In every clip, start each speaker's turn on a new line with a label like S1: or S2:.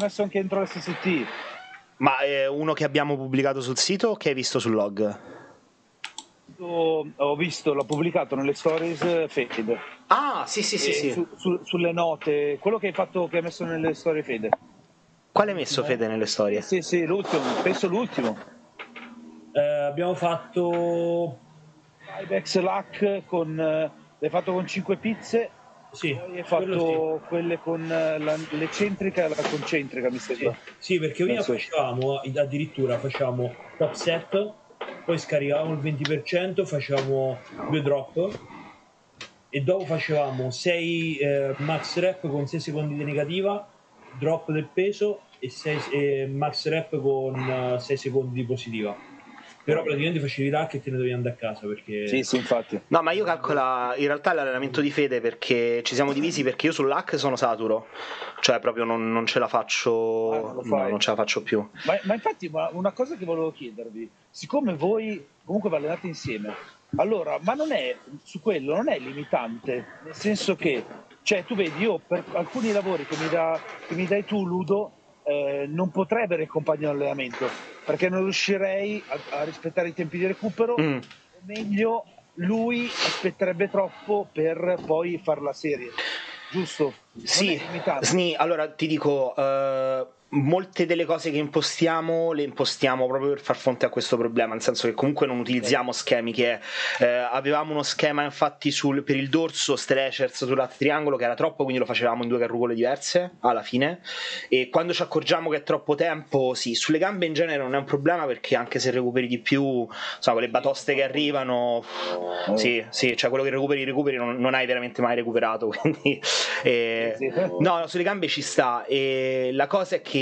S1: messo anche dentro l'SST.
S2: Ma è uno che abbiamo pubblicato sul sito o che hai visto sul log?
S1: Ho, visto, l'ho pubblicato nelle stories eh, Fede.
S2: Ah, sì, sì, sì, sì.
S1: su- su- sulle note, quello che hai fatto, che hai messo nelle storie Fede.
S2: Quale hai messo Fede nelle storie?
S1: Sì, sì, l'ultimo, penso l'ultimo.
S3: Eh, abbiamo fatto.
S1: Ibex Luck con. eh, l'hai fatto con 5 pizze,
S3: Sì, quello
S1: fatto quelle con eh, l'eccentrica e la concentrica, mi
S3: sì.
S1: sembra.
S3: Sì, sì, perché prima facevamo addirittura facciamo top set, poi scaricavamo il 20%, facevamo due drop e dopo facevamo 6 max rep con 6 secondi di negativa, drop del peso e, 6, max rep con 6 secondi di positiva. Però praticamente facevi l'hack e te ne dovevi andare a casa perché
S1: Sì, sì, infatti.
S2: No, ma io calcola in realtà l'allenamento di Fede perché ci siamo divisi perché io sull'hack sono saturo, cioè proprio non, non ce la
S1: Ah,
S2: faccio,
S1: non lo
S2: no, non ce la faccio più.
S1: Ma, ma infatti, ma una cosa che volevo chiedervi, siccome voi comunque vi allenate insieme, allora, ma non è su quello non è limitante, nel senso che, cioè, tu vedi, io per alcuni lavori che mi, dà- che mi dai tu, Ludo, eh, non potrei avere il compagno di allenamento perché non riuscirei a, a rispettare i tempi di recupero,
S2: Mm.
S1: o meglio, lui aspetterebbe troppo per poi fare la serie, giusto? Non
S2: Sì. Sni, allora ti dico, eh, molte delle cose che impostiamo le impostiamo proprio per far fronte a questo problema, nel senso che comunque non utilizziamo schemi che eh, avevamo uno schema infatti sul, per il dorso Stretchers sul lato triangolo che era troppo, quindi lo facevamo in due carrucole diverse alla fine. E quando ci accorgiamo che è troppo tempo, sì, sulle gambe in genere non è un problema perché anche se recuperi di più, insomma, le batoste che arrivano, sì, sì, cioè quello che recuperi, recuperi, non, non hai veramente mai recuperato, quindi eh, no, sulle gambe ci sta. E la cosa è che,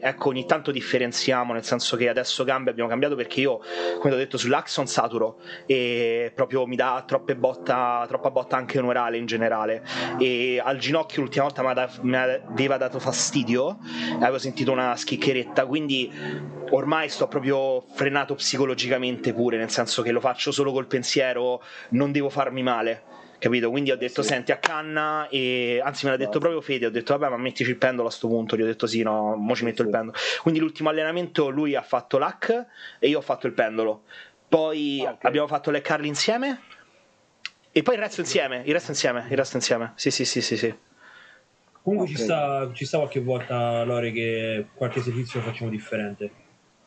S2: ecco, ogni tanto differenziamo, nel senso che adesso gambe abbiamo cambiato perché io, come ho detto, sull'Axon saturo e proprio mi dà troppe botta, troppa botta anche neurale in generale. E al ginocchio l'ultima volta mi aveva dato fastidio, avevo sentito una schiccheretta, quindi ormai sto proprio frenato psicologicamente pure, nel senso che lo faccio solo col pensiero, non devo farmi male capito? Quindi ho detto:
S1: Sì.
S2: Senti, a canna, e anzi, me l'ha detto proprio Fede. Ho detto: Vabbè, ma mettici il pendolo a sto punto. Gli ho detto: Sì, no, mo ci metto il
S1: Sì.
S2: pendolo. Quindi, l'ultimo allenamento lui ha fatto l'hack e io ho fatto il pendolo. Poi
S1: Ah, ok.
S2: abbiamo fatto le curl insieme. E poi il resto insieme, il resto insieme, il resto insieme. Sì, sì, sì, sì, sì.
S3: Comunque
S1: Ok.
S3: ci, sta, ci sta qualche volta, Lore, che qualche esercizio lo facciamo differente.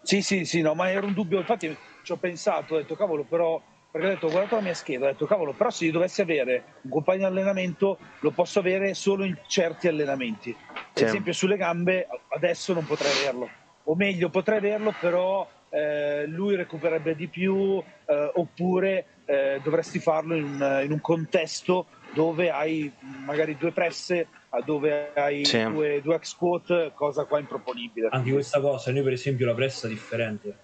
S1: Sì, sì, sì, no, ma era un dubbio, infatti ci ho pensato, ho detto cavolo, però, perché ho detto, ho guardato la mia scheda, ho detto cavolo, però se io dovessi avere un compagno di allenamento lo posso avere solo in certi allenamenti. Ad
S2: Sì.
S1: esempio sulle gambe adesso non potrei averlo, o meglio potrei averlo, però eh, lui recupererebbe di più, eh, oppure eh, dovresti farlo in, un- in un contesto dove hai magari due presse, dove hai
S2: Sì.
S1: due, due squat, cosa qua improponibile.
S3: Anche questa cosa, noi per esempio la pressa è differente.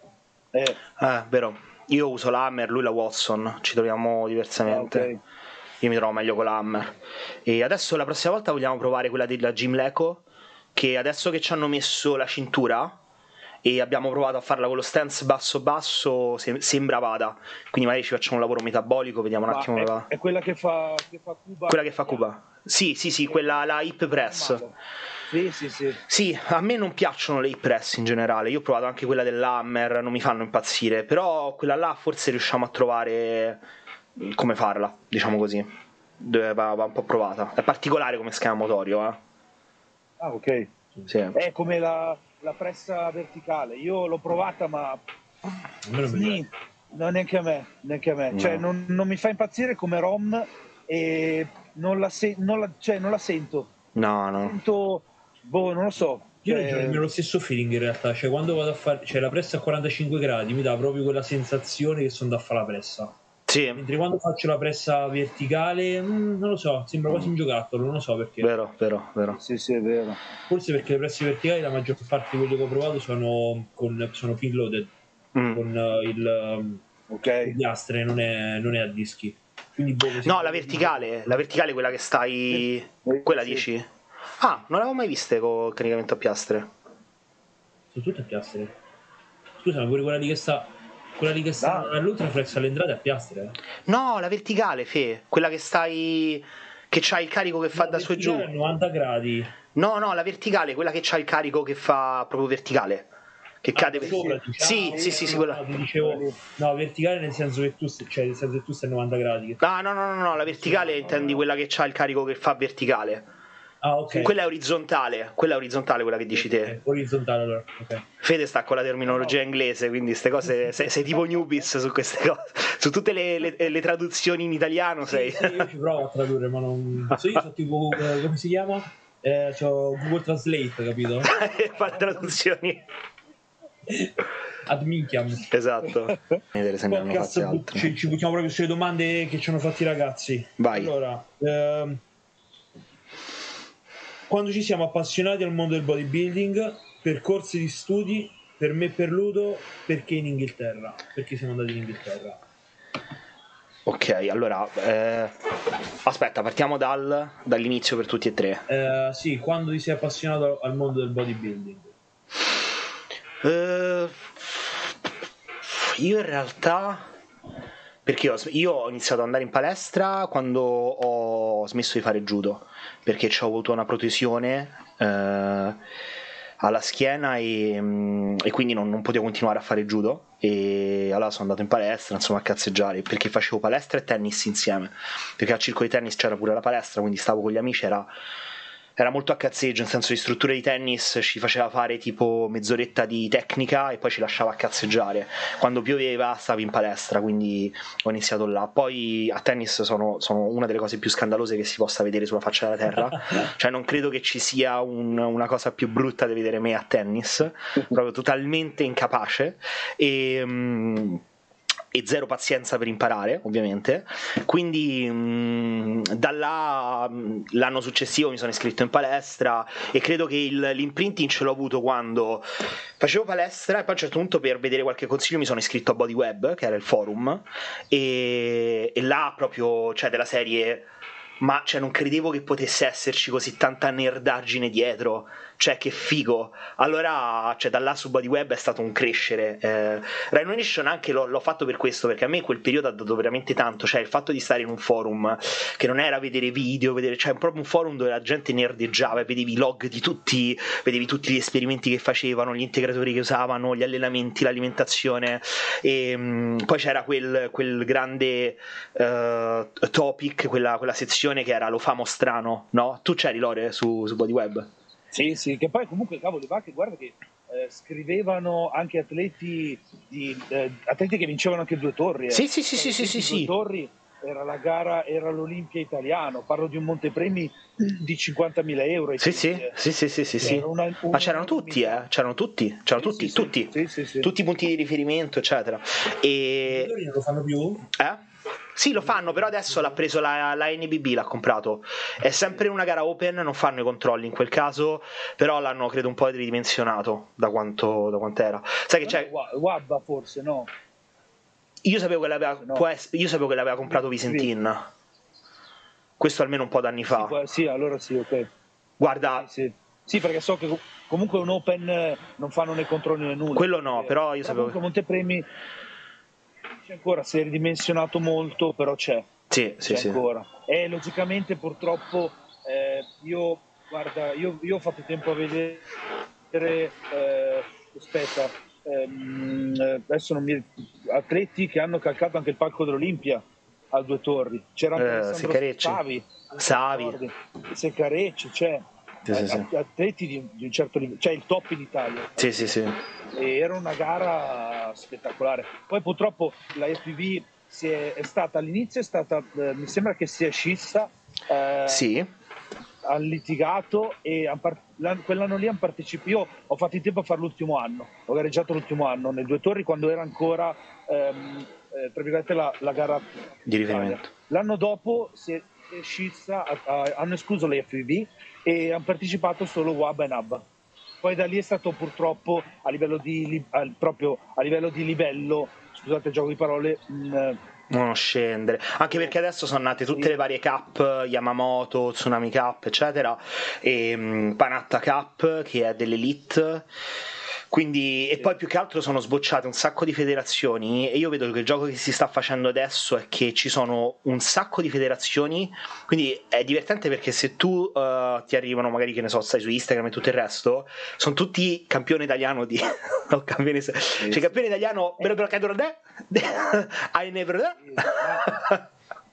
S1: Eh,
S2: Eh, vero. Io uso la Hammer, lui la Watson. Ci troviamo diversamente.
S1: Ah, ok.
S2: Io mi trovo meglio con la Hammer. E adesso la prossima volta vogliamo provare quella della Jim Leco. Che adesso che ci hanno messo la cintura e abbiamo provato a farla con lo stance basso basso, se- sembra vada. Quindi magari ci facciamo un lavoro metabolico, vediamo un
S1: Ma
S2: attimo
S1: è,
S2: come va.
S1: è quella che fa, che fa Cuba.
S2: Quella che fa Cuba. Sì, sì, sì, quella la hip press.
S1: Male. Sì, sì, sì.
S2: Sì, a me non piacciono le hip press in generale. Io ho provato anche quella dell'Hammer, non mi fanno impazzire. Però quella là forse riusciamo a trovare come farla, diciamo così. Dove Va, va un po' provata. È particolare come schema motorio, eh.
S1: Ah, ok.
S2: Sì.
S1: È come la, la pressa verticale. Io l'ho provata, ma
S3: piace.
S1: no, neanche a me. Neanche a me.
S2: No.
S1: Cioè, non, non mi fa impazzire come ROM e non la, se- non la- cioè, non la sento.
S2: No, no.
S1: Sento, boh, non lo so.
S3: Io
S1: Cioè,
S3: ho lo stesso feeling in realtà, cioè quando vado a fare, cioè la pressa a 45 gradi mi dà proprio quella sensazione che sono da fare la pressa.
S2: Sì,
S3: Mentre quando faccio la pressa verticale, mm, non lo so, sembra quasi un giocattolo, non lo so perché.
S2: vero, vero, vero.
S1: Sì, sì, è vero.
S3: Forse perché le presse verticali, la maggior parte di quelle che ho provato sono, con, sono pin loaded,
S2: Mm.
S3: con eh, il, um,
S1: Ok.
S3: il piastre, non è, non è a dischi. Quindi, boh,
S2: No, la verticale, la verticale è quella che stai.
S1: Sì.
S2: Quella
S1: Sì.
S2: dici? Ah, non l'avevo mai viste con caricamento a piastre.
S3: Sono tutte a piastre. Scusa, ma pure quella lì che sta. Quella lì che sta
S1: No.
S3: all'ultraflex all'entrata è a piastre. eh.
S2: No, la verticale, Fe, quella che stai. che c'ha il carico che fa
S3: La
S2: da su e giù.
S3: è 90 gradi.
S2: No, no, la verticale, quella che c'ha il carico che fa proprio verticale. Che
S3: Ah,
S2: cade per
S3: sopra,
S2: Sì,
S3: diciamo.
S2: sì, sì, sì,
S3: No,
S2: quella.
S3: ti dicevo, no, verticale nel senso che tu cioè nel senso che tu stai a 90 gradi.
S2: Ah, no, no, no, no, la verticale intendi quella che c'ha il carico che fa verticale.
S3: Ah, ok.
S2: Quella è orizzontale, quella è orizzontale quella che dici te.
S3: Orizzontale allora, ok.
S2: Fede sta con la terminologia inglese, quindi queste cose sei, sei tipo newbies su queste cose. Su tutte le, le- le traduzioni in italiano sei.
S3: Sì, io ci provo a tradurre, ma non... So io so tipo, eh, come si chiama? Eh, c'ho Google Translate, capito?
S2: Fa traduzioni.
S3: Ad minchiam.
S2: Esatto.
S3: Podcast, ci, ci buttiamo proprio sulle domande che ci hanno fatti i ragazzi.
S2: Vai.
S3: Allora, ehm, quando ci siamo appassionati al mondo del bodybuilding, percorsi di studi, per me e per Ludo, perché in Inghilterra? Perché siamo andati in Inghilterra?
S2: Ok, allora eh, aspetta, partiamo dal- dall'inizio per tutti e tre.
S3: Eh, sì, quando ti sei appassionato al mondo del bodybuilding?
S2: Eh, io in realtà perché io, io ho iniziato ad andare in palestra quando ho smesso di fare judo perché ho avuto una protesione eh, alla schiena e, mm, e quindi non, non potevo continuare a fare judo. E allora sono andato in palestra insomma a cazzeggiare perché facevo palestra e tennis insieme. Perché al circo di tennis c'era pure la palestra quindi stavo con gli amici era era molto a cazzeggio, nel senso di strutture di tennis ci faceva fare tipo mezz'oretta di tecnica e poi ci lasciava a cazzeggiare. Quando pioveva stavo in palestra, quindi ho iniziato là. Poi a tennis sono, sono una delle cose più scandalose che si possa vedere sulla faccia della terra. cioè non credo che ci sia un- una cosa più brutta di vedere me a tennis, proprio totalmente incapace. E... mm, e zero pazienza per imparare, ovviamente. Quindi mh, da là mh, l'anno successivo mi sono iscritto in palestra e credo che il- l'imprinting ce l'ho avuto quando facevo palestra e poi a un certo punto per vedere qualche consiglio mi sono iscritto a Bodyweb, che era il forum, e, e là proprio, cioè della serie ma cioè, non credevo che potesse esserci così tanta nerdaggine dietro. Cioè, che figo. Allora, cioè, da là su Bodyweb è stato un crescere. Eh, Rhino Nation anche l'ho, l'ho fatto per questo, perché a me quel periodo ha dato veramente tanto. Cioè, il fatto di stare in un forum che non era vedere video, vedere, cioè, proprio un forum dove la gente nerdeggiava e vedevi i log di tutti, vedevi tutti gli esperimenti che facevano, gli integratori che usavano, gli allenamenti, l'alimentazione. E mh, poi c'era quel, quel grande eh, topic, quella, quella sezione che era lo famo strano, no? Tu c'eri Lore su, su Bodyweb?
S1: Sì, sì, che poi comunque, cavolo, va che guarda che eh, scrivevano anche atleti, di, eh, atleti che vincevano anche due torri. eh.
S2: Sì, sì, sì, sì, sì,
S1: di
S2: sì,
S1: due
S2: sì.
S1: torri era la gara, era l'Olimpia italiano, parlo di un montepremi di 50.000 euro.
S2: Sì, sì, sì, sì, sì, sì, sì.
S1: Era una-
S2: Ma
S1: una-
S2: c'erano tutti, eh? C'erano tutti, c'erano
S1: Sì,
S2: tutti,
S1: sì,
S2: tutti.
S1: Sì, sì, sì.
S2: Tutti i punti di riferimento, eccetera. E...
S3: I non lo fanno più?
S2: Eh? Sì, lo fanno, però adesso l'ha preso la, la NBB, l'ha comprato. È sempre una gara open, non fanno i controlli in quel caso, però l'hanno credo un po' ridimensionato da quanto, da quanto era. Sai che c'è?
S1: Wa- Wabba forse, no?
S2: Io sapevo che l'aveva,
S1: No.
S2: io sapevo che l'aveva comprato Visentin. Questo almeno un po' d'anni
S1: Sì,
S2: fa.
S1: può- sì, allora sì, ok.
S2: Guarda,
S1: Sì, sì. Sì, perché so che co- comunque un open non fanno né controlli né nulla.
S2: Quello no, però io sapevo-
S1: comunque Montepremi c'è ancora, si è ridimensionato molto, però c'è.
S2: sì, sì,
S1: c'è
S2: sì.
S1: ancora. E logicamente purtroppo eh, io, guarda, io, io ho fatto tempo a vedere, eh, aspetta, ehm, eh, adesso non mi atleti che hanno calcato anche il palco dell'Olimpia a due torri. C'era anche
S2: Eh,
S1: Alessandro. Savi,
S2: Savi.
S1: Seccarecci, c'è.
S2: Sì, sì, sì.
S1: At- atleti di, di un certo livello, cioè il top in Italia.
S2: Sì, sì, sì.
S1: E era una gara spettacolare. Poi purtroppo la FPV si è, è stata all'inizio, è stata, eh, mi sembra che sia scissa, eh,
S2: Sì.
S1: ha litigato e quell'anno lì hanno partecipato. Io ho fatto in tempo a fare l'ultimo anno, ho gareggiato l'ultimo anno nei due torri quando era ancora ehm, eh, tra virgolette la, la gara
S2: Di riferimento.
S1: L'anno dopo si è, scissa, ha- ha- hanno escluso le FPV e hanno partecipato solo Wab e Nab. Poi da lì è stato purtroppo a livello di, proprio a livello di livello, scusate il gioco di parole, mh,
S2: Non scendere. Anche perché adesso sono nate tutte le varie cup, Yamamoto, Tsunami Cup, eccetera. E mh, Panatta Cup, che è dell'Elite. Quindi, e poi più che altro sono sbocciate un sacco di federazioni e io vedo che il gioco che si sta facendo adesso è che ci sono un sacco di federazioni, quindi è divertente perché se tu uh, ti arrivano magari che ne so, stai su Instagram e tutto il resto, sono tutti campione italiano di... no, campione... Cioè campione italiano... I never...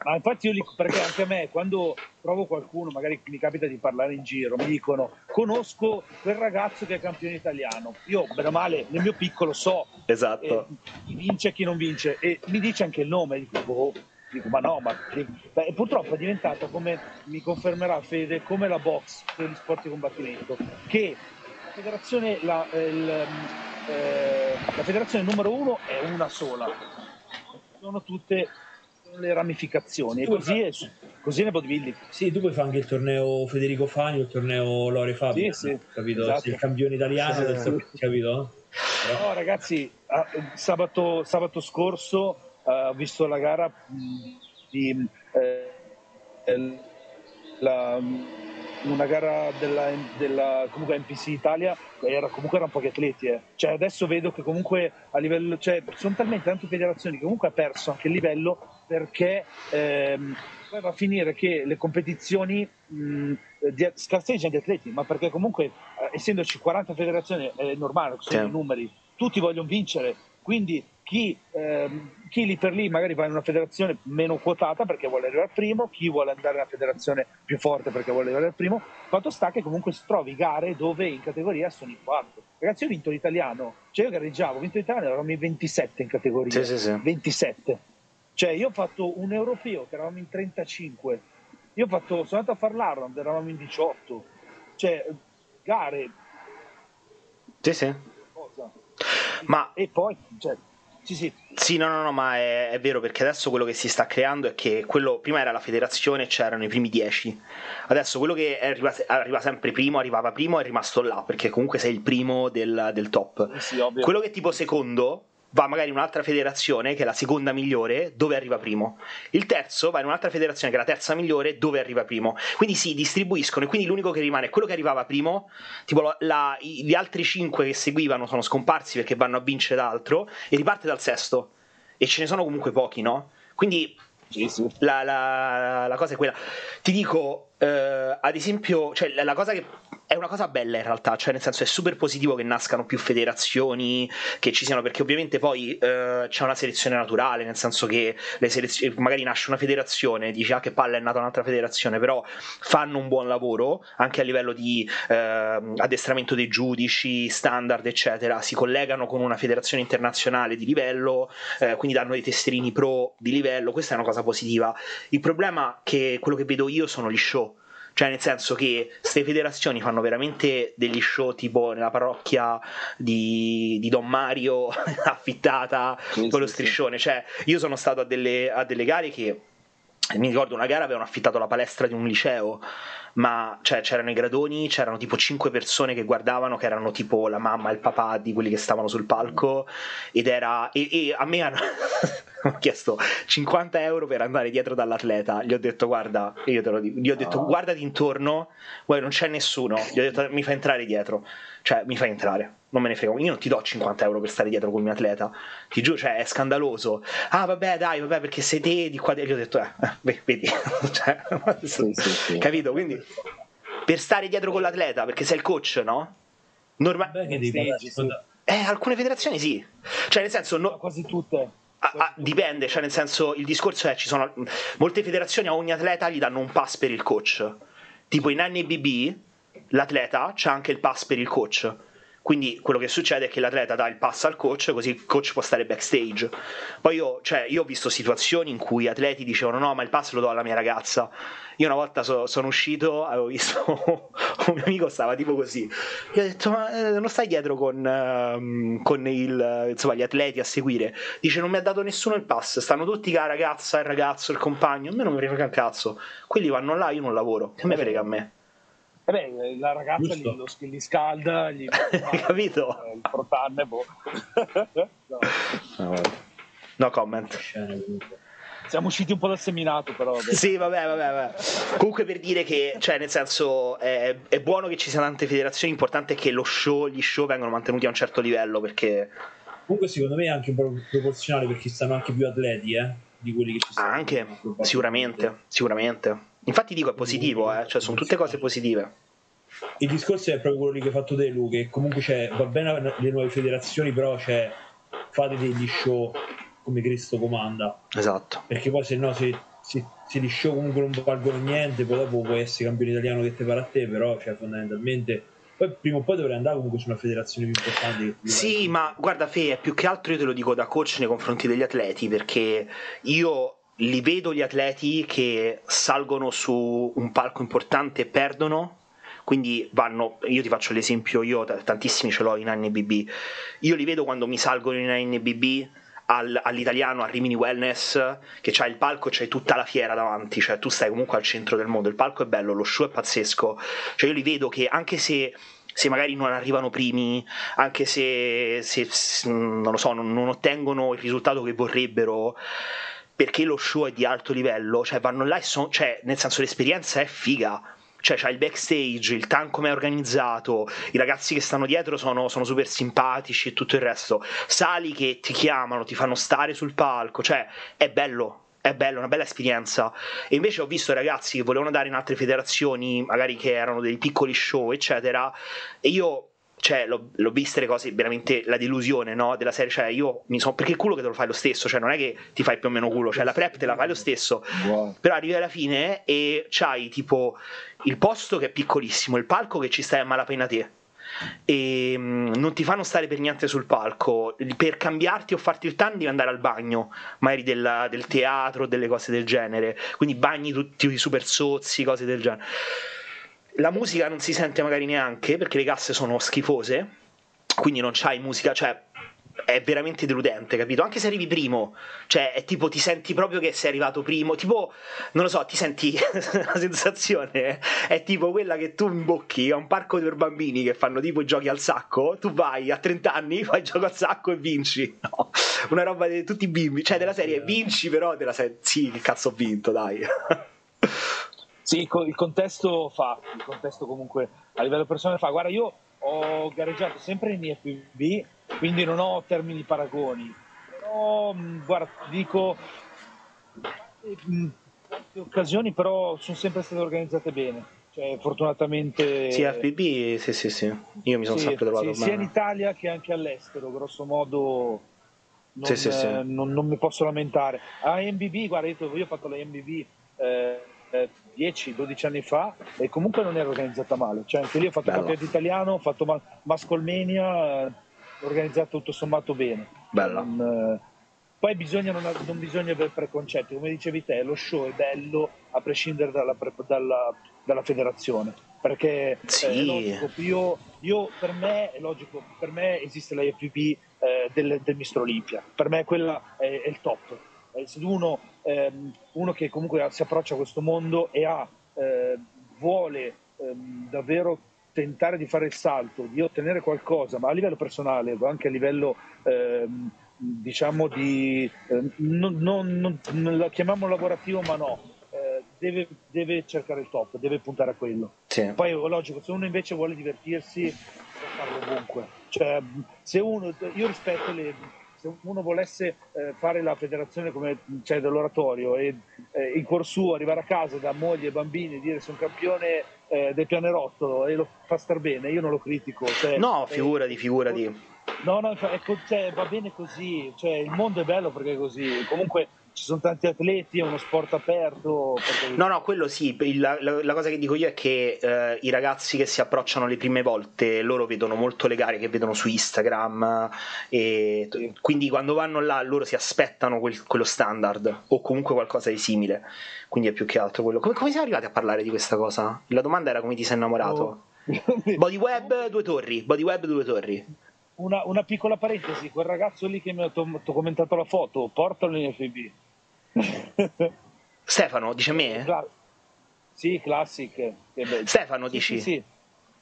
S1: Ma infatti io li, perché anche a me quando trovo qualcuno, magari mi capita di parlare in giro, mi dicono conosco quel ragazzo che è campione italiano. Io, bene o male, nel mio piccolo so
S2: esatto.
S1: eh, chi vince e chi non vince. E mi dice anche il nome, dico, boh, dico ma no, ma beh, purtroppo è diventato come mi confermerà Fede, come la box per gli sport di combattimento, che la federazione, la, il, eh, la federazione numero uno è una sola. Sono tutte le ramificazioni e così, è, così è bodybuilding.
S3: Sì, tu puoi fare anche il torneo Federico Fani o il torneo Lore Fabio, sì, sì, capito? Esatto. Sei il campione italiano, del sì. capito?
S1: Però... No, ragazzi, sabato, sabato scorso uh, ho visto la gara di eh, la, una gara della, della comunque NPC Italia era, comunque erano pochi atleti eh. cioè adesso vedo che comunque a livello cioè sono talmente tante federazioni che comunque ha perso anche il livello perché ehm, poi va a finire che le competizioni mh, di, scarseggiano di atleti ma perché comunque eh, essendoci 40 federazioni è normale sono sì. i numeri tutti vogliono vincere quindi chi, ehm, chi, lì per lì magari va in una federazione meno quotata perché vuole arrivare al primo, chi vuole andare in una federazione più forte perché vuole arrivare al primo, fatto sta che comunque si trovi gare dove in categoria sono in quarto. Ragazzi, io ho vinto l'italiano, cioè io gareggiavo, ho vinto l'italiano, eravamo in 27 in categoria,
S2: sì, sì, sì.
S1: 27. Cioè io ho fatto un europeo che eravamo in 35, io ho fatto, sono andato a fare l'Arnold, eravamo in 18. Cioè, gare...
S2: Sì, sì.
S1: Cosa?
S2: Ma...
S1: E poi, cioè, sì, sì.
S2: Sì, no, no, no, ma è, è, vero perché adesso quello che si sta creando è che quello prima era la federazione e c'erano i primi dieci. Adesso quello che arriva, arriva, sempre primo, arrivava primo, è rimasto là perché comunque sei il primo del, del top.
S1: Sì,
S2: quello che tipo secondo va magari in un'altra federazione che è la seconda migliore dove arriva primo. Il terzo va in un'altra federazione che è la terza migliore dove arriva primo. Quindi si distribuiscono e quindi l'unico che rimane è quello che arrivava primo. Tipo la, gli altri cinque che seguivano sono scomparsi perché vanno a vincere d'altro e riparte dal sesto. E ce ne sono comunque pochi no? quindi
S1: sì, sì.
S2: La, la, la, cosa è quella. Ti dico eh, ad esempio cioè la cosa che è una cosa bella in realtà, cioè nel senso è super positivo che nascano più federazioni, che ci siano, perché ovviamente poi eh, c'è una selezione naturale, nel senso che selezioni, magari nasce una federazione, dici ah che palle è nata un'altra federazione, però fanno un buon lavoro anche a livello di eh, addestramento dei giudici, standard eccetera, si collegano con una federazione internazionale di livello, eh, quindi danno dei testerini pro di livello, questa è una cosa positiva. Il problema che quello che vedo io sono gli show cioè, nel senso che queste federazioni fanno veramente degli show tipo nella parrocchia di, di Don Mario affittata sì, con lo striscione. Cioè, io sono stato a delle, a delle gare che mi ricordo una gara avevano affittato la palestra di un liceo ma cioè, c'erano i gradoni, c'erano tipo 5 persone che guardavano, che erano tipo la mamma e il papà di quelli che stavano sul palco, ed era. E, e a me hanno ho chiesto 50 euro per andare dietro dall'atleta. Gli ho detto, guarda, io te lo dico, gli ho detto, guardati intorno, guarda, non c'è nessuno. Gli ho detto, mi fa entrare dietro, cioè mi fa entrare non me ne frega, io non ti do 50 euro per stare dietro col mio atleta, ti giuro, cioè è scandaloso. Ah, vabbè, dai, vabbè, perché sei te di qua. E gli ho detto, eh, vedi, cioè, sì, sì, sì. capito? Quindi per stare dietro con l'atleta, perché sei il coach, no?
S3: Norma- Beh, che devi
S2: eh, alcune federazioni sì, cioè nel senso, no,
S1: quasi tutte.
S2: Ah, ah, dipende, cioè nel senso il discorso è ci sono molte federazioni a ogni atleta gli danno un pass per il coach. Tipo in NBB l'atleta c'ha anche il pass per il coach. Quindi quello che succede è che l'atleta dà il pass al coach, così il coach può stare backstage. Poi io, cioè, io ho visto situazioni in cui atleti dicevano: No, ma il pass lo do alla mia ragazza. Io una volta so, sono uscito, avevo visto un mio amico stava tipo così. Io ho detto: Ma eh, non stai dietro con, uh, con il, insomma, gli atleti a seguire? Dice: Non mi ha dato nessuno il pass, stanno tutti la ragazza, il ragazzo, il compagno. A me non mi frega un cazzo. Quelli vanno là, io non lavoro. Che me frega a me?
S1: Eh beh, la ragazza gli, lo, gli, scalda, gli
S2: Hai capito?
S1: Il protanne, boh.
S2: no. no comment.
S1: siamo usciti un po' dal seminato, però. Vabbè.
S2: Sì, vabbè, vabbè, vabbè. Comunque per dire che, cioè, nel senso, è, è buono che ci siano tante federazioni, l'importante è che lo show, gli show vengano mantenuti a un certo livello, perché...
S3: Comunque secondo me è anche un po' proporzionale perché stanno anche più atleti, eh, di quelli che ci stanno.
S2: Anche, sicuramente, sicuramente. Infatti dico è positivo, eh, cioè sono tutte cose positive.
S3: Il discorso è proprio quello lì che hai fatto te, Lu, che comunque c'è, va bene le nuove federazioni, però c'è, fate degli show come Cristo comanda.
S2: Esatto.
S3: Perché poi se no se, se, se gli show comunque non valgono niente, poi dopo puoi essere campione italiano che te pare a te, però cioè, fondamentalmente poi prima o poi dovrei andare comunque su una federazione più importante.
S2: Sì, ma guarda Fe, più che altro io te lo dico da coach nei confronti degli atleti, perché io li vedo gli atleti che salgono su un palco importante e perdono. Quindi vanno, io ti faccio l'esempio, io tantissimi ce l'ho in ANBB, io li vedo quando mi salgono in ANBB al, all'italiano, a Rimini Wellness, che c'ha il palco, c'hai tutta la fiera davanti, cioè tu stai comunque al centro del mondo, il palco è bello, lo show è pazzesco, cioè io li vedo che anche se se magari non arrivano primi, anche se, se non lo so, non, non, ottengono il risultato che vorrebbero, perché lo show è di alto livello, cioè vanno là e sono, cioè, nel senso l'esperienza è figa cioè c'è il backstage, il tank come è organizzato, i ragazzi che stanno dietro sono, sono, super simpatici e tutto il resto, sali che ti chiamano, ti fanno stare sul palco, cioè è bello. È bello, una bella esperienza. E invece ho visto ragazzi che volevano dare in altre federazioni, magari che erano dei piccoli show, eccetera. E io cioè, l'ho, l'ho viste le cose veramente la delusione no? della serie. Cioè, io mi sono. Perché il culo che te lo fai lo stesso, cioè, non è che ti fai più o meno culo, cioè, la prep te la fai lo stesso. Wow. Però arrivi alla fine e c'hai tipo il posto che è piccolissimo, il palco che ci stai a malapena te. E um, non ti fanno stare per niente sul palco. Per cambiarti o farti il tan devi andare al bagno, magari della, del teatro, delle cose del genere. Quindi bagni tutti super sozzi, cose del genere la musica non si sente magari neanche perché le casse sono schifose, quindi non c'hai musica, cioè è veramente deludente, capito? Anche se arrivi primo, cioè è tipo ti senti proprio che sei arrivato primo, tipo non lo so, ti senti la sensazione è tipo quella che tu imbocchi a un parco per bambini che fanno tipo giochi al sacco, tu vai a 30 anni, fai gioco al sacco e vinci. No, una roba di tutti i bimbi, cioè della serie vinci però della serie sì, che cazzo ho vinto, dai.
S1: Sì, il contesto fa, il contesto comunque a livello personale fa. Guarda, io ho gareggiato sempre in IFBB, quindi non ho termini paragoni. Però, mm, guarda, dico, in eh, occasioni però sono sempre state organizzate bene. Cioè, fortunatamente...
S2: Sì, FBB, sì, sì, sì. Io mi sono sì, sempre trovato
S1: sì, Sia in Italia che anche all'estero, grosso modo... Non, sì, sì, sì. non, non mi posso lamentare. A MBB, guarda, io, ho fatto la MBB eh, 10-12 anni fa e comunque non era organizzata male. Cioè, anche lì ho fatto campionato italiano, ho fatto ma- Mascolmenia, organizzato tutto sommato bene.
S2: Non,
S1: eh, poi bisogna, non, non, bisogna avere preconcetti, come dicevi te, lo show è bello a prescindere dalla, dalla, dalla federazione. Perché
S2: sì.
S1: eh, è logico, io, io, per me è logico, per me esiste la IFPB eh, del, del Mistro Olimpia, per me quella è, è il top eh, uno, ehm, uno, che comunque si approccia a questo mondo e ha, eh, vuole ehm, davvero tentare di fare il salto, di ottenere qualcosa, ma a livello personale, anche a livello ehm, diciamo di eh, non, non, non, non, la chiamiamo lavorativo, ma no, eh, deve, deve, cercare il top, deve puntare a quello.
S2: Sì.
S1: Poi logico, se uno invece vuole divertirsi, può farlo ovunque. Cioè, se uno, io rispetto le, se uno volesse eh, fare la federazione come c'è dell'oratorio e eh, in cuor suo arrivare a casa da moglie e bambini e dire sono campione eh, del pianerottolo e lo fa star bene, io non lo critico. Cioè,
S2: no, figurati, figurati.
S1: No, no, cioè, va bene così, cioè, il mondo è bello perché è così. Comunque ci sono tanti atleti, è uno sport aperto. Perché...
S2: No, no, quello sì. La, la, la, cosa che dico io è che eh, i ragazzi che si approcciano le prime volte, loro vedono molto le gare che vedono su Instagram e quindi quando vanno là loro si aspettano quel, quello standard o comunque qualcosa di simile. Quindi è più che altro quello. Come, come siamo arrivati a parlare di questa cosa? La domanda era come ti sei innamorato. Oh. Body web due torri, body web due torri.
S1: Una, una, piccola parentesi, quel ragazzo lì che mi ha commentato la foto, portalo in FB.
S2: Stefano, dice me?
S1: Cla- sì, Classic.
S2: Stefano, dici?
S1: Sì, sì.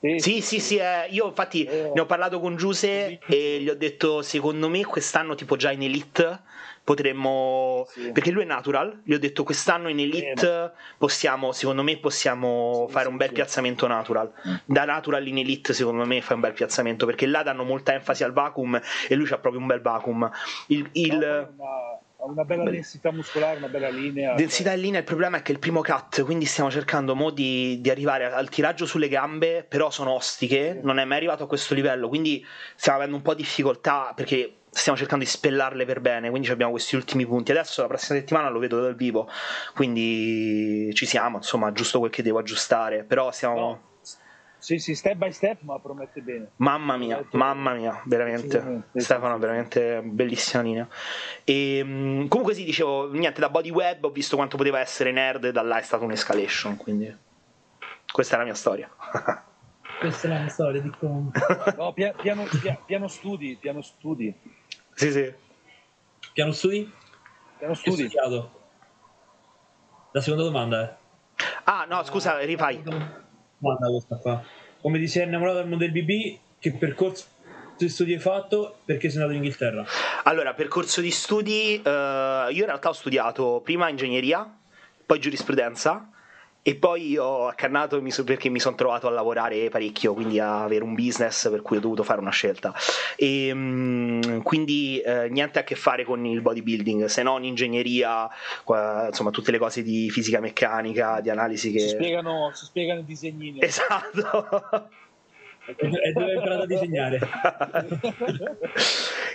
S2: Sì, sì, sì, sì eh, io infatti eh, ne ho parlato con Giuse e gli ho detto secondo me quest'anno tipo già in Elite potremmo sì. perché lui è natural. Gli ho detto quest'anno in elite possiamo secondo me possiamo sì, fare sì, un bel piazzamento natural. Mm. da natural in elite secondo me fai un bel piazzamento perché là danno molta enfasi al vacuum e lui c'ha proprio un bel vacuum. Il, il...
S1: No, una bella densità muscolare, una bella linea.
S2: Densità in linea, il problema è che il primo cut, quindi stiamo cercando modi di arrivare al tiraggio sulle gambe, però sono ostiche, non è mai arrivato a questo livello, quindi stiamo avendo un po' di difficoltà perché stiamo cercando di spellarle per bene, quindi abbiamo questi ultimi punti. Adesso la prossima settimana lo vedo dal vivo, quindi ci siamo, insomma, giusto quel che devo aggiustare, però stiamo... No.
S1: Sì, sì, step by step, ma promette bene.
S2: Mamma mia, promette mamma mia, veramente. Sì, Stefano, veramente bellissima linea. E, ehm, comunque sì, dicevo, niente, da body web ho visto quanto poteva essere nerd e da là è stata un'escalation, quindi questa è la mia storia.
S3: questa è la mia storia, dico...
S1: No, piano, piano, piano studi, piano studi.
S2: Sì, sì.
S3: Piano studi?
S1: Piano studi.
S3: La seconda domanda è.
S2: Ah, no, scusa, rifai.
S3: Domanda questa qua. Come ti sei innamorato del modello BB? Che percorso di studi hai fatto? Perché sei andato in Inghilterra?
S2: Allora, percorso di studi, uh, io in realtà ho studiato prima ingegneria, poi giurisprudenza e poi ho accannato perché mi sono trovato a lavorare parecchio, quindi a avere un business per cui ho dovuto fare una scelta. E, mm, quindi eh, niente a che fare con il bodybuilding, se non ingegneria, insomma tutte le cose di fisica meccanica, di analisi che...
S1: Si spiegano, si spiegano i disegnini.
S2: Esatto.
S3: e dove hai imparato a disegnare?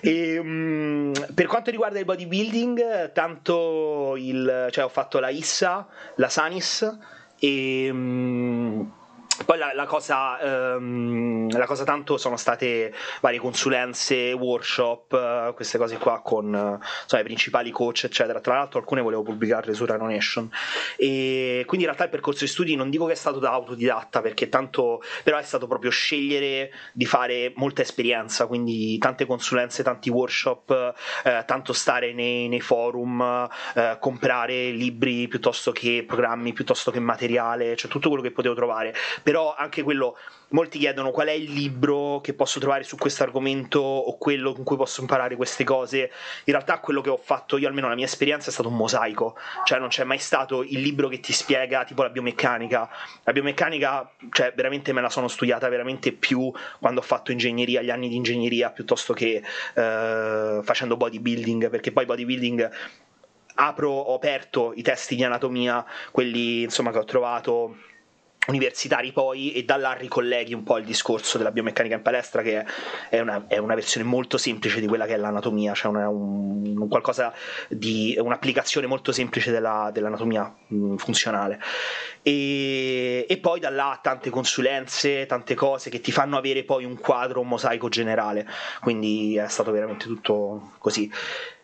S2: e, um, per quanto riguarda il bodybuilding, tanto il, cioè ho fatto la ISSA, la SANIS e um, poi la, la, cosa, um, la, cosa, tanto sono state varie consulenze, workshop, uh, queste cose qua con uh, insomma, i principali coach, eccetera. Tra l'altro, alcune volevo pubblicarle su Rhino Nation. E quindi in realtà il percorso di studi non dico che è stato da autodidatta, perché tanto, però è stato proprio scegliere di fare molta esperienza, quindi tante consulenze, tanti workshop, uh, tanto stare nei, nei forum, comprare libri piuttosto che programmi, piuttosto che materiale, cioè tutto quello che potevo trovare però anche quello molti chiedono qual è il libro che posso trovare su questo argomento o quello con cui posso imparare queste cose. In realtà quello che ho fatto io almeno la mia esperienza è stato un mosaico. Cioè non c'è mai stato il libro che ti spiega tipo la biomeccanica. La biomeccanica cioè veramente me la sono studiata veramente più quando ho fatto ingegneria gli anni di ingegneria piuttosto che eh, facendo bodybuilding perché poi bodybuilding apro, ho aperto i testi di anatomia quelli insomma che ho trovato universitari poi e da là ricolleghi un po' il discorso della biomeccanica in palestra che è una, è una versione molto semplice di quella che è l'anatomia, cioè una, un, qualcosa di un'applicazione molto semplice della, dell'anatomia mh, funzionale e, e, poi da là tante consulenze, tante cose che ti fanno avere poi un quadro, un mosaico generale, quindi è stato veramente tutto così.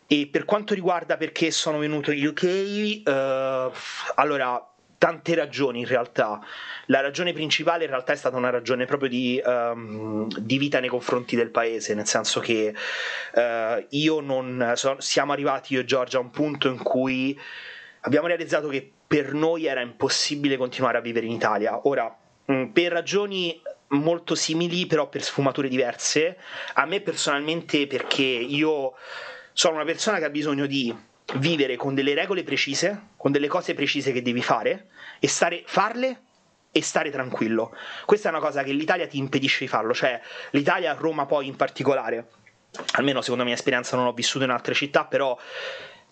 S2: E per quanto riguarda perché sono venuto in UK, eh, allora tante ragioni in realtà. La ragione principale in realtà è stata una ragione proprio di, um, di vita nei confronti del paese, nel senso che uh, io non so, siamo arrivati io e Giorgia a un punto in cui abbiamo realizzato che per noi era impossibile continuare a vivere in Italia. Ora, per ragioni molto simili, però per sfumature diverse, a me personalmente perché io sono una persona che ha bisogno di vivere con delle regole precise, con delle cose precise che devi fare e stare, farle e stare tranquillo. Questa è una cosa che l'Italia ti impedisce di farlo, cioè l'Italia, Roma poi in particolare, almeno secondo la mia esperienza non ho vissuto in altre città, però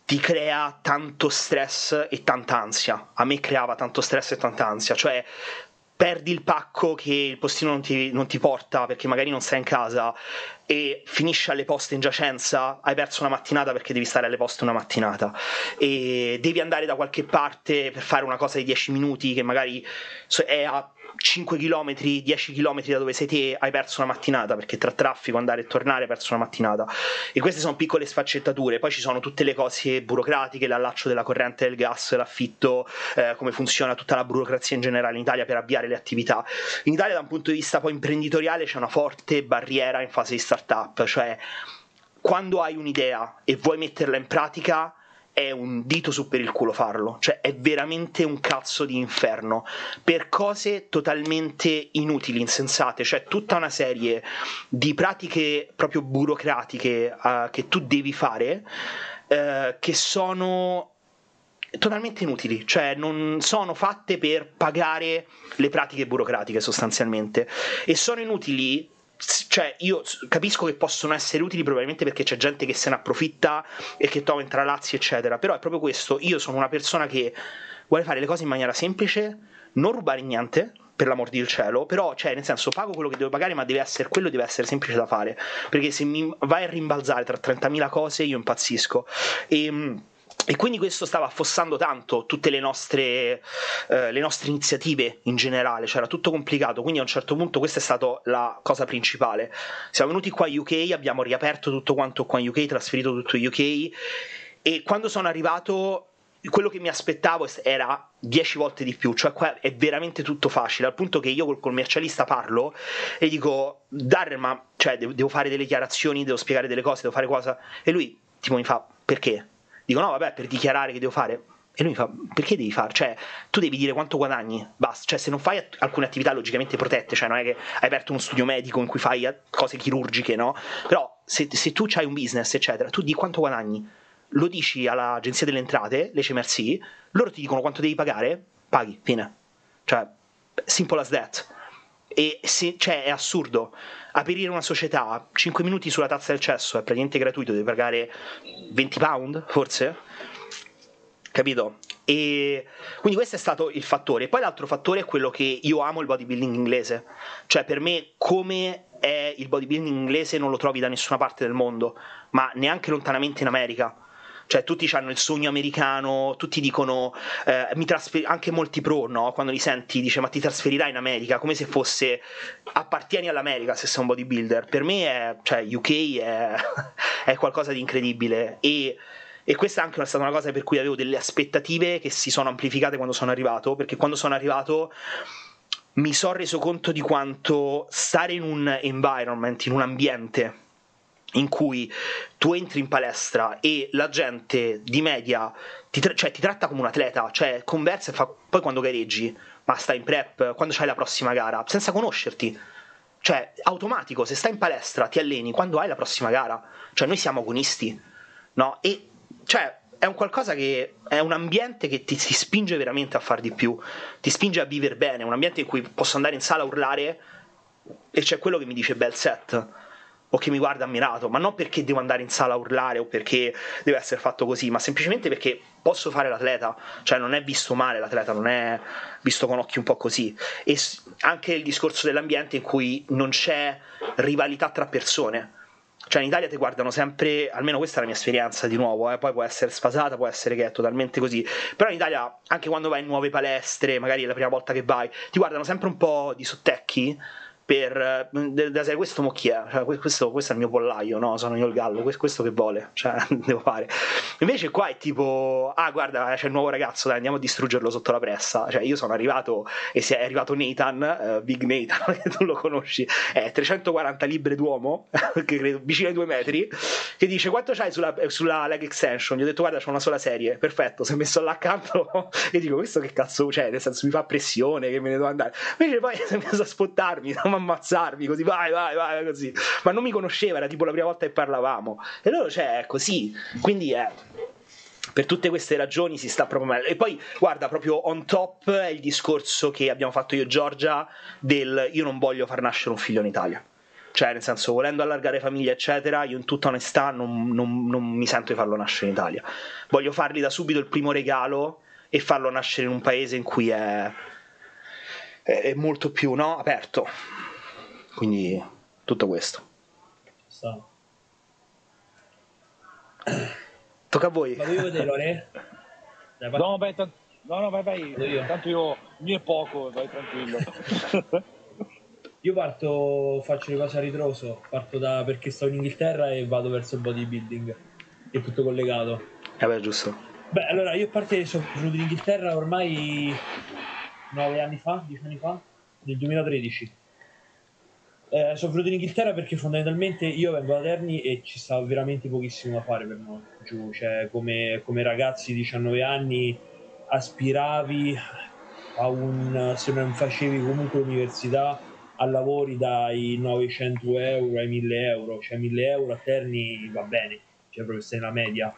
S2: ti crea tanto stress e tanta ansia. A me creava tanto stress e tanta ansia, cioè perdi il pacco che il postino non ti, non ti, porta perché magari non sei in casa e finisci alle poste in giacenza, hai perso una mattinata perché devi stare alle poste una mattinata. E devi andare da qualche parte per fare una cosa di 10 minuti che magari è a 5 km, 10 km da dove sei te hai perso una mattinata perché tra traffico, andare e tornare hai perso una mattinata. E queste sono piccole sfaccettature. Poi ci sono tutte le cose burocratiche l'allaccio della corrente del gas, l'affitto eh, come funziona tutta la burocrazia in generale in Italia per avviare le attività. In Italia da un punto di vista poi imprenditoriale c'è una forte barriera in fase di startup cioè quando hai un'idea e vuoi metterla in pratica è un dito su per il culo farlo, cioè è veramente un cazzo di inferno. Per cose totalmente inutili, insensate, cioè tutta una serie di pratiche proprio burocratiche uh, che tu devi fare uh, che sono totalmente inutili, cioè non sono fatte per pagare le pratiche burocratiche sostanzialmente. E sono inutili cioè io capisco che possono essere utili probabilmente perché c'è gente che se ne approfitta e che trova intralazzi eccetera però è proprio questo io sono una persona che vuole fare le cose in maniera semplice non rubare niente per l'amor del cielo, però, cioè, nel senso, pago quello che devo pagare, ma deve essere quello deve essere semplice da fare. Perché se mi vai a rimbalzare tra 30.000 cose, io impazzisco. E ehm, e quindi questo stava affossando tanto tutte le nostre, eh, le nostre iniziative in generale, cioè era tutto complicato, quindi a un certo punto questa è stata la cosa principale. Siamo venuti qua in UK, abbiamo riaperto tutto quanto qua in UK, trasferito tutto in UK e quando sono arrivato quello che mi aspettavo era 10 volte di più, cioè qua è veramente tutto facile, al punto che io col commercialista parlo e dico, Darren, ma cioè, devo fare delle dichiarazioni, devo spiegare delle cose, devo fare cosa, e lui tipo mi fa, perché? Dico no, vabbè, per dichiarare che devo fare. E lui mi fa, perché devi fare? Cioè, tu devi dire quanto guadagni, basta. Cioè, se non fai alcune attività logicamente protette, cioè non è che hai aperto uno studio medico in cui fai cose chirurgiche, no? Però se, se tu hai un business, eccetera, tu di quanto guadagni, lo dici all'agenzia delle entrate, l'HMRC, loro ti dicono quanto devi pagare, paghi, fine. Cioè, simple as that. E se, cioè, è assurdo aprire una società 5 minuti sulla tazza del cesso è praticamente gratuito, devi pagare 20 pound forse? Capito? E quindi questo è stato il fattore. Poi l'altro fattore è quello che io amo il bodybuilding inglese. Cioè, per me, come è il bodybuilding inglese non lo trovi da nessuna parte del mondo, ma neanche lontanamente in America cioè tutti hanno il sogno americano, tutti dicono, eh, trasfer- anche molti pro, no? quando li senti, dice ma ti trasferirai in America, come se fosse appartieni all'America se sei un bodybuilder. Per me è, cioè, UK è, è qualcosa di incredibile e e questa anche è stata una cosa per cui avevo delle aspettative che si sono amplificate quando sono arrivato, perché quando sono arrivato mi sono reso conto di quanto stare in un environment, in un ambiente in cui tu entri in palestra e la gente di media ti, tra- cioè, ti tratta come un atleta, cioè conversa e fa poi quando gareggi, ma stai in prep, quando c'hai la prossima gara, senza conoscerti. Cioè, automatico, se stai in palestra ti alleni quando hai la prossima gara. Cioè, noi siamo agonisti, no? E, cioè, è un qualcosa che è un ambiente che ti, ti spinge veramente a fare di più, ti spinge a vivere bene, un ambiente in cui posso andare in sala a urlare e c'è quello che mi dice bel set o che mi guarda ammirato, ma non perché devo andare in sala a urlare o perché deve essere fatto così, ma semplicemente perché posso fare l'atleta, cioè non è visto male l'atleta, non è visto con occhi un po' così. E anche il discorso dell'ambiente in cui non c'è rivalità tra persone. Cioè in Italia ti guardano sempre, almeno questa è la mia esperienza di nuovo, eh, poi può essere sfasata, può essere che è totalmente così, però in Italia anche quando vai in nuove palestre, magari è la prima volta che vai, ti guardano sempre un po' di sottecchi per da serie questo mo chi è? Cioè, questo, questo, è il mio pollaio, no? Sono io il gallo, questo, che vuole, cioè devo fare. Invece qua è tipo, ah guarda c'è il nuovo ragazzo, dai andiamo a distruggerlo sotto la pressa. Cioè io sono arrivato e si è arrivato Nathan, uh, Big Nathan, che tu lo conosci, è 340 libbre d'uomo, che credo vicino ai due metri, che dice quanto c'hai sulla, sulla leg extension? Gli ho detto guarda c'ho una sola serie, perfetto, si è messo là accanto e dico questo che cazzo c'è, nel senso mi fa pressione che me ne devo andare. Invece poi si è messo a spottarmi, no? ammazzarmi così, vai, vai, vai, così. Ma non mi conosceva, era tipo la prima volta che parlavamo. E loro, cioè, è così. Quindi è per tutte queste ragioni si sta proprio meglio. E poi, guarda, proprio on top è il discorso che abbiamo fatto io e Giorgia del io non voglio far nascere un figlio in Italia. Cioè, nel senso, volendo allargare famiglia, eccetera, io in tutta onestà non, non, non mi sento di farlo nascere in Italia. Voglio fargli da subito il primo regalo e farlo nascere in un paese in cui è, è molto più no, aperto. Quindi tutto questo. Sta. Tocca a voi.
S3: Ma devo vedere, Lore?
S1: no, t- no, no, vai, vai. Io. Tanto io, mio è poco, vai tranquillo.
S3: io parto, faccio le cose a ritroso, parto da perché sto in Inghilterra e vado verso il bodybuilding. È tutto collegato.
S2: Eh beh, giusto.
S3: Beh, allora io a parte sono venuto in Inghilterra ormai 9 anni fa, 10 anni fa, nel 2013 Eh, sono venuto in Inghilterra perché fondamentalmente io vengo da Terni e ci stava veramente pochissimo da fare per noi giù, cioè come, come ragazzi di 19 anni aspiravi a un, se non facevi comunque l'università, a lavori dai 900 euro ai 1000 euro, cioè 1000 euro a Terni va bene, cioè proprio stai nella media.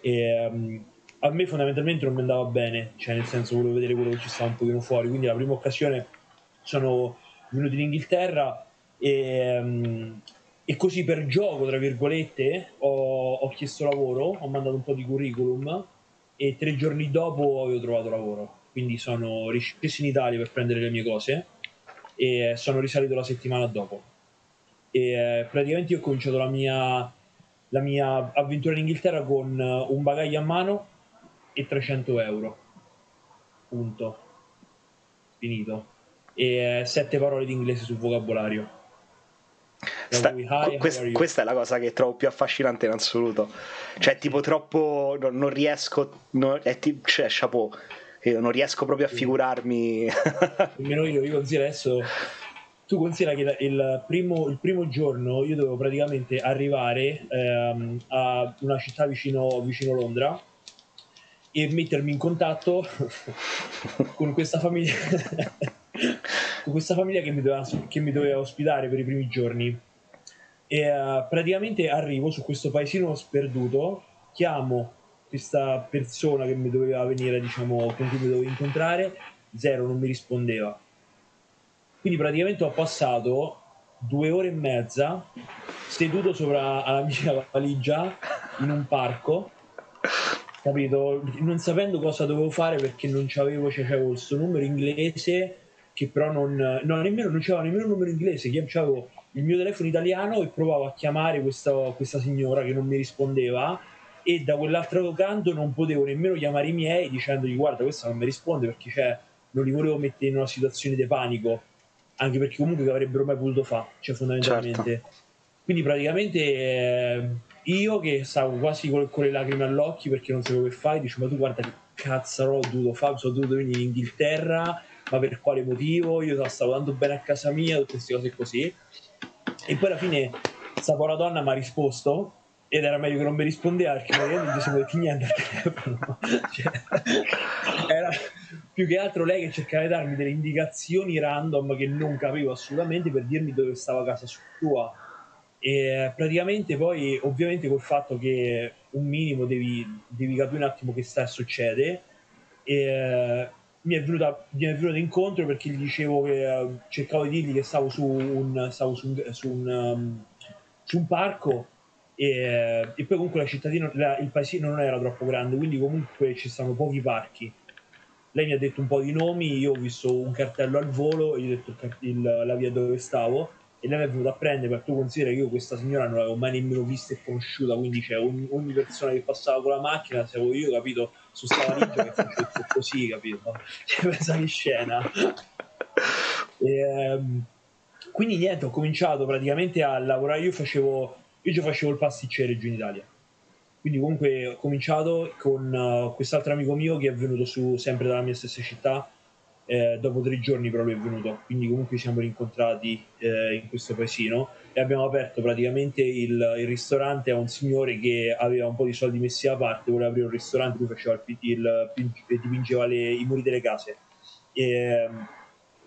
S3: E, um, a me fondamentalmente non mi andava bene, cioè nel senso volevo vedere quello che ci stava un pochino fuori, quindi la prima occasione sono venuto in Inghilterra e, um, e così per gioco, tra virgolette, ho, ho, chiesto lavoro, ho mandato un po' di curriculum e tre giorni dopo avevo trovato lavoro, quindi sono risceso in Italia per prendere le mie cose e sono risalito la settimana dopo. E eh, praticamente ho cominciato la mia, la mia avventura in Inghilterra con un bagaglio a mano e 300 euro. Punto. Finito. E eh, sette parole di inglese sul vocabolario.
S2: Sta, quest, questa è la cosa che trovo più affascinante in assoluto. Cioè, tipo, troppo. Non, non riesco. Non, è tipo, cioè, chapeau. Io non riesco proprio a figurarmi.
S3: Nemmeno io, io considero adesso. Tu considera che il primo, il primo, giorno io dovevo praticamente arrivare ehm, a una città vicino, vicino Londra e mettermi in contatto con questa famiglia. Con questa famiglia che mi, doveva, che mi doveva ospitare per i primi giorni. E uh, praticamente arrivo su questo paesino sperduto chiamo questa persona che mi doveva venire diciamo con cui mi dovevo incontrare zero non mi rispondeva. Quindi praticamente ho passato due ore e mezza seduto sopra la mia valigia in un parco capito? Non sapendo cosa dovevo fare perché non c'avevo, cioè, c'avevo suo numero inglese che però non, no, nemmeno, non c'avevo nemmeno il numero inglese, io avevo il mio telefono italiano e provavo a chiamare questa, questa signora che non mi rispondeva e da quell'altro canto non potevo nemmeno chiamare i miei dicendogli guarda questa non mi risponde perché cioè, non li volevo mettere in una situazione di panico anche perché comunque che avrebbero mai potuto fare cioè fondamentalmente certo. quindi praticamente eh, io che stavo quasi con, con, le lacrime all'occhio perché non sapevo che fare, dicevo ma tu guarda che cazzo ho dovuto fare, sono dovuto venire in Inghilterra, ma per quale motivo? Io stavo andando bene a casa mia, tutte queste cose così. E poi alla fine sta povera donna mi ha risposto ed era meglio che non mi rispondeva perché magari non gli siamo detti niente al telefono. Cioè, era più che altro lei che cercava di darmi delle indicazioni random che non capivo assolutamente per dirmi dove stava casa sua e praticamente poi, ovviamente, col fatto che un minimo devi, devi capire un attimo che sta succede, e, mi, è venuta, mi è venuta incontro perché gli dicevo che cercavo di dirgli che stavo su un, stavo su un, su un, um, su un parco e, e, poi comunque la cittadina, la, il paesino non era troppo grande, quindi comunque ci stanno pochi parchi. Lei mi ha detto un po' di nomi, io ho visto un cartello al volo e gli ho detto il, la via dove stavo e lei mi è venuta a prendere perché tu consideri che io questa signora non l'avevo mai nemmeno vista e conosciuta quindi c'è ogni, ogni, persona che passava con la macchina se avevo io capito su sta valigia che facevo così capito? Cioè presa di scena. E, ehm, quindi niente ho cominciato praticamente a lavorare io facevo io già facevo il pasticcere giù in Italia. Quindi comunque ho cominciato con uh, quest'altro amico mio che è venuto su sempre dalla mia stessa città eh, dopo tre giorni lui è venuto, quindi comunque ci siamo rincontrati eh, in questo paesino e abbiamo aperto praticamente il, il, ristorante a un signore che aveva un po' di soldi messi da parte, voleva aprire un ristorante, lui faceva il, il, il dipingeva le, i muri delle case. E, ehm,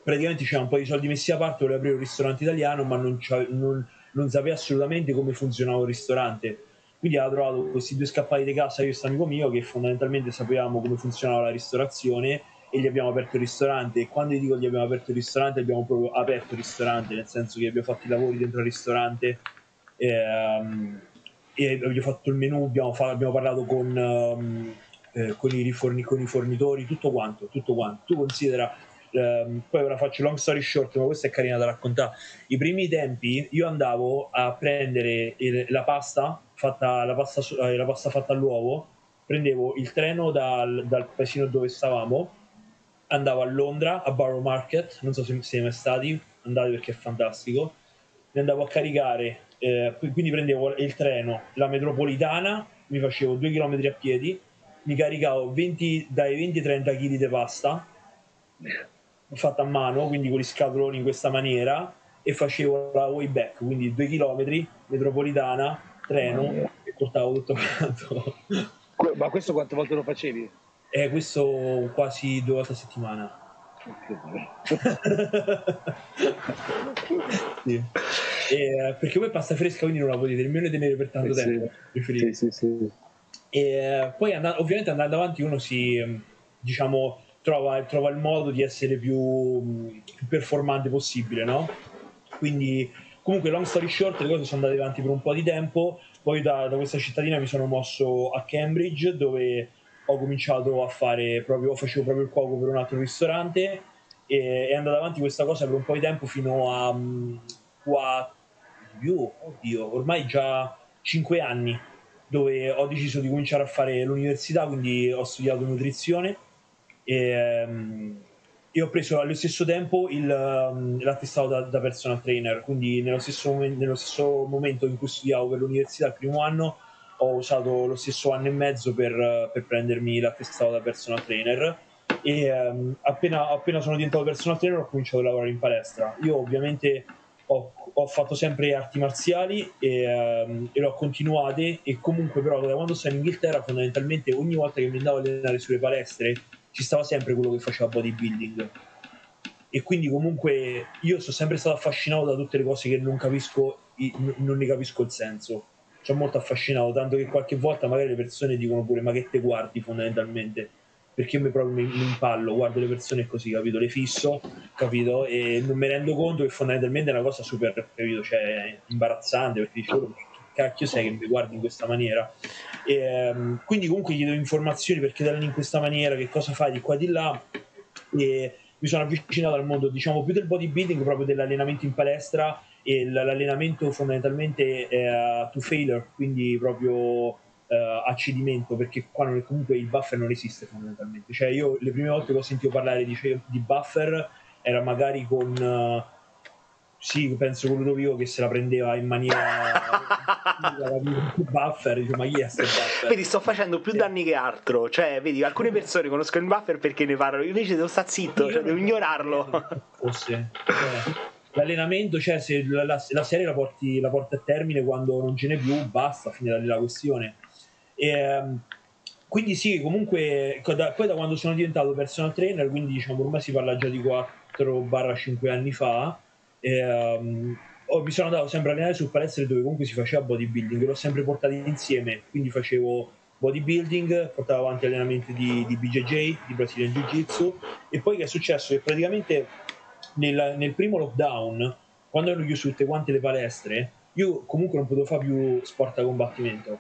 S3: praticamente c'era un po' di soldi messi da parte, voleva aprire un ristorante italiano, ma non, non, non sapeva assolutamente come funzionava il ristorante. Quindi ha trovato questi due scappati di casa io e questo amico mio che fondamentalmente sapevamo come funzionava la ristorazione e gli abbiamo aperto il ristorante e quando dico gli abbiamo aperto il ristorante abbiamo proprio aperto il ristorante nel senso che abbiamo fatto i lavori dentro il ristorante ehm, e abbiamo fatto il menù abbiamo, fa- abbiamo parlato con, um, eh, con, i riforni- con, i fornitori tutto quanto tutto quanto. Tu considera ehm, poi ora faccio long story short ma questa è carina da raccontare. I primi tempi io andavo a prendere il, la pasta fatta la pasta, eh, la pasta fatta all'uovo prendevo il treno dal, dal paesino dove stavamo andavo a Londra, a Borough Market, non so se siete mai stati, andate perché è fantastico, mi andavo a caricare, eh, quindi prendevo il treno, la metropolitana, mi facevo due chilometri a piedi, mi caricavo 20, dai 20 ai 30 kg di pasta, fatta a mano, quindi con gli scatoloni in questa maniera, e facevo la way back, quindi due chilometri, metropolitana, treno e portavo tutto quanto.
S1: Ma questo quante volte lo facevi?
S3: Eh, questo quasi due volte a settimana. sì. eh, perché poi pasta fresca quindi non la potete nemmeno tenere per tanto
S1: sì,
S3: tempo
S1: sì, sì, sì,
S3: e eh, poi and- ovviamente andando avanti uno si diciamo trova, trova il modo di essere più, più performante possibile no? quindi comunque long story short le cose sono andate avanti per un po' di tempo poi da, da questa cittadina mi sono mosso a Cambridge dove ho cominciato a fare proprio, facevo proprio il cuoco per un altro ristorante e è andata avanti questa cosa per un po' di tempo fino a um, qua, oddio, ormai già 5 anni dove ho deciso di cominciare a fare l'università, quindi ho studiato nutrizione e, um, e ho preso allo stesso tempo il, um, l'attestato da, da, personal trainer, quindi nello stesso, nello stesso momento in cui studiavo per l'università, il primo anno, ho usato lo stesso anno e mezzo per, per prendermi l'attestato da personal trainer e um, appena, appena, sono diventato personal trainer ho cominciato a lavorare in palestra. Io ovviamente ho, ho fatto sempre arti marziali e, um, e l'ho continuate e comunque però da quando sono in Inghilterra fondamentalmente ogni volta che mi andavo a allenare sulle palestre ci stava sempre quello che faceva bodybuilding e quindi comunque io sono sempre stato affascinato da tutte le cose che non capisco non ne capisco il senso ci ho molto affascinato, tanto che qualche volta magari le persone dicono pure ma che te guardi fondamentalmente, perché io mi proprio mi, mi impallo, guardo le persone così, capito, le fisso, capito, e non mi rendo conto che fondamentalmente è una cosa super, capito, cioè imbarazzante, perché dicevo, oh, cacchio sei che mi guardi in questa maniera? E, um, quindi comunque gli do informazioni perché te in questa maniera, che cosa fai di qua e di là, e mi sono avvicinato al mondo, diciamo, più del bodybuilding, proprio dell'allenamento in palestra l'allenamento fondamentalmente è to failure, quindi proprio uh, a cedimento, perché qua non, comunque il buffer non esiste fondamentalmente. Cioè io le prime volte che ho sentito parlare di, di buffer era magari con... Uh, sì, penso con Ludovico che se la prendeva in maniera buffer, dice, ma chi è sto buffer?
S2: Vedi, sto facendo più danni che altro. Cioè, vedi, alcune persone conoscono il buffer perché ne parlano, invece devo stare zitto, cioè, devo ignorarlo.
S3: Forse. Eh l'allenamento, cioè se la, la, la serie la porti, la porti, a termine quando non ce n'è più, basta, finita la questione. E, ehm, quindi sì, comunque, poi da quando sono diventato personal trainer, quindi diciamo ormai si parla già di 4-5 anni fa, e, um, oh, mi sono andato sempre a allenare su palestre dove comunque si faceva bodybuilding, l'ho sempre portato insieme, quindi facevo bodybuilding, portavo avanti allenamenti di, di BJJ, di Brazilian Jiu Jitsu, e poi che è successo? Che praticamente nel, nel primo lockdown, quando hanno chiuso tutte quante le palestre, io comunque non potevo fare più sport a combattimento.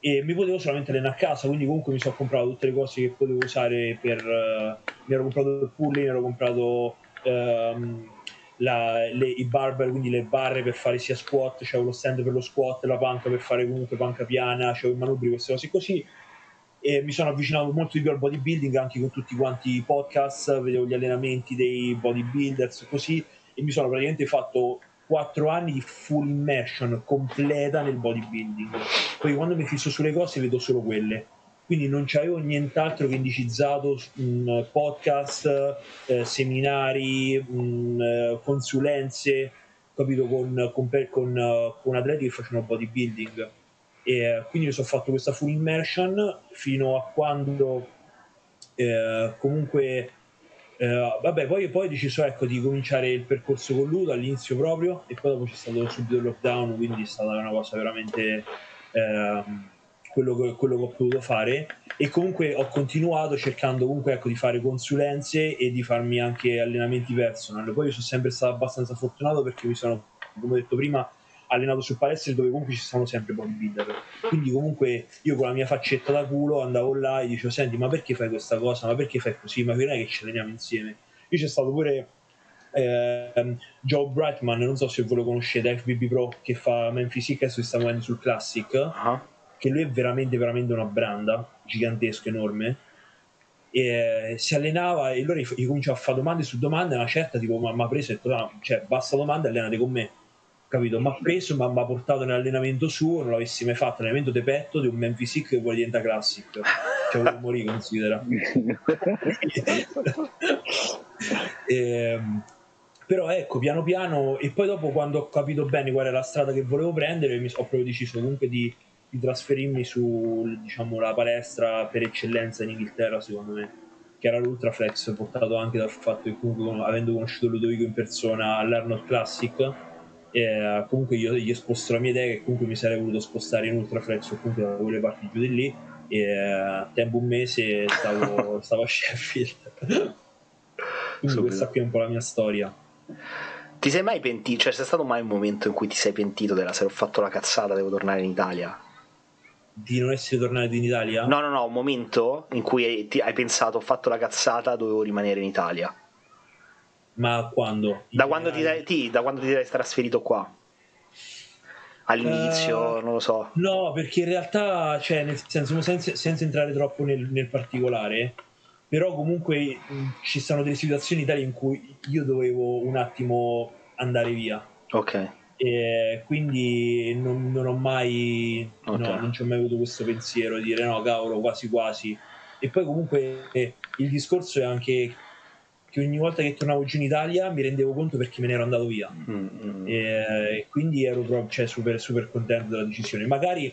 S3: E mi potevo solamente allenare a casa, quindi comunque mi sono comprato tutte le cose che potevo usare per... Uh, mi ero comprato il pulley, mi ero comprato um, la, le, i barbell, quindi le barre per fare sia squat, c'avevo lo stand per lo squat, la panca per fare comunque panca piana, c'avevo i manubri, queste cose così e mi sono avvicinato molto di più al bodybuilding anche con tutti quanti i podcast, vedevo gli allenamenti dei bodybuilders così e mi sono praticamente fatto quattro anni di full immersion completa nel bodybuilding. Poi quando mi fisso sulle cose vedo solo quelle. Quindi non c'avevo nient'altro che indicizzato mh, podcast, eh, seminari, mh, eh, consulenze, capito, con, con, con, con atleti che facevano bodybuilding e quindi mi sono fatto questa full immersion fino a quando eh, comunque eh, vabbè poi, poi ho deciso ecco, di cominciare il percorso con Ludo all'inizio proprio e poi dopo c'è stato subito il lockdown quindi è stata una cosa veramente eh, quello, che, quello, che, ho potuto fare. E comunque ho continuato cercando comunque ecco, di fare consulenze e di farmi anche allenamenti personal. Poi io sono sempre stato abbastanza fortunato perché mi sono come ho detto prima allenato su palestre dove comunque ci stanno sempre bodybuilder. Quindi comunque io con la mia faccetta da culo andavo là e dicevo senti ma perché fai questa cosa? Ma perché fai così? Ma non è che ci alleniamo insieme. Io c'è stato pure eh, Joe Brightman, non so se voi lo conoscete, FBB Pro che fa Memphis Sick adesso sta muovendo sul Classic, uh-huh. che lui è veramente veramente una branda, gigantesco, enorme. E, si allenava e allora gli cominciava a fare domande su domande, una certa tipo ma mi ha preso e detto no, cioè basta domande allenate con me capito? Ma ha preso, ma mi ha portato nell'allenamento suo, non l'avessi mai fatto, l'allenamento di petto di un man physique che vuole diventare classic. Cioè, vuole morire, considera. e, ehm, Però ecco, piano piano, e poi dopo quando ho capito bene qual era la strada che volevo prendere, mi ho proprio deciso comunque di, di trasferirmi su diciamo, la palestra per eccellenza in Inghilterra, secondo me, che era l'Ultraflex, portato anche dal fatto che comunque avendo conosciuto Ludovico in persona all'Arnold Classic, eh, comunque io gli esposto la mia idea che comunque mi sarei voluto spostare in Ultraflex o comunque da quelle parti più di lì e eh, a tempo un mese stavo, stavo a Sheffield. quindi Subito. questa qui è un po' la mia storia.
S2: Ti sei mai pentito? Cioè, c'è stato mai un momento in cui ti sei pentito della se ho fatto la cazzata, devo tornare in Italia?
S3: Di non essere tornato in Italia?
S2: No, no, no, un momento in cui hai, hai pensato ho fatto la cazzata, dovevo rimanere in Italia.
S3: Ma quando?
S2: Da quando, ti, ti, da quando ti sei trasferito qua? All'inizio, uh, non lo so.
S3: No, perché in realtà, cioè, nel senso, senza, senza entrare troppo nel, nel particolare, però comunque mh, ci sono delle situazioni tali in cui io dovevo un attimo andare via.
S2: Ok.
S3: E quindi non, non ho mai okay. no, non ci ho mai avuto questo pensiero di dire no cavolo quasi quasi e poi comunque eh, il discorso è anche che ogni volta che tornavo giù in Italia mi rendevo conto perché me ne ero andato via mm-hmm. e, e, quindi ero proprio cioè, super, super contento della decisione magari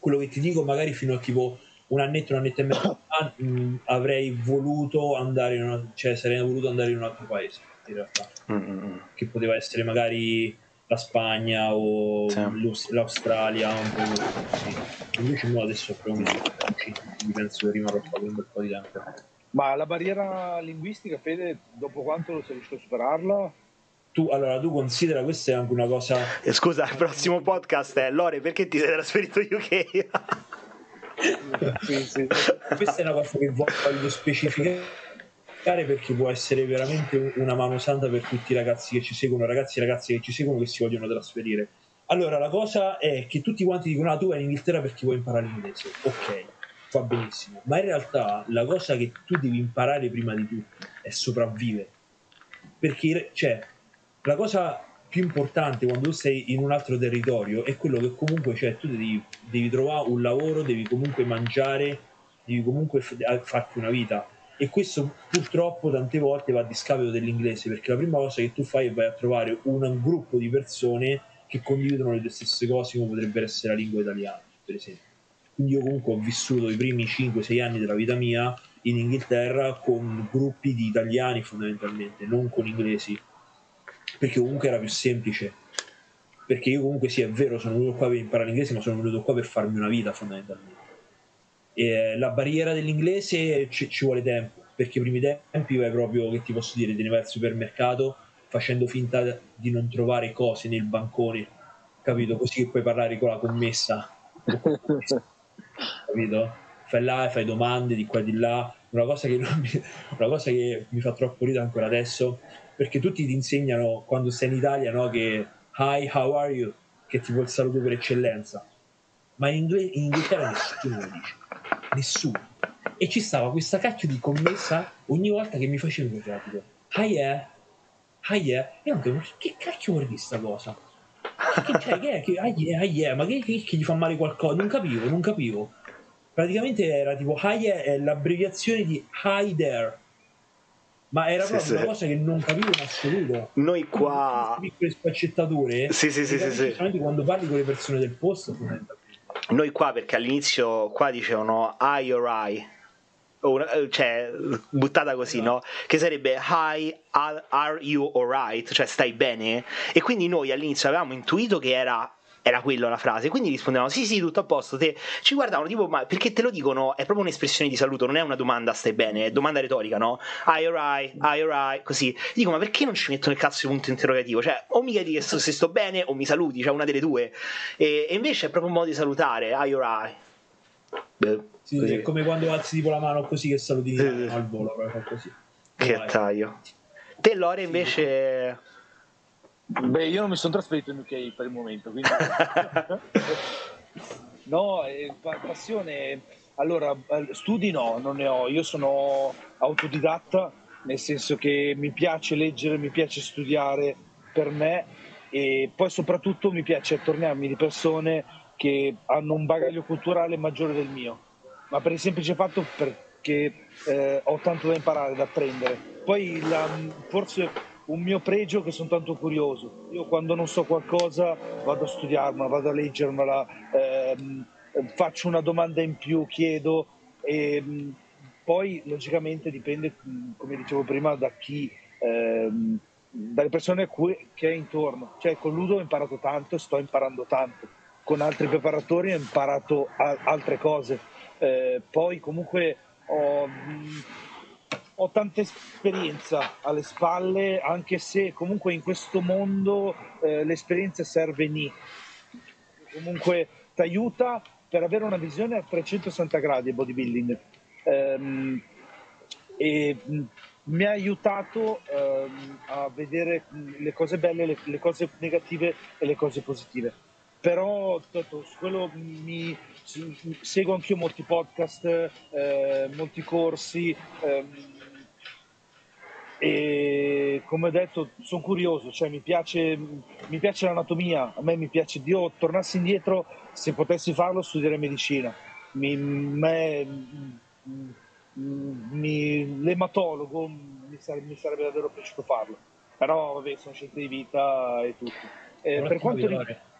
S3: quello che ti dico magari fino a tipo un annetto, un annetto e mezzo fa, mh, avrei voluto andare in una, cioè sarei voluto andare in un altro paese in realtà mm-hmm. che poteva essere magari la Spagna o sì. l'Australia un po' così invece no adesso proprio mi penso che rimarrò qua per un bel po' di tempo
S1: ma la barriera linguistica, Fede, dopo quanto sei riuscito a superarla?
S3: Tu, allora, tu considera questa è anche una cosa.
S2: Eh, scusa, il prossimo podcast è Lore, perché ti sei trasferito in UK?
S3: sì, sì. Questa è una cosa che voglio specificare perché può essere veramente una mano santa per tutti i ragazzi che ci seguono, ragazzi e ragazze che ci seguono che si vogliono trasferire. Allora, la cosa è che tutti quanti dicono: Ah, tu vai in Inghilterra perché vuoi imparare l'inglese. Ok fa benissimo, ma in realtà la cosa che tu devi imparare prima di tutto è sopravvivere. Perché cioè, la cosa più importante quando tu sei in un altro territorio è quello che comunque cioè, tu devi, devi trovare un lavoro, devi comunque mangiare, devi comunque f- farti una vita. E questo purtroppo tante volte va a discapito dell'inglese, perché la prima cosa che tu fai è vai a trovare un gruppo di persone che condividono le stesse cose, come potrebbe essere la lingua italiana, per esempio io comunque ho vissuto i primi 5-6 anni della vita mia in Inghilterra con gruppi di italiani fondamentalmente, non con inglesi, perché comunque era più semplice. Perché io comunque sì, è vero, sono venuto qua per imparare l'inglese, ma sono venuto qua per farmi una vita fondamentalmente. E la barriera dell'inglese ci, ci vuole tempo, perché i primi tempi vai proprio, che ti posso dire, te ne vai al supermercato facendo finta di non trovare cose nel bancone, capito? Così che puoi parlare con la commessa capito? Fai là e fai domande di qua e di là, una cosa che, mi, una cosa che mi fa troppo ridere ancora adesso, perché tutti ti insegnano quando sei in Italia no, che hi, how are you? Che è tipo il saluto per eccellenza. Ma in, Ingle- in Inghilterra nessuno lo dice, nessuno. E ci stava questa cacchio di commessa ogni volta che mi facevo il tipo, hi yeah, hi yeah, e io non che cacchio vuol dire sta cosa? Che, cioè, che è? Che, ah, yeah, ah, yeah, ma che, che, che, gli fa male qualcosa? Non capivo, non capivo. Praticamente era tipo hi yeah, è l'abbreviazione di hi there. Ma era proprio sì, una cosa che non capivo in assoluto.
S2: Noi qua.
S3: Piccole sfaccettature.
S2: Sì, sì, sì, sì,
S3: sì. quando parli con le persone del posto,
S2: Noi qua perché all'inizio qua dicevano I or I una, cioè buttata così, no? Che sarebbe Hi, are you alright? Cioè stai bene? E quindi noi all'inizio avevamo intuito che era era quella la frase. Quindi rispondevano: Sì, sì, tutto a posto. Te, ci guardavano tipo, ma perché te lo dicono? È proprio un'espressione di saluto, non è una domanda, stai bene, è domanda retorica, no? I alright, I alright, così. Dico, ma perché non ci mettono il cazzo di punto interrogativo? Cioè, o mi chiedi se sto bene o mi saluti, cioè una delle due. E, e invece è proprio un modo di salutare, I alright.
S3: Beh, sì, è come quando alzi tipo la mano così che saluti sì. al volo, così.
S2: Che Vai. taglio. Te Lore invece...
S1: Beh, io non mi sono trasferito in UK per il momento, quindi... no, eh, passione... Allora, eh, studi no, non ne ho. Io sono autodidatta, nel senso che mi piace leggere, mi piace studiare per me e poi soprattutto mi piace attorniarmi di persone che hanno un bagaglio culturale maggiore del mio, ma per il semplice fatto perché eh, ho tanto da imparare, da apprendere. Poi la, forse un mio pregio che sono tanto curioso. Io quando non so qualcosa vado a studiarmela, vado a leggermela, ehm, faccio una domanda in più, chiedo e ehm, poi logicamente dipende, come dicevo prima, da chi, ehm, dalle persone che è intorno. Cioè con Ludo ho imparato tanto, sto imparando tanto, con altri preparatori ho imparato a- altre cose. Eh, poi comunque ho, ho tanta esperienza alle spalle, anche se comunque in questo mondo eh, l'esperienza serve ni. Comunque ti aiuta per avere una visione a 360 gradi di bodybuilding. Um, e mh, mi ha aiutato um, a vedere le cose belle, le, le, cose negative e le cose positive. Però su quello mi, seguo anch'io molti podcast, eh, molti corsi. Ehm, e come ho detto sono curioso, cioè mi piace, mi piace l'anatomia, a me mi piace, io tornassi indietro se potessi farlo studierei medicina, mi, me, mi, l'ematologo mi sarebbe, mi sarebbe, davvero piaciuto farlo, però vabbè sono scelte di vita e tutto. Eh, per quanto riguarda...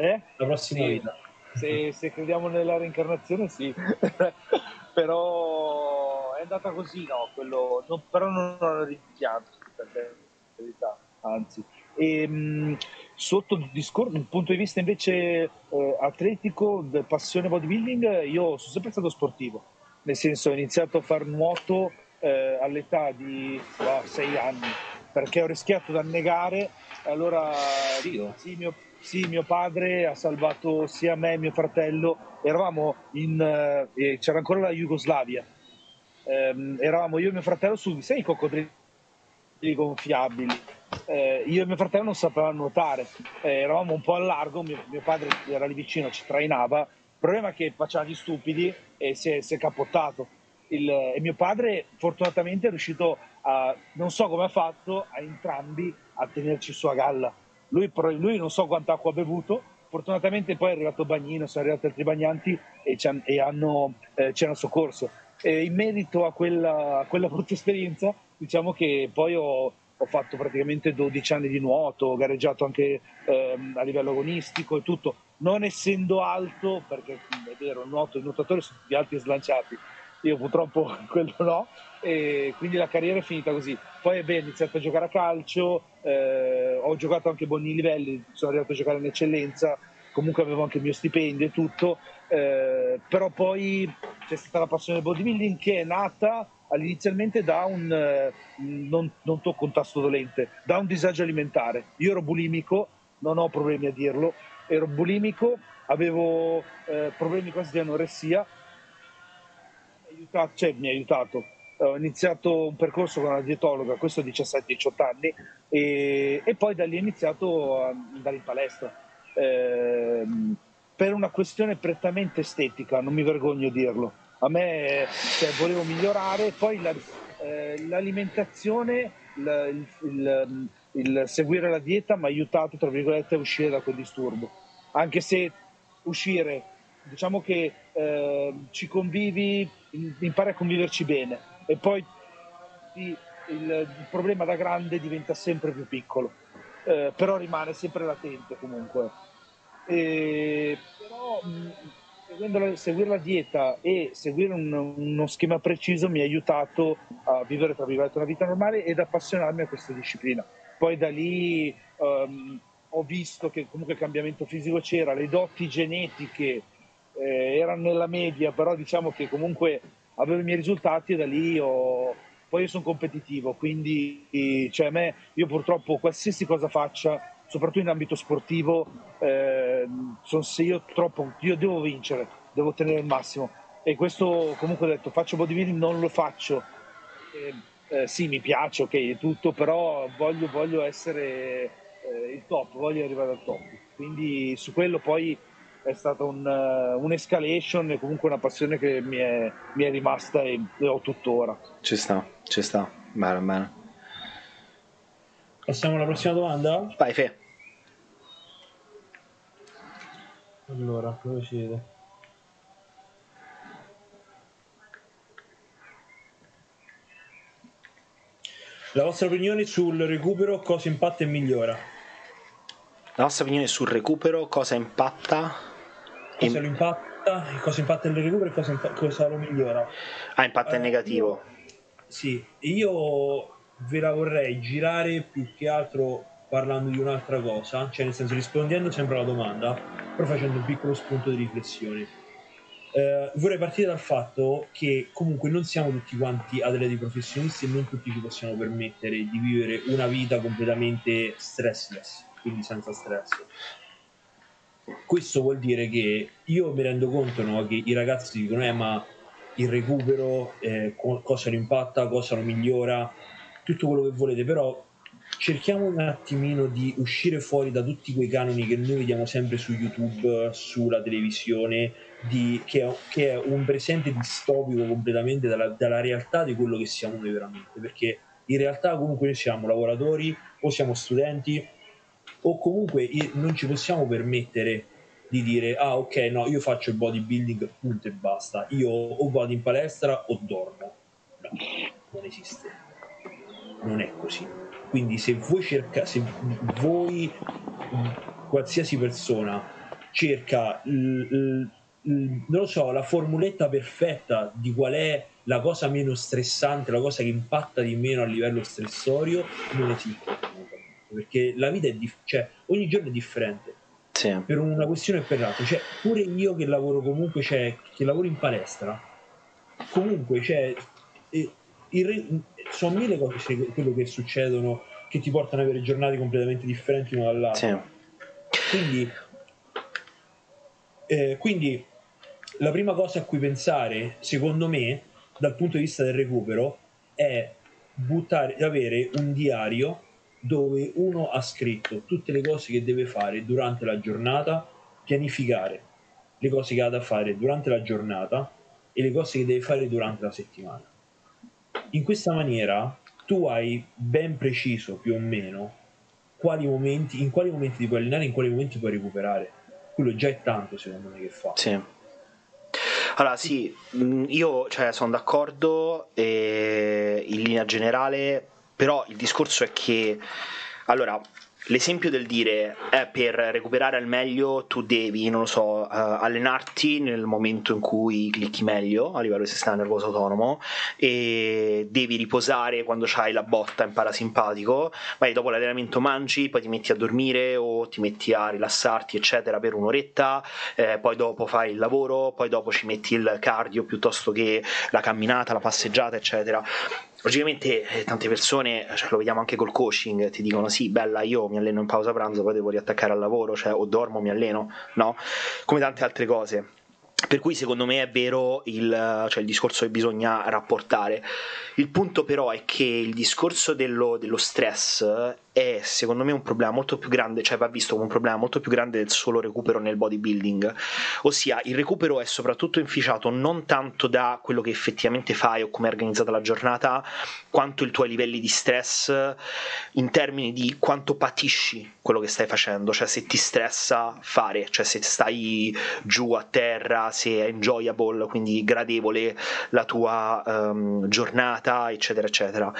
S3: Eh? La prossima
S1: sì,
S3: vita.
S1: Se, se crediamo nella reincarnazione sì, però è andata così, no? Quello, non, però non ho rimpianto, per verità, anzi. E, mh, sotto il discorso, dal punto di vista invece eh, atletico, passione bodybuilding, io sono sempre stato sportivo, nel senso ho iniziato a fare nuoto eh, all'età di 6 oh, anni, perché ho rischiato di annegare, allora sì, mio, sì, mio padre ha salvato sia me che mio fratello, eravamo in, eh, c'era ancora la Jugoslavia, eh, eravamo io e mio fratello su sei coccodrilli gonfiabili. Eh, io e mio fratello non sapevamo nuotare, eh, eravamo un po' al largo, mio, mio, padre era lì vicino, ci trainava. Il problema è che faceva gli stupidi e si è, si è capottato. Il, e mio padre fortunatamente è riuscito a, non so come ha fatto, a entrambi a tenerci su a galla lui, lui non so quanta acqua ha bevuto, fortunatamente poi è arrivato Bagnino, sono arrivati altri bagnanti e ci, han, hanno, eh, ci hanno soccorso. E in merito a quella, a quella brutta esperienza, diciamo che poi ho, ho, fatto praticamente 12 anni di nuoto, ho gareggiato anche ehm, a livello agonistico e tutto, non essendo alto, perché è vero, il nuoto, i nuotatori sono tutti alti e slanciati, io purtroppo quello no, e quindi la carriera è finita così. Poi beh, ho iniziato a giocare a calcio, eh, ho giocato anche a buoni livelli, sono arrivato a giocare in eccellenza, comunque avevo anche il mio stipendio e tutto, eh, però poi c'è stata la passione del bodybuilding che è nata inizialmente da un, eh, non, non tocco un tasto dolente, da un disagio alimentare. Io ero bulimico, non ho problemi a dirlo, ero bulimico, avevo eh, problemi quasi di anoressia, cioè, mi ha aiutato. Ho iniziato un percorso con una dietologa, questo a 17-18 anni, e, e, poi da lì ho iniziato ad andare in palestra. Eh, per una questione prettamente estetica, non mi vergogno a dirlo. A me cioè, volevo migliorare, poi la, eh, l'alimentazione, la, il, il, il, seguire la dieta mi ha aiutato, tra virgolette, a uscire da quel disturbo. Anche se uscire diciamo che eh, ci convivi, impari a conviverci bene e poi il, il, problema da grande diventa sempre più piccolo, eh, però rimane sempre latente comunque. E, però mh, seguire la dieta e seguire un, uno schema preciso mi ha aiutato a vivere tra virgolette una vita normale ed appassionarmi a questa disciplina. Poi da lì um, ho visto che comunque il cambiamento fisico c'era, le doti genetiche eh, erano nella media, però diciamo che comunque avevo i miei risultati e da lì ho... poi io sono competitivo, quindi cioè a me, io purtroppo qualsiasi cosa faccia, soprattutto in ambito sportivo, eh, sono, se io troppo, io devo vincere, devo ottenere il massimo e questo comunque ho detto faccio bodybuilding, non lo faccio. Eh, eh, sì, mi piace, ok, tutto, però voglio, voglio essere eh, il top, voglio arrivare al top. Quindi su quello poi è stata un, uh, un'escalation e comunque una passione che mi è, mi è rimasta e, e, ho tuttora.
S2: Ci sta, ci sta, bene, bene.
S3: Passiamo alla prossima domanda?
S2: Vai, Fe.
S3: Allora, procede. La vostra opinione sul recupero, cosa impatta e migliora?
S2: La vostra opinione sul recupero, cosa impatta?
S3: Cosa lo impatta, cosa impatta il recupero e cosa, impa- cosa lo migliora?
S2: Ah, impatta
S3: Eh,
S2: in negativo.
S3: io- sì, io ve la vorrei girare più che altro parlando di un'altra cosa, cioè nel senso rispondendo sempre alla domanda, però facendo un piccolo spunto di riflessione. Eh, vorrei partire dal fatto che comunque non siamo tutti quanti atleti professionisti e non tutti ci possiamo permettere di vivere una vita completamente stressless, quindi senza stress. Questo vuol dire che io mi rendo conto no, che i ragazzi dicono eh ma il recupero, eh, co- cosa lo impatta, cosa lo migliora, tutto quello che volete, però cerchiamo un attimino di uscire fuori da tutti quei canoni che noi vediamo sempre su YouTube, sulla televisione, di- che, è, che è un presente distopico completamente dalla, dalla realtà di quello che siamo noi veramente, perché in realtà comunque noi siamo lavoratori o siamo studenti o comunque non ci possiamo permettere di dire ah ok no io faccio il bodybuilding punto e basta. Io o vado in palestra o dormo. No non esiste. Non è così. Quindi se voi cerca se voi qualsiasi persona cerca l- l- l- non lo so la formuletta perfetta di qual è la cosa meno stressante la cosa che impatta di meno a livello stressorio non esiste perché la vita è dif- cioè ogni giorno è differente
S2: Sì.
S3: per una questione o per l'altra. Cioè, pure io che lavoro comunque, cioè, che lavoro in palestra, comunque, cioè, eh, il sono mille cose quello che succedono che ti portano ad avere giornate completamente differenti una dall'altra.
S2: Sì.
S3: Quindi, eh, quindi la prima cosa a cui pensare, secondo me, dal punto di vista del recupero, è buttare, avere un diario dove uno ha scritto tutte le cose che deve fare durante la giornata, pianificare le cose che ha da fare durante la giornata e le cose che deve fare durante la settimana. In questa maniera tu hai ben preciso più o meno quali momenti, in quali momenti ti puoi allenare, in quali momenti puoi recuperare. Quello già è tanto secondo me che fa.
S2: Sì. Allora, sì, mh, io cioè, sono d'accordo eh, in linea generale, però il discorso è che, allora, l'esempio del dire è per recuperare al meglio tu devi, non lo so, eh, allenarti nel momento in cui clicchi meglio a livello del sistema nervoso autonomo e devi riposare quando c'hai la botta in parasimpatico, poi dopo l'allenamento mangi, poi ti metti a dormire o ti metti a rilassarti, eccetera, per un'oretta, eh, poi dopo fai il lavoro, poi dopo ci metti il cardio piuttosto che la camminata, la passeggiata, eccetera. Logicamente eh, tante persone, cioè, lo vediamo anche col coaching, ti dicono sì, bella, io mi alleno in pausa pranzo, poi devo riattaccare al lavoro, cioè o dormo, mi alleno, no? Come tante altre cose. Per cui secondo me è vero il, cioè il discorso che bisogna rapportare. Il punto però è che il discorso dello, dello stress è secondo me un problema molto più grande, cioè va visto come un problema molto più grande del solo recupero nel bodybuilding. Ossia, il recupero è soprattutto inficiato non tanto da quello che effettivamente fai o come è organizzata la giornata, quanto i tuoi livelli di stress in termini di quanto patisci quello che stai facendo, cioè se ti stressa fare, cioè se stai giù a terra, se è enjoyable, quindi gradevole la tua ehm, giornata, eccetera, eccetera.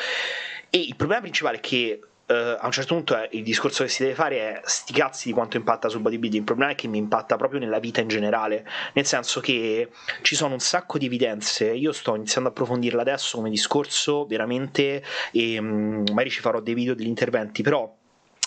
S2: E il problema principale è che eh, a un certo punto è, il discorso che si deve fare è sti cazzi di quanto impatta sul bodybuilding. Il problema è che mi impatta proprio nella vita in generale, nel senso che ci sono un sacco di evidenze. Io sto iniziando a approfondirla adesso come discorso, veramente, e mh, magari ci farò dei video degli interventi, però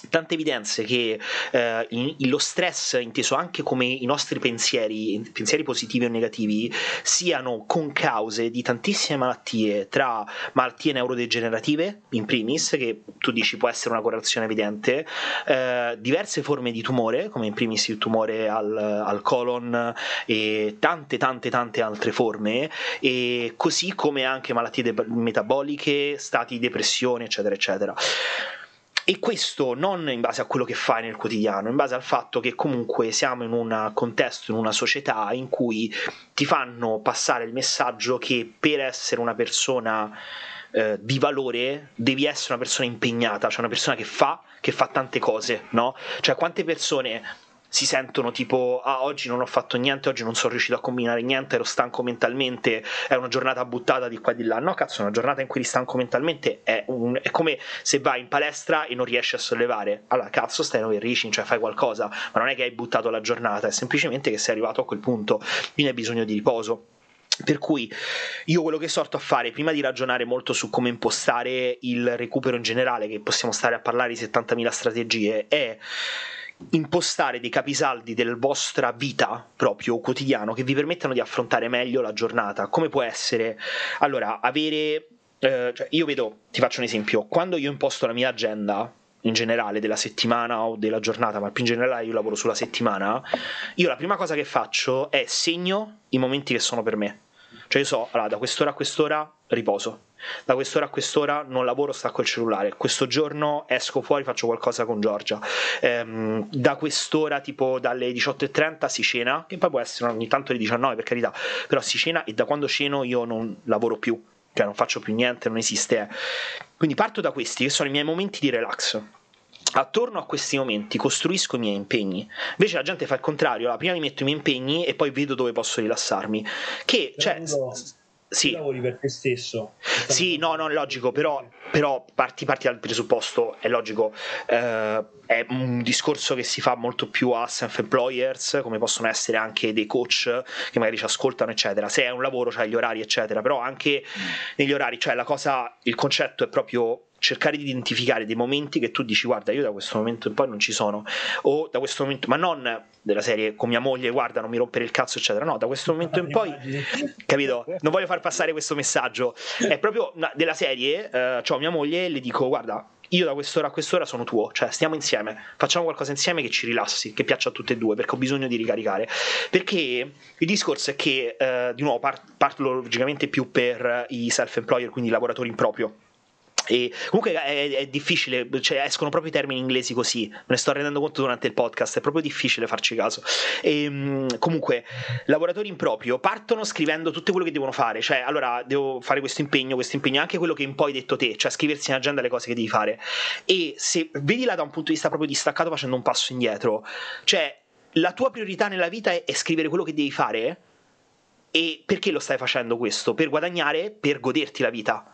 S2: tante evidenze che eh, in- lo stress, inteso anche come i nostri pensieri, pensieri positivi o negativi, siano concause di tantissime malattie, tra malattie neurodegenerative, in primis, che tu dici può essere una correlazione evidente, eh, diverse forme di tumore, come in primis il tumore al, al colon e tante tante tante altre forme, e così come anche malattie de- metaboliche, stati di depressione, eccetera, eccetera. E questo non in base a quello che fai nel quotidiano, in base al fatto che comunque siamo in un contesto, in una società in cui ti fanno passare il messaggio che per essere una persona eh, di valore devi essere una persona impegnata, cioè una persona che fa, che fa tante cose, no? Cioè quante persone si sentono tipo ah oggi non ho fatto niente, oggi non sono riuscito a combinare niente, ero stanco mentalmente, è una giornata buttata di qua e di là. No, cazzo, una giornata in cui eri stanco mentalmente è, un, è come se vai in palestra e non riesci a sollevare. Allora, cazzo, stai in reaching, cioè fai qualcosa, ma non è che hai buttato la giornata, è semplicemente che sei arrivato a quel punto, quindi hai bisogno di riposo. Per cui io quello che sorto a fare, prima di ragionare molto su come impostare il recupero in generale, che possiamo stare a parlare di 70.000 strategie, è impostare dei capisaldi della vostra vita proprio quotidiano che vi permettano di affrontare meglio la giornata. Come può essere? Allora, avere... Eh, cioè io vedo, ti faccio un esempio, quando io imposto la mia agenda, in generale della settimana o della giornata, ma più in generale io lavoro sulla settimana, io la prima cosa che faccio è segno i momenti che sono per me. Cioè io so, allora, da quest'ora a quest'ora riposo, da quest'ora a quest'ora non lavoro, stacco il cellulare, questo giorno esco fuori, faccio qualcosa con Giorgia, ehm, da quest'ora tipo dalle 18.30 si cena, che poi può essere ogni tanto le 19 per carità, però si cena e da quando ceno io non lavoro più, cioè non faccio più niente, non esiste. Quindi parto da questi che sono i miei momenti di relax attorno a questi momenti costruisco i miei impegni. Invece la gente fa il contrario, prima mi metto i miei impegni e poi vedo dove posso rilassarmi. Che, cioè,
S3: sì. lavori per te stesso.
S2: Sì, no, no, è logico, però, però parti, parti, dal presupposto, è logico, eh, è un discorso che si fa molto più a self-employers, come possono essere anche dei coach che magari ci ascoltano, eccetera. Se è un lavoro, c'hai gli orari, eccetera, però anche negli orari, cioè la cosa, il concetto è proprio cercare di identificare dei momenti che tu dici guarda io da questo momento in poi non ci sono. O da questo momento ma non della serie con mia moglie guarda non mi rompere il cazzo eccetera. No da questo momento in poi capito? Non voglio far passare questo messaggio. È proprio della serie eh, ho mia moglie le dico guarda io da quest'ora a quest'ora sono tuo, cioè stiamo insieme, facciamo qualcosa insieme che ci rilassi, che piaccia a tutte e due, perché ho bisogno di ricaricare. Perché il discorso è che, eh, di nuovo, parlo logicamente più per i self-employer, quindi i lavoratori in proprio e comunque è, è difficile, cioè escono proprio i termini inglesi così, me ne sto rendendo conto durante il podcast, è proprio difficile farci caso. E, ehm, comunque, lavoratori in proprio partono scrivendo tutto quello che devono fare, cioè allora devo fare questo impegno, questo impegno, anche quello che un po' hai detto te, cioè scriversi in agenda le cose che devi fare. E se vedila da un punto di vista proprio distaccato facendo un passo indietro, cioè la tua priorità nella vita è, è scrivere quello che devi fare. E perché lo stai facendo questo? Per guadagnare, per goderti la vita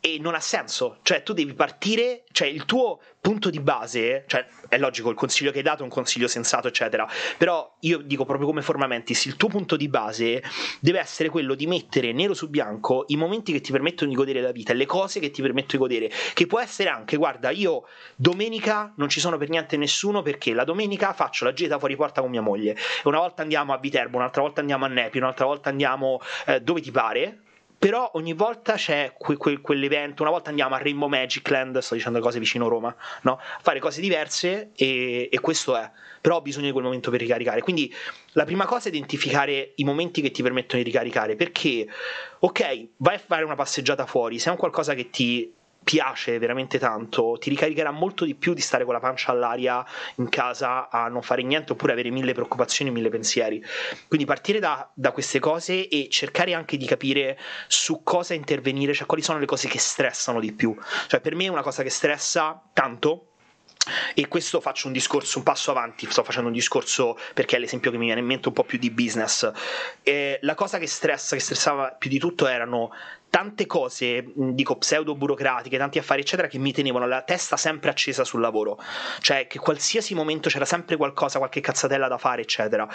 S2: e non ha senso. Cioè, tu devi partire, cioè il tuo punto di base, cioè è logico, il consiglio che hai dato è un consiglio sensato, eccetera. Però io dico proprio come forma mentis, il tuo punto di base deve essere quello di mettere nero su bianco i momenti che ti permettono di godere la vita, le cose che ti permettono di godere. Che può essere anche, guarda, io domenica non ci sono per niente nessuno perché la domenica faccio la gita fuori porta con mia moglie. Una volta andiamo a Viterbo, un'altra volta andiamo a Nepi, un'altra volta andiamo eh, dove ti pare però ogni volta c'è que- que- quell'evento, una volta andiamo a Rainbow Magic Land, sto dicendo cose vicino Roma, no? a fare cose diverse e-, e questo è, però ho bisogno di quel momento per ricaricare, quindi la prima cosa è identificare i momenti che ti permettono di ricaricare, perché ok, vai a fare una passeggiata fuori, se è un qualcosa che ti piace veramente tanto, ti ricaricherà molto di più di stare con la pancia all'aria in casa a non fare niente oppure avere mille preoccupazioni, mille pensieri. Quindi partire da, da queste cose e cercare anche di capire su cosa intervenire, cioè quali sono le cose che stressano di più. Cioè per me una cosa che stressa tanto e questo faccio un discorso un passo avanti, sto facendo un discorso perché è l'esempio che mi viene in mente un po' più di business. E la cosa che stressa, che stressava più di tutto erano tante cose, dico pseudo burocratiche, tanti affari, eccetera, che mi tenevano la testa sempre accesa sul lavoro. Cioè, che qualsiasi momento c'era sempre qualcosa, qualche cazzatella da fare, eccetera.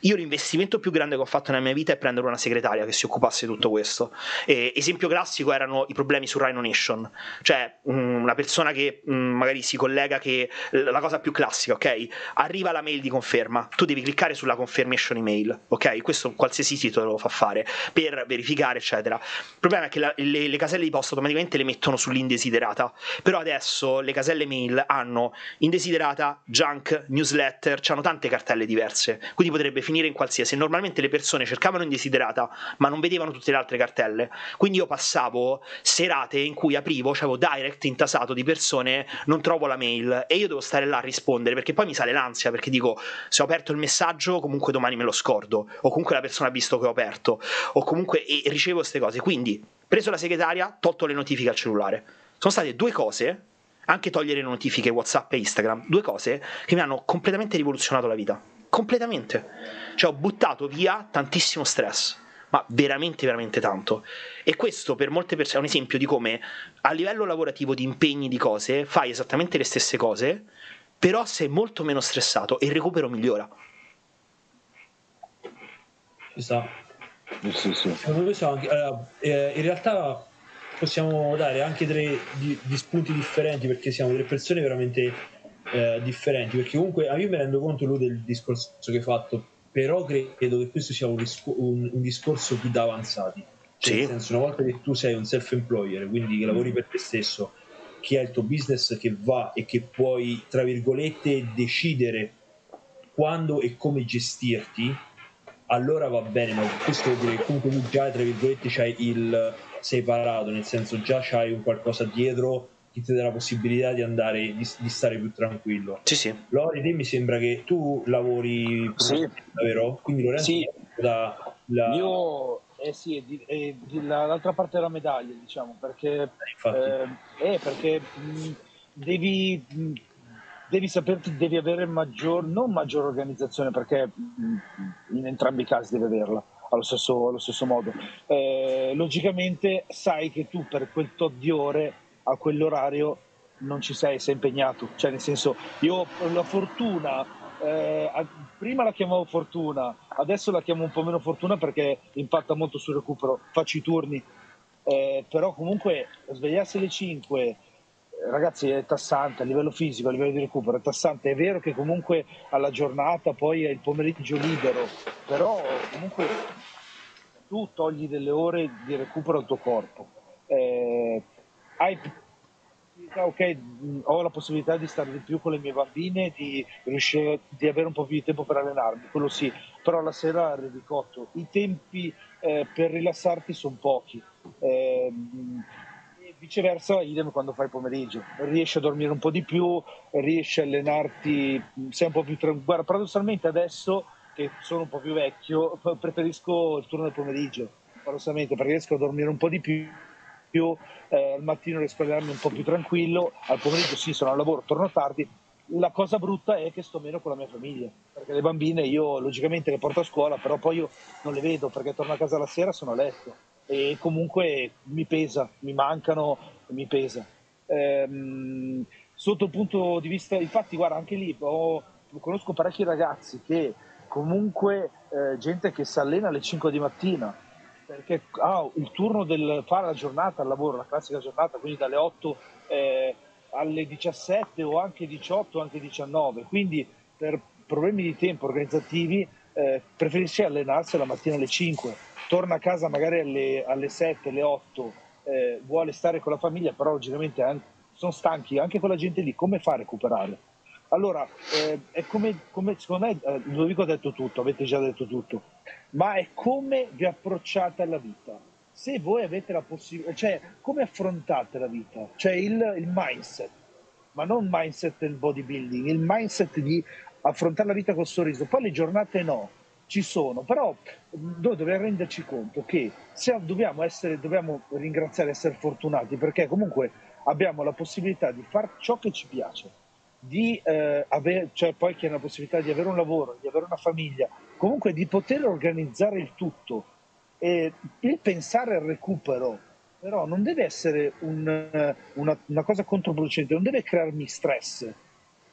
S2: Io l'investimento più grande che ho fatto nella mia vita è prendere una segretaria che si occupasse di tutto questo. E, esempio classico erano i problemi su Rhino Nation. Cioè, una persona che magari si collega che la cosa più classica, ok? Arriva la mail di conferma, tu devi cliccare sulla confirmation email, ok? Questo qualsiasi sito lo fa fare per verificare, eccetera. Il problema problema è che la, le, le, caselle di posta automaticamente le mettono sull'indesiderata. Però adesso le caselle mail hanno indesiderata, junk, newsletter, hanno tante cartelle diverse. Quindi potrebbe finire in qualsiasi. Normalmente le persone cercavano indesiderata, ma non vedevano tutte le altre cartelle. Quindi io passavo serate in cui aprivo, avevo direct intasato di persone, non trovo la mail e io devo stare là a rispondere perché poi mi sale l'ansia perché dico se ho aperto il messaggio comunque domani me lo scordo o comunque la persona ha visto che ho aperto o comunque ricevo queste cose. Quindi preso la segretaria, tolto le notifiche al cellulare. Sono state due cose anche togliere le notifiche WhatsApp e Instagram, due cose che mi hanno completamente rivoluzionato la vita. Completamente. Cioè ho buttato via tantissimo stress, ma veramente, veramente tanto. E questo per molte persone è un esempio di come a livello lavorativo di impegni di cose fai esattamente le stesse cose, però sei molto meno stressato e il recupero migliora.
S3: Ci sta. Sì, sì. Secondo me sono anche, allora, eh, in realtà possiamo dare anche tre di, di spunti differenti perché siamo delle persone veramente eh, differenti. Perché comunque io mi rendo conto lui del discorso che hai fatto, però credo che questo sia un, risco- un, un discorso più da avanzati. Cioè, sì. Nel senso, una volta che tu sei un self-employer, quindi che lavori per te stesso, che hai il tuo business che va e che puoi, tra virgolette, decidere quando e come gestirti, allora va bene, ma questo vuol dire che comunque tu già, tra virgolette, c'hai il separato, nel senso già c'hai un qualcosa dietro che ti dà la possibilità di andare, di, di stare più tranquillo.
S2: Sì, sì.
S3: Lori, te mi sembra che tu lavori
S1: sì.
S3: vero? Quindi Lorenzo
S1: sì. da, la... Io eh sì, è di, è di, l'altra parte della medaglia, diciamo, perché, eh, eh, perché mh, devi, mh, devi saperti, devi avere maggior, non maggiore organizzazione, perché mh, in entrambi i casi devi averla allo stesso, allo stesso modo. Eh, logicamente sai che tu per quel tot di ore a quell'orario non ci sei, sei impegnato, cioè nel senso io ho la fortuna eh, prima la chiamavo fortuna, adesso la chiamo un po' meno fortuna perché impatta molto sul recupero, faccio i turni, eh, però comunque svegliarsi alle 5, eh, ragazzi è tassante a livello fisico, a livello di recupero, è tassante, è vero che comunque alla giornata poi è il pomeriggio libero, però comunque tu togli delle ore di recupero al tuo corpo. Eh, hai ok, ho la possibilità di stare di più con le mie bambine, di riuscire di avere un po' più di tempo per allenarmi, quello sì, però la sera arrivi cotto. I tempi eh, per rilassarti sono pochi. Eh, viceversa, idem quando fai pomeriggio, riesci a dormire un po' di più, riesci a allenarti, sei un po' più tranquillo. Guarda, paradossalmente adesso che sono un po' più vecchio, preferisco il turno del pomeriggio, paradossalmente, perché riesco a dormire un po' di più più, eh, al mattino riesco a allenarmi un po' più tranquillo, al pomeriggio sì sono al lavoro, torno tardi. La cosa brutta è che sto meno con la mia famiglia, perché le bambine io logicamente le porto a scuola, però poi io non le vedo perché torno a casa la sera sono a letto e comunque mi pesa, mi mancano, mi pesa. Ehm, sotto il punto di vista, infatti guarda anche lì ho, conosco parecchi ragazzi che comunque eh, gente che si allena alle 5 di mattina perché ha ah, il turno del fare la giornata al lavoro, la classica giornata, quindi dalle 8 eh, alle 17 o anche 18 o anche 19, quindi per problemi di tempo organizzativi eh, preferisce allenarsi la mattina alle 5, torna a casa magari alle, alle 7, alle 8, eh, vuole stare con la famiglia, però logicamente anche, sono stanchi, anche quella gente lì, come fa a recuperare? Allora, eh, è come, come, secondo me, eh, Ludovico ha detto tutto, avete già detto tutto ma è come vi approcciate alla vita. Se voi avete la possibilità, cioè come affrontate la vita, cioè il, il mindset, ma non il mindset del bodybuilding, il mindset di affrontare la vita col sorriso. Poi le giornate no, ci sono, però noi dobbiamo renderci conto che se dobbiamo, essere, dobbiamo ringraziare essere fortunati perché comunque abbiamo la possibilità di fare ciò che ci piace, di eh, avere, cioè poi che hanno la possibilità di avere un lavoro, di avere una famiglia, comunque di poter organizzare il tutto e il pensare al recupero però non deve essere un, una, una, cosa controproducente, non deve crearmi stress.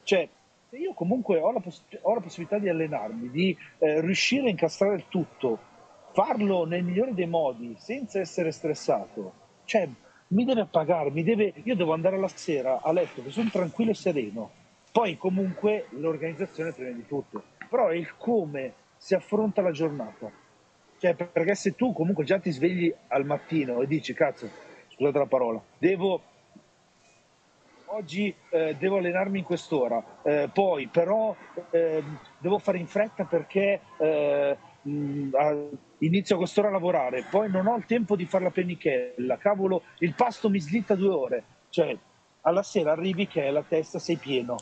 S1: Cioè, se io comunque ho la, poss- ho la possibilità di allenarmi, di eh, riuscire a incastrare il tutto, farlo nel migliore dei modi, senza essere stressato, cioè, mi deve pagare, mi deve, io devo andare la sera a letto che sono tranquillo e sereno. Poi comunque l'organizzazione prima di tutto, però è il come si affronta la giornata. Cioè, perché se tu comunque già ti svegli al mattino e dici, cazzo, scusate la parola, devo oggi eh, devo allenarmi in quest'ora, eh, poi però eh, devo fare in fretta perché eh, inizio a quest'ora a lavorare, poi non ho il tempo di fare la penichella, cavolo, il pasto mi slitta due ore, cioè alla sera arrivi che la testa sei pieno,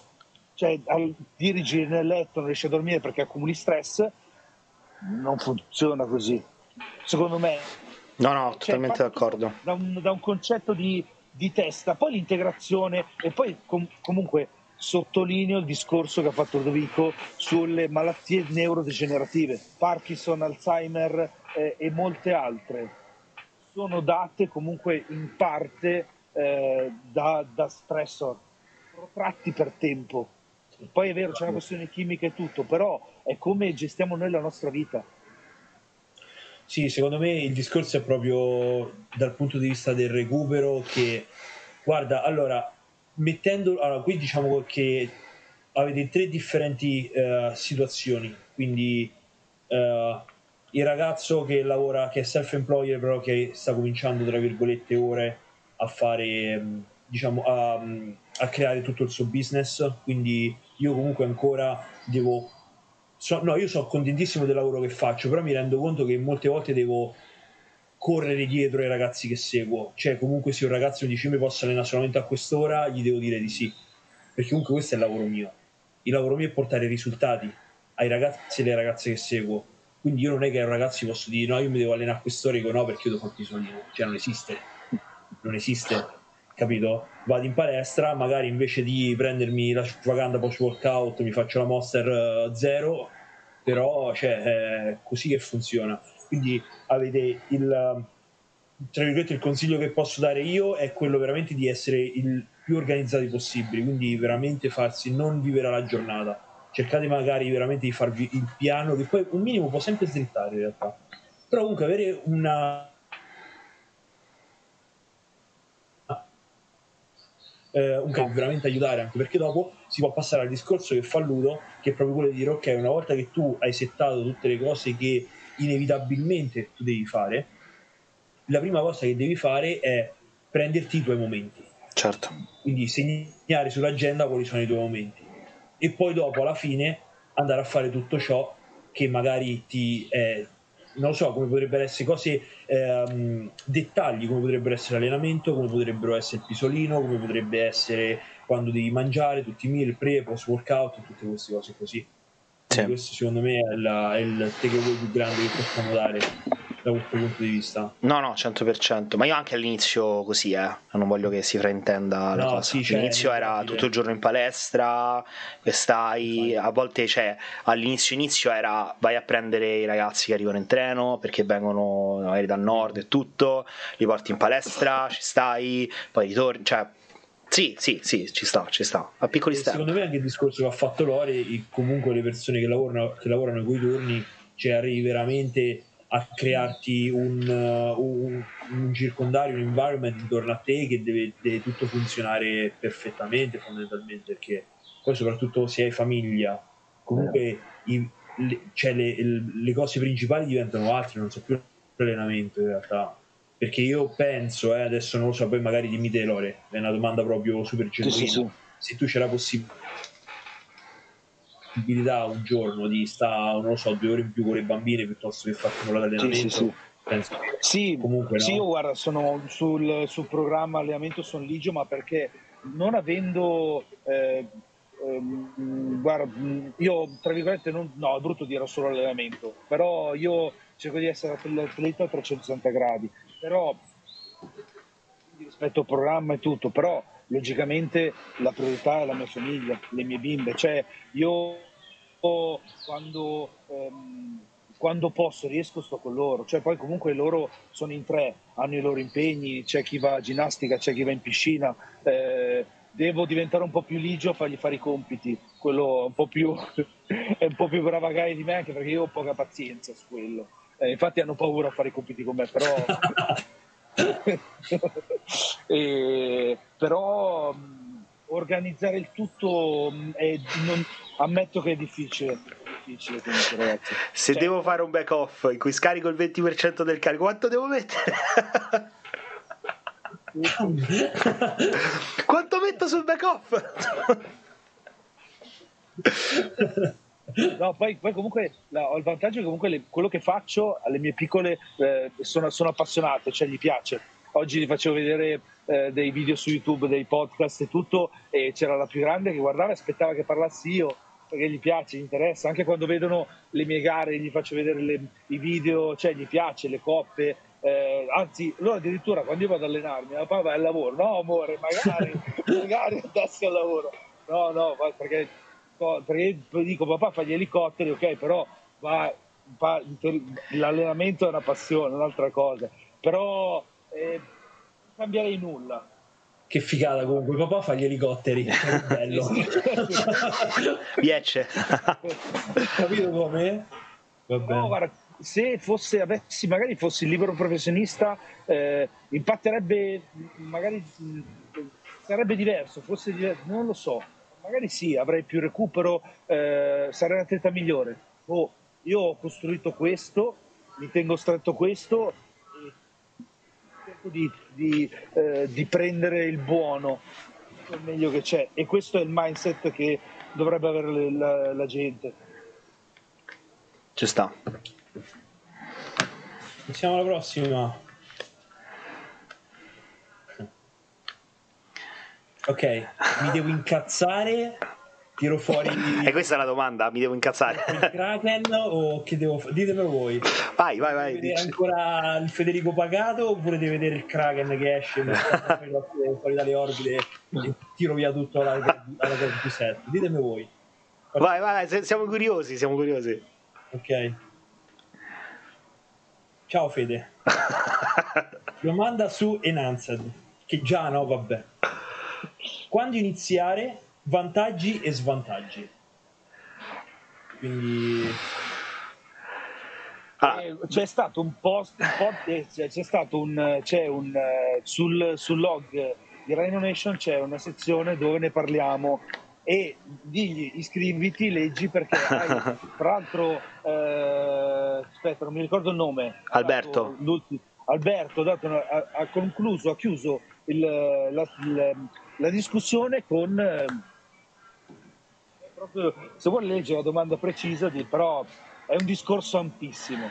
S1: cioè al dirigi nel letto non riesci a dormire perché accumuli stress. Non funziona così. Secondo me...
S2: No, no, cioè, totalmente d'accordo.
S1: Da un, da un concetto di, di testa, poi l'integrazione e poi com- comunque sottolineo il discorso che ha fatto Ludovico sulle malattie neurodegenerative, Parkinson, Alzheimer eh, e molte altre. Sono date comunque in parte eh, da, da stressor, protratti per tempo. Poi è vero, c'è una questione chimica e tutto, però è come gestiamo noi la nostra vita.
S3: Sì, secondo me il discorso è proprio dal punto di vista del recupero che, guarda, allora, mettendo, allora, qui diciamo che avete tre differenti uh, situazioni, quindi uh, il ragazzo che lavora, che è self-employer, però che sta cominciando, tra virgolette, ore a fare, diciamo, a, a creare tutto il suo business, quindi io comunque ancora devo So, no, io sono contentissimo del lavoro che faccio, però mi rendo conto che molte volte devo correre dietro ai ragazzi che seguo. Cioè, comunque, se un ragazzo mi dice mi posso allenare solamente a quest'ora, gli devo dire di sì. Perché comunque questo è il lavoro mio. Il lavoro mio è portare risultati ai ragazzi e alle ragazze che seguo. Quindi io non è che ai ragazzi posso dire no, io mi devo allenare a quest'ora e dico no perché io devo fare i soldi. Cioè, non esiste. Non esiste capito? Vado in palestra, magari invece di prendermi la ashwagandha post workout mi faccio la Monster 0, eh, però cioè, è così che funziona. Quindi avete il, il consiglio che posso dare io è quello veramente di essere il più organizzati possibile, quindi veramente farsi non vivere la giornata. Cercate magari veramente di farvi il piano, che poi un minimo può sempre slittare in realtà. Però comunque avere una, eh, un che veramente aiutare anche perché dopo si può passare al discorso che fa Ludo che è proprio quello di dire ok una volta che tu hai settato tutte le cose che inevitabilmente tu devi fare la prima cosa che devi fare è prenderti i tuoi momenti.
S2: Certo.
S3: Quindi segnare sull'agenda quali sono i tuoi momenti. E poi dopo alla fine andare a fare tutto ciò che magari ti è non so, come potrebbero essere cose, ehm, dettagli, come potrebbero essere l'allenamento, come potrebbero essere il pisolino, come potrebbe essere quando devi mangiare, tutti i meal, pre, post workout, tutte queste cose così. Sì. Questo secondo me è, la, è il takeaway più grande che possiamo dare da questo punto di vista.
S2: No, no, 100%. Ma io anche all'inizio così, eh. Non voglio che si fraintenda la no, cosa. Sì, cioè, all'inizio era tutto il giorno in palestra, stai, a volte cioè, all'inizio inizio era vai a prendere i ragazzi che arrivano in treno perché vengono magari dal nord e tutto, li porti in palestra, ci stai, poi ritorni, cioè sì, sì, sì, ci sta, ci sta. A piccoli step.
S3: Secondo me anche il discorso che ha fatto Lore, comunque le persone che lavorano, che lavorano con i turni, cioè arrivi veramente a crearti un, uh, un, un, circondario, un environment intorno a te che deve, deve, tutto funzionare perfettamente fondamentalmente perché poi soprattutto se hai famiglia comunque i, le, cioè le, le, cose principali diventano altre, non so più l'allenamento in realtà. Perché io penso, eh, adesso non lo so, poi magari dimmi te Lore, è una domanda proprio super genuina, sì, sì, sì. se tu c'è la possibilità possibilità un giorno di stare, non lo so, due ore in più con le bambine piuttosto che fare solo l'allenamento. Sì, sì, sì.
S1: Sì, comunque no. sì, io guarda, sono sul, sul programma allenamento sono ligio, ma perché non avendo eh, ehm, guarda, io tra virgolette non, no, è brutto dire solo allenamento, però io cerco di essere atleta a 360 gradi, però rispetto al programma e tutto, però logicamente la priorità è la mia famiglia, le mie bimbe, cioè io quando, ehm, quando posso riesco sto con loro, cioè poi comunque loro sono in tre, hanno i loro impegni, c'è chi va a ginnastica, c'è chi va in piscina, eh, devo diventare un po' più ligio a fargli fare i compiti, quello un po' più, è un po' più bravagai di me anche perché io ho poca pazienza su quello, eh, infatti hanno paura a fare i compiti con me, però... e, però organizzare il tutto è, non, ammetto che è difficile. difficile comunque,
S2: Se cioè, devo fare un back off in cui scarico il 20% del carico, quanto devo mettere? quanto metto sul back off?
S1: No, poi, poi comunque la, ho il vantaggio che comunque le, quello che faccio alle mie piccole eh, sono, sono appassionate, cioè gli piace. Oggi gli facevo vedere eh, dei video su YouTube, dei podcast e tutto, e c'era la più grande che guardava e aspettava che parlassi io perché gli piace, gli interessa, anche quando vedono le mie gare gli faccio vedere le, i video, cioè gli piace, le coppe, eh, anzi, loro addirittura quando io vado ad allenarmi, papà va al lavoro, no amore, magari, magari andassi al lavoro, no, no, perché, perché dico papà fa gli elicotteri, ok, però va, va, l'allenamento è una passione, un'altra cosa, però eh, cambierei nulla.
S3: Che figata comunque, papà fa gli elicotteri, che bello.
S2: Piace.
S3: Capito come?
S1: Vabbè. No, guarda, se fosse, avessi, magari fossi libero professionista, eh, impatterebbe, magari sarebbe diverso, fosse diverso, non lo so, magari sì, avrei più recupero, eh, sarei un atleta migliore. Oh, io ho costruito questo, mi tengo stretto questo e cerco di, di, eh, di prendere il buono, il meglio che c'è. E questo è il mindset che dovrebbe avere la, la gente.
S2: Ci sta.
S3: Passiamo alla prossima. Ok, mi devo incazzare, tiro fuori...
S2: E questa è la domanda, mi devo incazzare.
S3: Il Kraken o che devo fare? Ditemelo voi.
S2: Vai, vai, vai.
S3: Devi vedere ancora il Federico Pagato oppure devi vedere il Kraken che esce fuori dalle orbite e tiro via tutto alla, alla 7? Ditemi voi.
S2: Vai, vai, siamo curiosi, siamo curiosi.
S3: Ok. Ciao Fede. Domanda su Enhanced, che già no, vabbè. Quando iniziare, vantaggi e svantaggi. Quindi...
S1: Ah. Eh, c'è stato un post, post eh, c'è stato un, c'è un sul, sul log di Rhino Nation c'è una sezione dove ne parliamo e digli iscriviti, leggi perché hai, tra l'altro eh, aspetta non mi ricordo il nome
S2: Alberto
S1: Alberto dato, ha, ha, concluso, ha chiuso il, la, il, la, discussione con eh, proprio, se vuole leggere la domanda precisa di, però è un discorso ampissimo.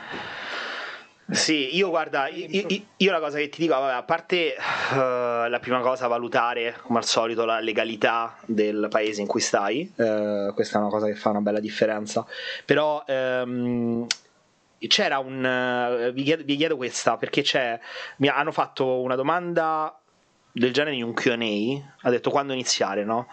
S2: Sì, io guarda, io, io, la cosa che ti dico, vabbè, a parte uh, la prima cosa, valutare come al solito la legalità del paese in cui stai, uh, questa è una cosa che fa una bella differenza, però um, c'era un... Uh, vi, chiedo, vi, chiedo, questa perché c'è, mi hanno fatto una domanda del genere in un QA, ha detto quando iniziare, no?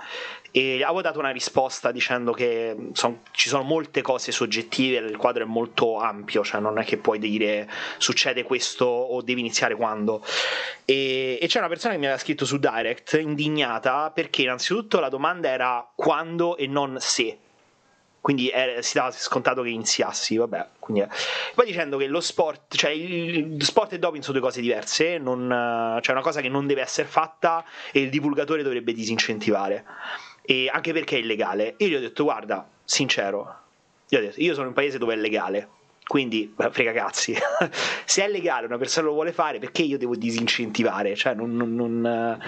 S2: E avevo dato una risposta dicendo che son, ci sono molte cose soggettive, il quadro è molto ampio, cioè non è che puoi dire succede questo o devi iniziare quando. E, e c'è una persona che mi aveva scritto su Direct indignata perché innanzitutto la domanda era quando e non se quindi era, si dava scontato che iniziassi, vabbè. Quindi, eh. Poi dicendo che lo sport, cioè il, sport e doping sono due cose diverse, non, cioè una cosa che non deve essere fatta e il divulgatore dovrebbe disincentivare. E anche perché è illegale. Io gli ho detto, guarda, sincero, io, detto, io sono in un paese dove è legale. Quindi, frega cazzi, se è legale una persona lo vuole fare, perché io devo disincentivare? Cioè, non, non, non,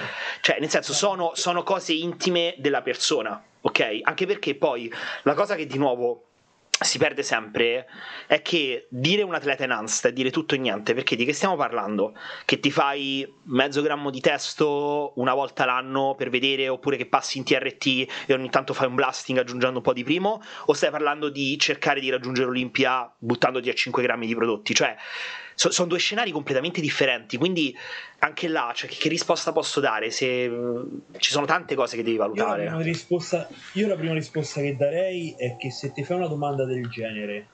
S2: cioè nel senso, sono, sono cose intime della persona ok? Anche perché poi la cosa che di nuovo si perde sempre è che dire un atleta enhanced è dire tutto e niente perché di che stiamo parlando? Che ti fai mezzo grammo di testo una volta l'anno per vedere oppure che passi in TRT e ogni tanto fai un blasting aggiungendo un po' di primo o stai parlando di cercare di raggiungere Olimpia buttandoti a 5 grammi di prodotti? Cioè so, sono due scenari completamente differenti, quindi anche là, cioè, che, che, risposta posso dare? Se uh, ci sono tante cose che devi valutare.
S3: Io la, risposta, io la, prima risposta, che darei è che se ti fai una domanda del genere,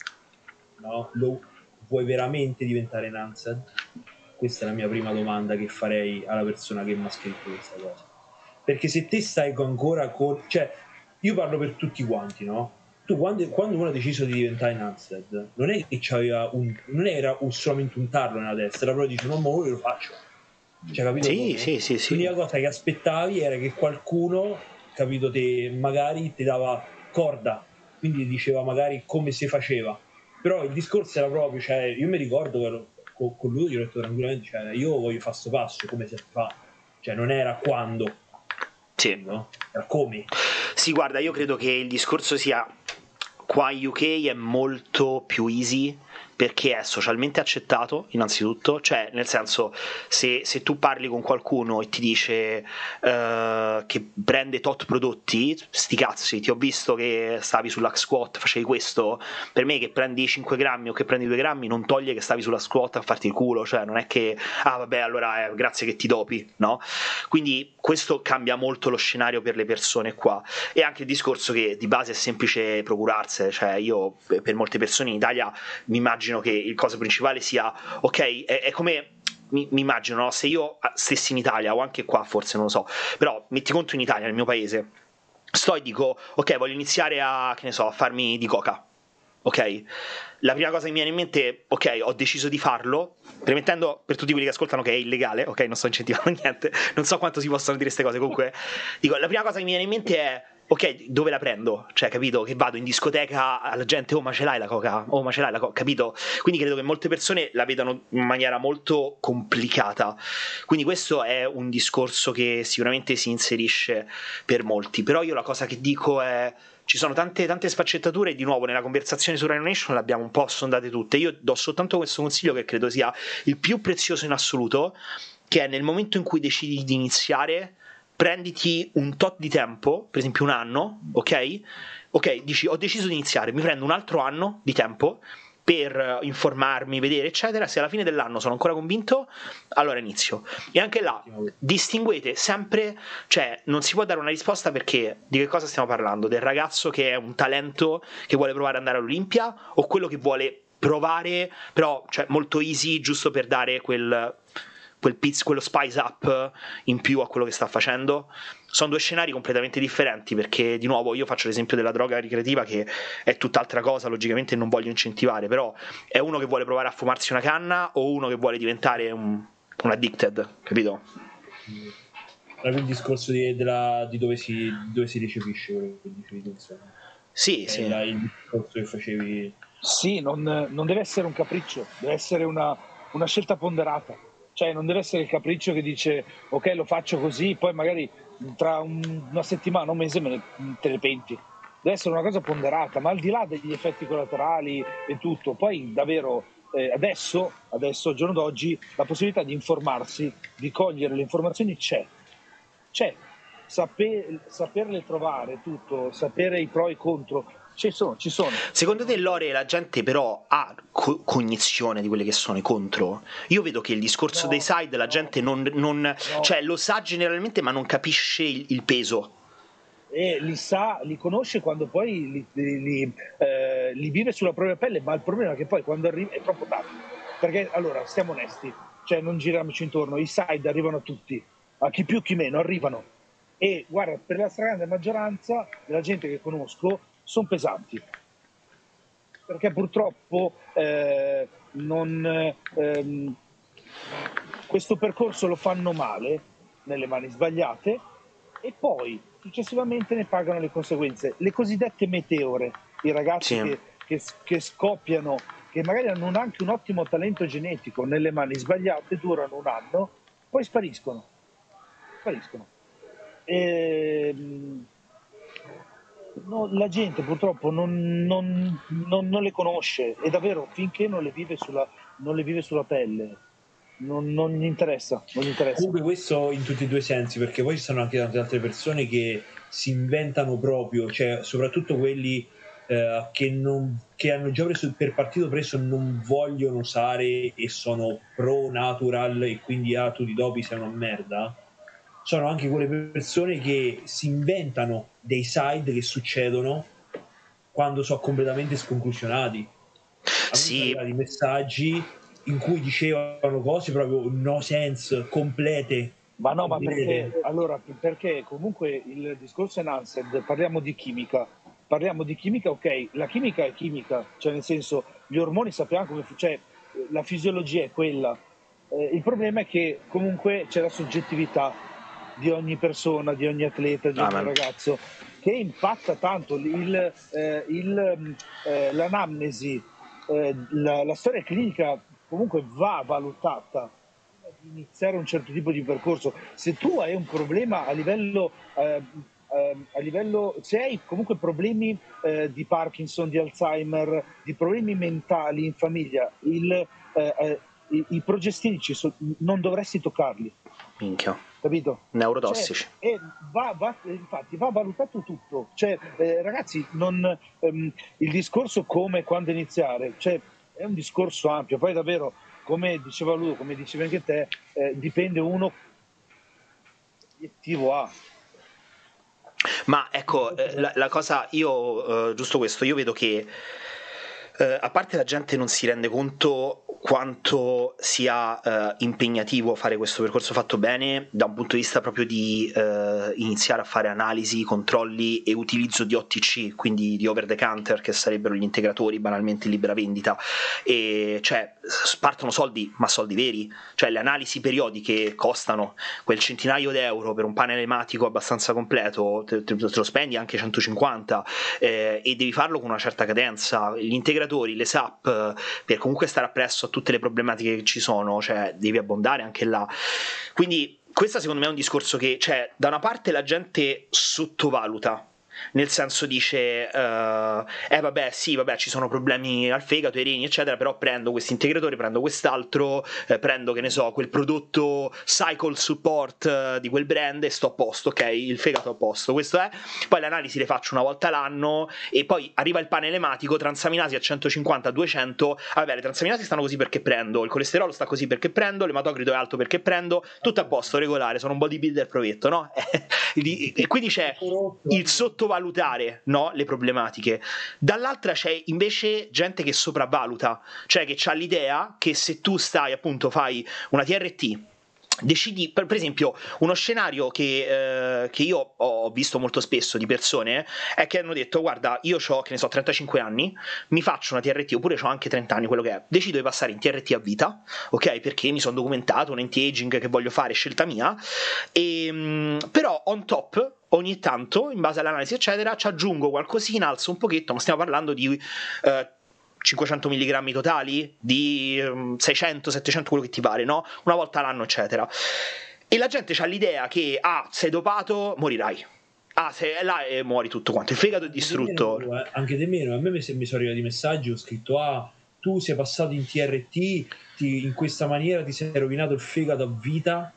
S3: no? Lo, vuoi veramente diventare Nansen? Questa è la mia prima domanda che farei alla persona che mi ha scritto questa cosa. Perché se te stai ancora con... Cioè, io parlo per tutti quanti, no? Tu quando, quando, uno ha deciso di diventare Enhanced non è che c'aveva un non era un, solamente un tarlo nella testa era proprio dice no ma io lo faccio cioè capito
S2: sì, sì, sì, sì.
S3: l'unica cosa che aspettavi era che qualcuno capito te magari ti dava corda quindi diceva magari come si faceva però il discorso era proprio cioè io mi ricordo che con, con lui gli ho detto tranquillamente cioè, io voglio fare questo passo come si fa cioè non era quando
S2: sì.
S3: no? era come
S2: sì guarda io credo che il discorso sia qua UK è molto più easy perché è socialmente accettato innanzitutto, cioè nel senso se, se tu parli con qualcuno e ti dice uh, che prende tot prodotti, sti cazzi, ti ho visto che stavi sulla squat, facevi questo, per me che prendi 5 grammi o che prendi 2 grammi non toglie che stavi sulla squat a farti il culo, cioè non è che, ah vabbè allora eh, grazie che ti dopi, no? Quindi questo cambia molto lo scenario per le persone qua. E anche il discorso che di base è semplice procurarsene, cioè io per molte persone in Italia mi immagino immagino che il coso principale sia, ok, è, è come mi, immagino no? se io stessi in Italia o anche qua forse non lo so, però metti conto in Italia, nel mio paese, sto e dico, ok, voglio iniziare a, che ne so, a farmi di coca. Ok? La prima cosa che mi viene in mente, ok, ho deciso di farlo, premettendo per tutti quelli che ascoltano che è illegale, ok, non sto incentivando niente, non so quanto si possono dire queste cose, comunque, dico, la prima cosa che mi viene in mente è ok, dove la prendo? Cioè, capito? Che vado in discoteca alla gente, oh, ma ce l'hai la coca? Oh, ma ce l'hai la coca? Capito? Quindi credo che molte persone la vedano in maniera molto complicata. Quindi questo è un discorso che sicuramente si inserisce per molti. Però io la cosa che dico è ci sono tante, tante sfaccettature di nuovo nella conversazione su Rhino Nation le abbiamo un po' sondate tutte. Io do soltanto questo consiglio che credo sia il più prezioso in assoluto, che è nel momento in cui decidi di iniziare prenditi un tot di tempo, per esempio un anno, ok? Ok, dici ho deciso di iniziare, mi prendo un altro anno di tempo per informarmi, vedere, eccetera. Se alla fine dell'anno sono ancora convinto, allora inizio. E anche là distinguete sempre, cioè non si può dare una risposta perché di che cosa stiamo parlando? Del ragazzo che è un talento che vuole provare ad andare all'Olimpia o quello che vuole provare, però cioè, molto easy, giusto per dare quel quel pizz, quello spice up in più a quello che sta facendo. Sono due scenari completamente differenti perché, di nuovo, io faccio l'esempio della droga ricreativa che è tutt'altra cosa, logicamente non voglio incentivare, però è uno che vuole provare a fumarsi una canna o uno che vuole diventare un, un addicted, capito?
S3: Era il discorso di, della, di dove, si, dove, si, recepisce quello che dicevi tu,
S2: Sì, sì.
S3: La, il discorso che facevi...
S1: Sì, non, non, deve essere un capriccio, deve essere una, una scelta ponderata cioè non deve essere il capriccio che dice ok lo faccio così, poi magari tra un, una settimana, un mese me ne, te ne penti. Deve essere una cosa ponderata, ma al di là degli effetti collaterali e tutto, poi davvero eh, adesso, adesso, al giorno d'oggi, la possibilità di informarsi, di cogliere le informazioni c'è. C'è. Saper, saperle trovare tutto, sapere i pro e i contro, ci sono, ci sono.
S2: Secondo te, Lore, la gente però ha co- cognizione di quelle che sono i contro? Io vedo che il discorso no, dei side la gente non, non no. cioè lo sa generalmente, ma non capisce il, il peso.
S1: E li sa, li conosce quando poi li, li, eh, li, vive sulla propria pelle, ma il problema è che poi quando arriva è troppo tardi. Perché allora, stiamo onesti, cioè non giriamoci intorno, i side arrivano a tutti, a chi più chi meno arrivano. E guarda, per la stragrande maggioranza della gente che conosco sono pesanti. Perché purtroppo eh, non, ehm, questo percorso lo fanno male, nelle mani sbagliate, e poi successivamente ne pagano le conseguenze. Le cosiddette meteore, i ragazzi sì. che, che, che scoppiano, che magari hanno anche un ottimo talento genetico nelle mani sbagliate, durano un anno, poi spariscono. Spariscono. E, ehm, no, la gente purtroppo non, non, non, non, le conosce e davvero finché non le vive sulla, le vive sulla pelle non, non, gli interessa, non, gli interessa,
S3: Comunque questo in tutti e due i sensi, perché poi ci sono anche tante altre persone che si inventano proprio, cioè soprattutto quelli eh, che, non, che, hanno già preso per partito preso non vogliono usare e sono pro natural e quindi ah tu di dopi sei una merda sono anche quelle persone che si inventano dei side che succedono quando sono completamente sconclusionati.
S2: Sì.
S3: di messaggi in cui dicevano cose proprio no sense, complete.
S1: Ma no, ma perché, allora, perché comunque il discorso è Nansed, parliamo di chimica, parliamo di chimica, ok, la chimica è chimica, cioè nel senso gli ormoni sappiamo come, cioè la fisiologia è quella, eh, il problema è che comunque c'è la soggettività, di ogni persona, di ogni atleta, di ogni ah, ragazzo, che impatta tanto il, eh, il, eh, l'anamnesi, eh, la, la, storia clinica comunque va valutata iniziare un certo tipo di percorso. Se tu hai un problema a livello, eh, ehm, a livello, se hai comunque problemi eh, di Parkinson, di Alzheimer, di problemi mentali in famiglia, il, eh, eh i, i progestinici non dovresti toccarli.
S2: Minchia.
S1: Capito?
S2: Neurotossici.
S1: Cioè, va, va, infatti va valutato tutto. Cioè, eh, ragazzi, non, ehm, il discorso come e quando iniziare, cioè, è un discorso ampio. Poi davvero, come diceva lui, come dicevi anche te, eh, dipende uno obiettivo ha.
S2: Ma ecco, eh, la, la, cosa, io, uh, giusto questo, io vedo che Uh, a parte la gente non si rende conto quanto sia uh, impegnativo fare questo percorso fatto bene da un punto di vista proprio di uh, iniziare a fare analisi, controlli e utilizzo di OTC, quindi di over the counter, che sarebbero gli integratori banalmente in libera vendita. E cioè partono soldi, ma soldi veri, cioè le analisi periodiche costano quel centinaio d'euro per un panel ematico abbastanza completo, te, te, te lo spendi anche 150 eh, e devi farlo con una certa cadenza. Gli integratori, le SAP, per comunque stare appresso a tutte le problematiche che ci sono, cioè devi abbondare anche là. Quindi questo secondo me è un discorso che, cioè, da una parte la gente sottovaluta nel senso dice uh, eh vabbè sì vabbè ci sono problemi al fegato, ai reni eccetera però prendo questo integratore, prendo quest'altro eh, prendo che ne so quel prodotto cycle support uh, di quel brand e sto a posto ok? Il fegato a posto questo è. Poi le analisi le faccio una volta l'anno e poi arriva il pane ematico transaminasi a 150 200 vabbè le transaminasi stanno così perché prendo il colesterolo sta così perché prendo l'ematocrito è alto perché prendo tutto a posto regolare sono un bodybuilder provetto no? e quindi c'è il sottovalutato sottovalutare no, le problematiche. Dall'altra c'è invece gente che sopravvaluta, cioè che ha l'idea che se tu stai appunto fai una TRT decidi, per, esempio, uno scenario che, eh, che, io ho visto molto spesso di persone è che hanno detto: Guarda, io ho che ne so 35 anni, mi faccio una TRT, oppure ho anche 30 anni, quello che è. Decido di passare in TRT a vita, ok? Perché mi sono documentato, un anti-aging che voglio fare, scelta mia. E, ehm, però on top ogni tanto, in base all'analisi, eccetera, ci aggiungo qualcosina, alzo un pochetto, ma stiamo parlando di eh, 500 mg totali, di 600, ehm, 700, quello che ti pare, no? Una volta l'anno, eccetera. E la gente ha l'idea che, ah, sei dopato, morirai. Ah, sei là e muori tutto quanto. Il fegato è distrutto.
S3: Anche, meno, anche di meno. A me mi sono arrivati messaggi, ho scritto, ah, tu sei passato in TRT, ti, in questa maniera ti sei rovinato il fegato a vita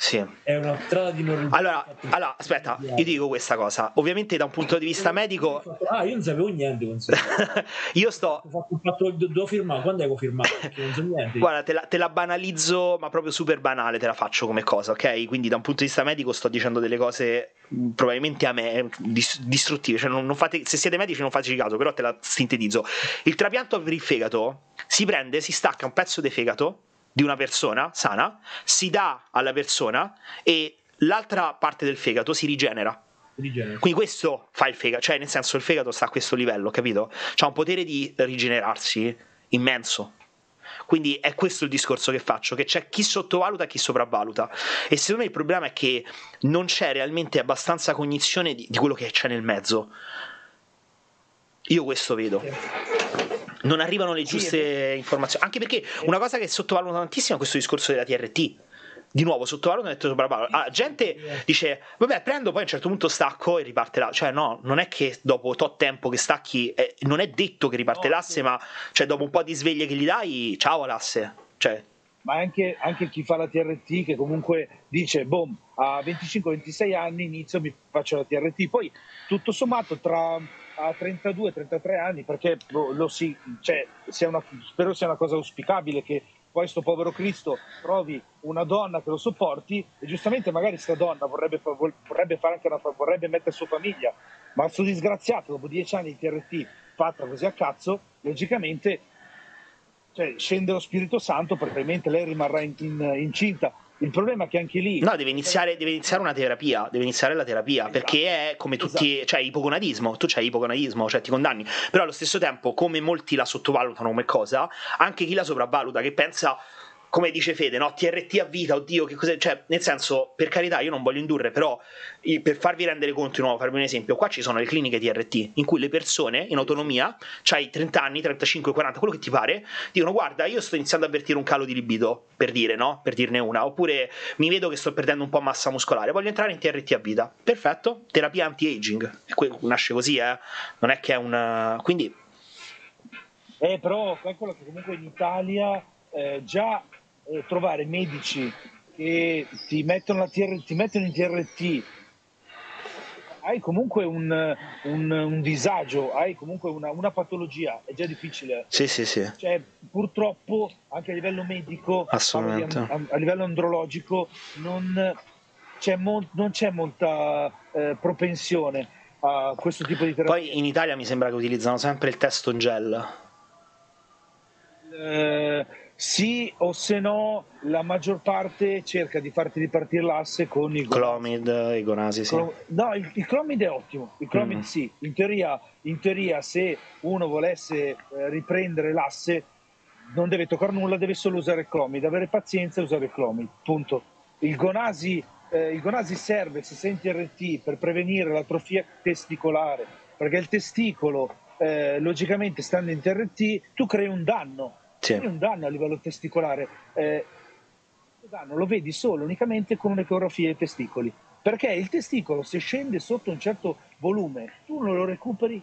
S2: sì.
S3: È una strada di non
S2: allora, allora, aspetta, io dico questa cosa. Ovviamente, da un punto di vista medico.
S3: Ah, io non sapevo niente.
S2: io sto.
S3: Ho fatto, devo firmare. Quando ho firmato? Non so niente.
S2: Guarda, te la, te la, banalizzo, ma proprio super banale te la faccio come cosa, ok? Quindi, da un punto di vista medico, sto dicendo delle cose mm, probabilmente a me dis- distruttive. Cioè, non, non fate, se siete medici, non fateci caso, però te la sintetizzo. Il trapianto per il fegato si prende, si stacca un pezzo di fegato di una persona sana, si dà alla persona e l'altra parte del fegato si rigenera. rigenera. Quindi questo fa il fegato, cioè nel senso il fegato sta a questo livello, capito? Ha un potere di rigenerarsi immenso. Quindi è questo il discorso che faccio, che c'è chi sottovaluta e chi sopravvaluta. E secondo me il problema è che non c'è realmente abbastanza cognizione di, di quello che c'è nel mezzo. Io questo vedo non arrivano le giuste sì, informazioni. Anche perché una cosa che sottovaluta tantissimo è questo discorso della TRT. Di nuovo, sottovaluta detto sopra ah, gente dice, vabbè, prendo, poi a un certo punto stacco e riparte là. Cioè, no, non è che dopo tot tempo che stacchi, eh, non è detto che riparte no, l'asse, sì. ma cioè, dopo un po' di sveglie che gli dai, ciao l'asse. Cioè,
S1: ma anche, anche, chi fa la TRT che comunque dice, boom, a 25-26 anni inizio, mi faccio la TRT. Poi, tutto sommato, tra a 32-33 anni perché lo, lo si, cioè, sia una, spero sia una cosa auspicabile che poi sto povero Cristo trovi una donna che lo sopporti e giustamente magari questa donna vorrebbe, vorrebbe, fare anche una, vorrebbe mettere sua famiglia ma il suo disgraziato dopo dieci anni di TRT fatta così a cazzo logicamente cioè, scende lo Spirito Santo probabilmente lei rimarrà in, in, incinta il problema è che anche lì.
S2: No, deve iniziare, deve iniziare una terapia. Deve iniziare la terapia. Esatto. Perché è come tutti. Esatto. Cioè, ipogonadismo. Tu c'hai ipogonadismo, cioè ti condanni. Però allo stesso tempo, come molti la sottovalutano come cosa, anche chi la sopravvaluta, che pensa come dice Fede, no? TRT a vita, oddio, che cos'è? Cioè, nel senso, per carità, io non voglio indurre, però per farvi rendere conto di nuovo, farvi un esempio, qua ci sono le cliniche TRT in cui le persone in autonomia, c'hai 30 anni, 35, 40, quello che ti pare, dicono guarda, io sto iniziando a avvertire un calo di libido, per dire, no? Per dirne una, oppure mi vedo che sto perdendo un po' massa muscolare, voglio entrare in TRT a vita. Perfetto, terapia anti-aging. E nasce così, eh? Non è che è un quindi
S1: eh, però calcola che comunque in Italia eh, già eh, trovare medici che ti mettono, TR, ti mettono, in TRT, hai comunque un, un, un disagio, hai comunque una, una, patologia, è già difficile.
S2: Sì, sì, sì.
S1: Cioè, purtroppo anche a livello medico,
S2: Assolutamente.
S1: A, a, livello andrologico, non c'è, mo, non c'è molta eh, propensione a questo tipo di terapia.
S2: Poi in Italia mi sembra che utilizzano sempre il testo gel.
S1: Eh, sì o se no la maggior parte cerca di farti ripartire l'asse con il
S2: Clomid e Gonasi sì.
S1: no il, il, Clomid è ottimo il Clomid mm. sì in teoria, in teoria, se uno volesse eh, riprendere l'asse non deve toccare nulla deve solo usare il Clomid avere pazienza e usare il Clomid punto il Gonasi, eh, il Gonasi serve se senti RT per prevenire l'atrofia testicolare perché il testicolo eh, logicamente stando in TRT tu crei un danno sì. un danno a livello testicolare eh, danno lo vedi solo unicamente con un'ecografia dei testicoli perché il testicolo se scende sotto un certo volume tu non lo recuperi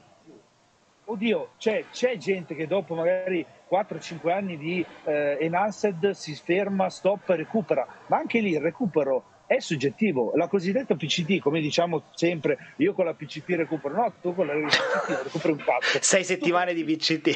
S1: oddio c'è, c'è gente che dopo magari 4-5 anni di eh, enhanced si ferma, stop e recupera ma anche lì il recupero è soggettivo. La cosiddetta PCT, come diciamo sempre, io con la PCT recupero, no, tu con la PCT recuperi un cazzo.
S2: Sei settimane tu, di PCT.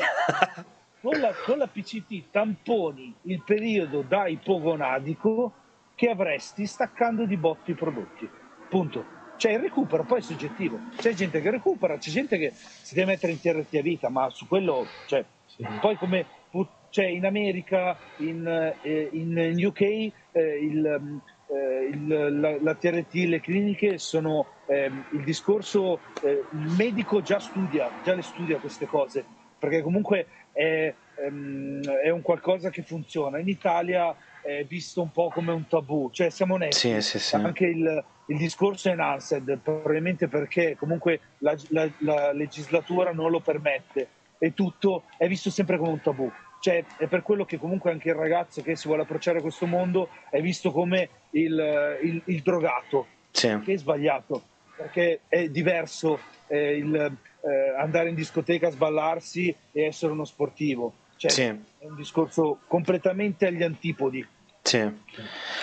S1: con, la, con la PCT tamponi il periodo da ipogonadico che avresti staccando di botti i prodotti. Punto. Cioè il recupero poi è soggettivo. C'è gente che recupera, c'è gente che si deve mettere in TRT a vita, ma su quello, cioè, sì. poi come cioè in America, in, eh, in UK, eh, il, eh, il, la, la, TRT, le cliniche sono ehm, il discorso, eh, il medico già studia, già le studia queste cose, perché comunque è, ehm, è un qualcosa che funziona. In Italia è visto un po' come un tabù, cioè siamo onesti,
S2: sì, sì, sì.
S1: anche il, il discorso è in Ansed, probabilmente perché comunque la, la, la legislatura non lo permette. E tutto è visto sempre come un tabù. Cioè, è per quello che comunque anche il ragazzo che si vuole approcciare a questo mondo è visto come il, il, il drogato, che è sbagliato, perché è diverso eh, il, eh, andare in discoteca a sballarsi e essere uno sportivo. Cioè,
S2: sì.
S1: È un discorso completamente agli antipodi.
S2: Sì.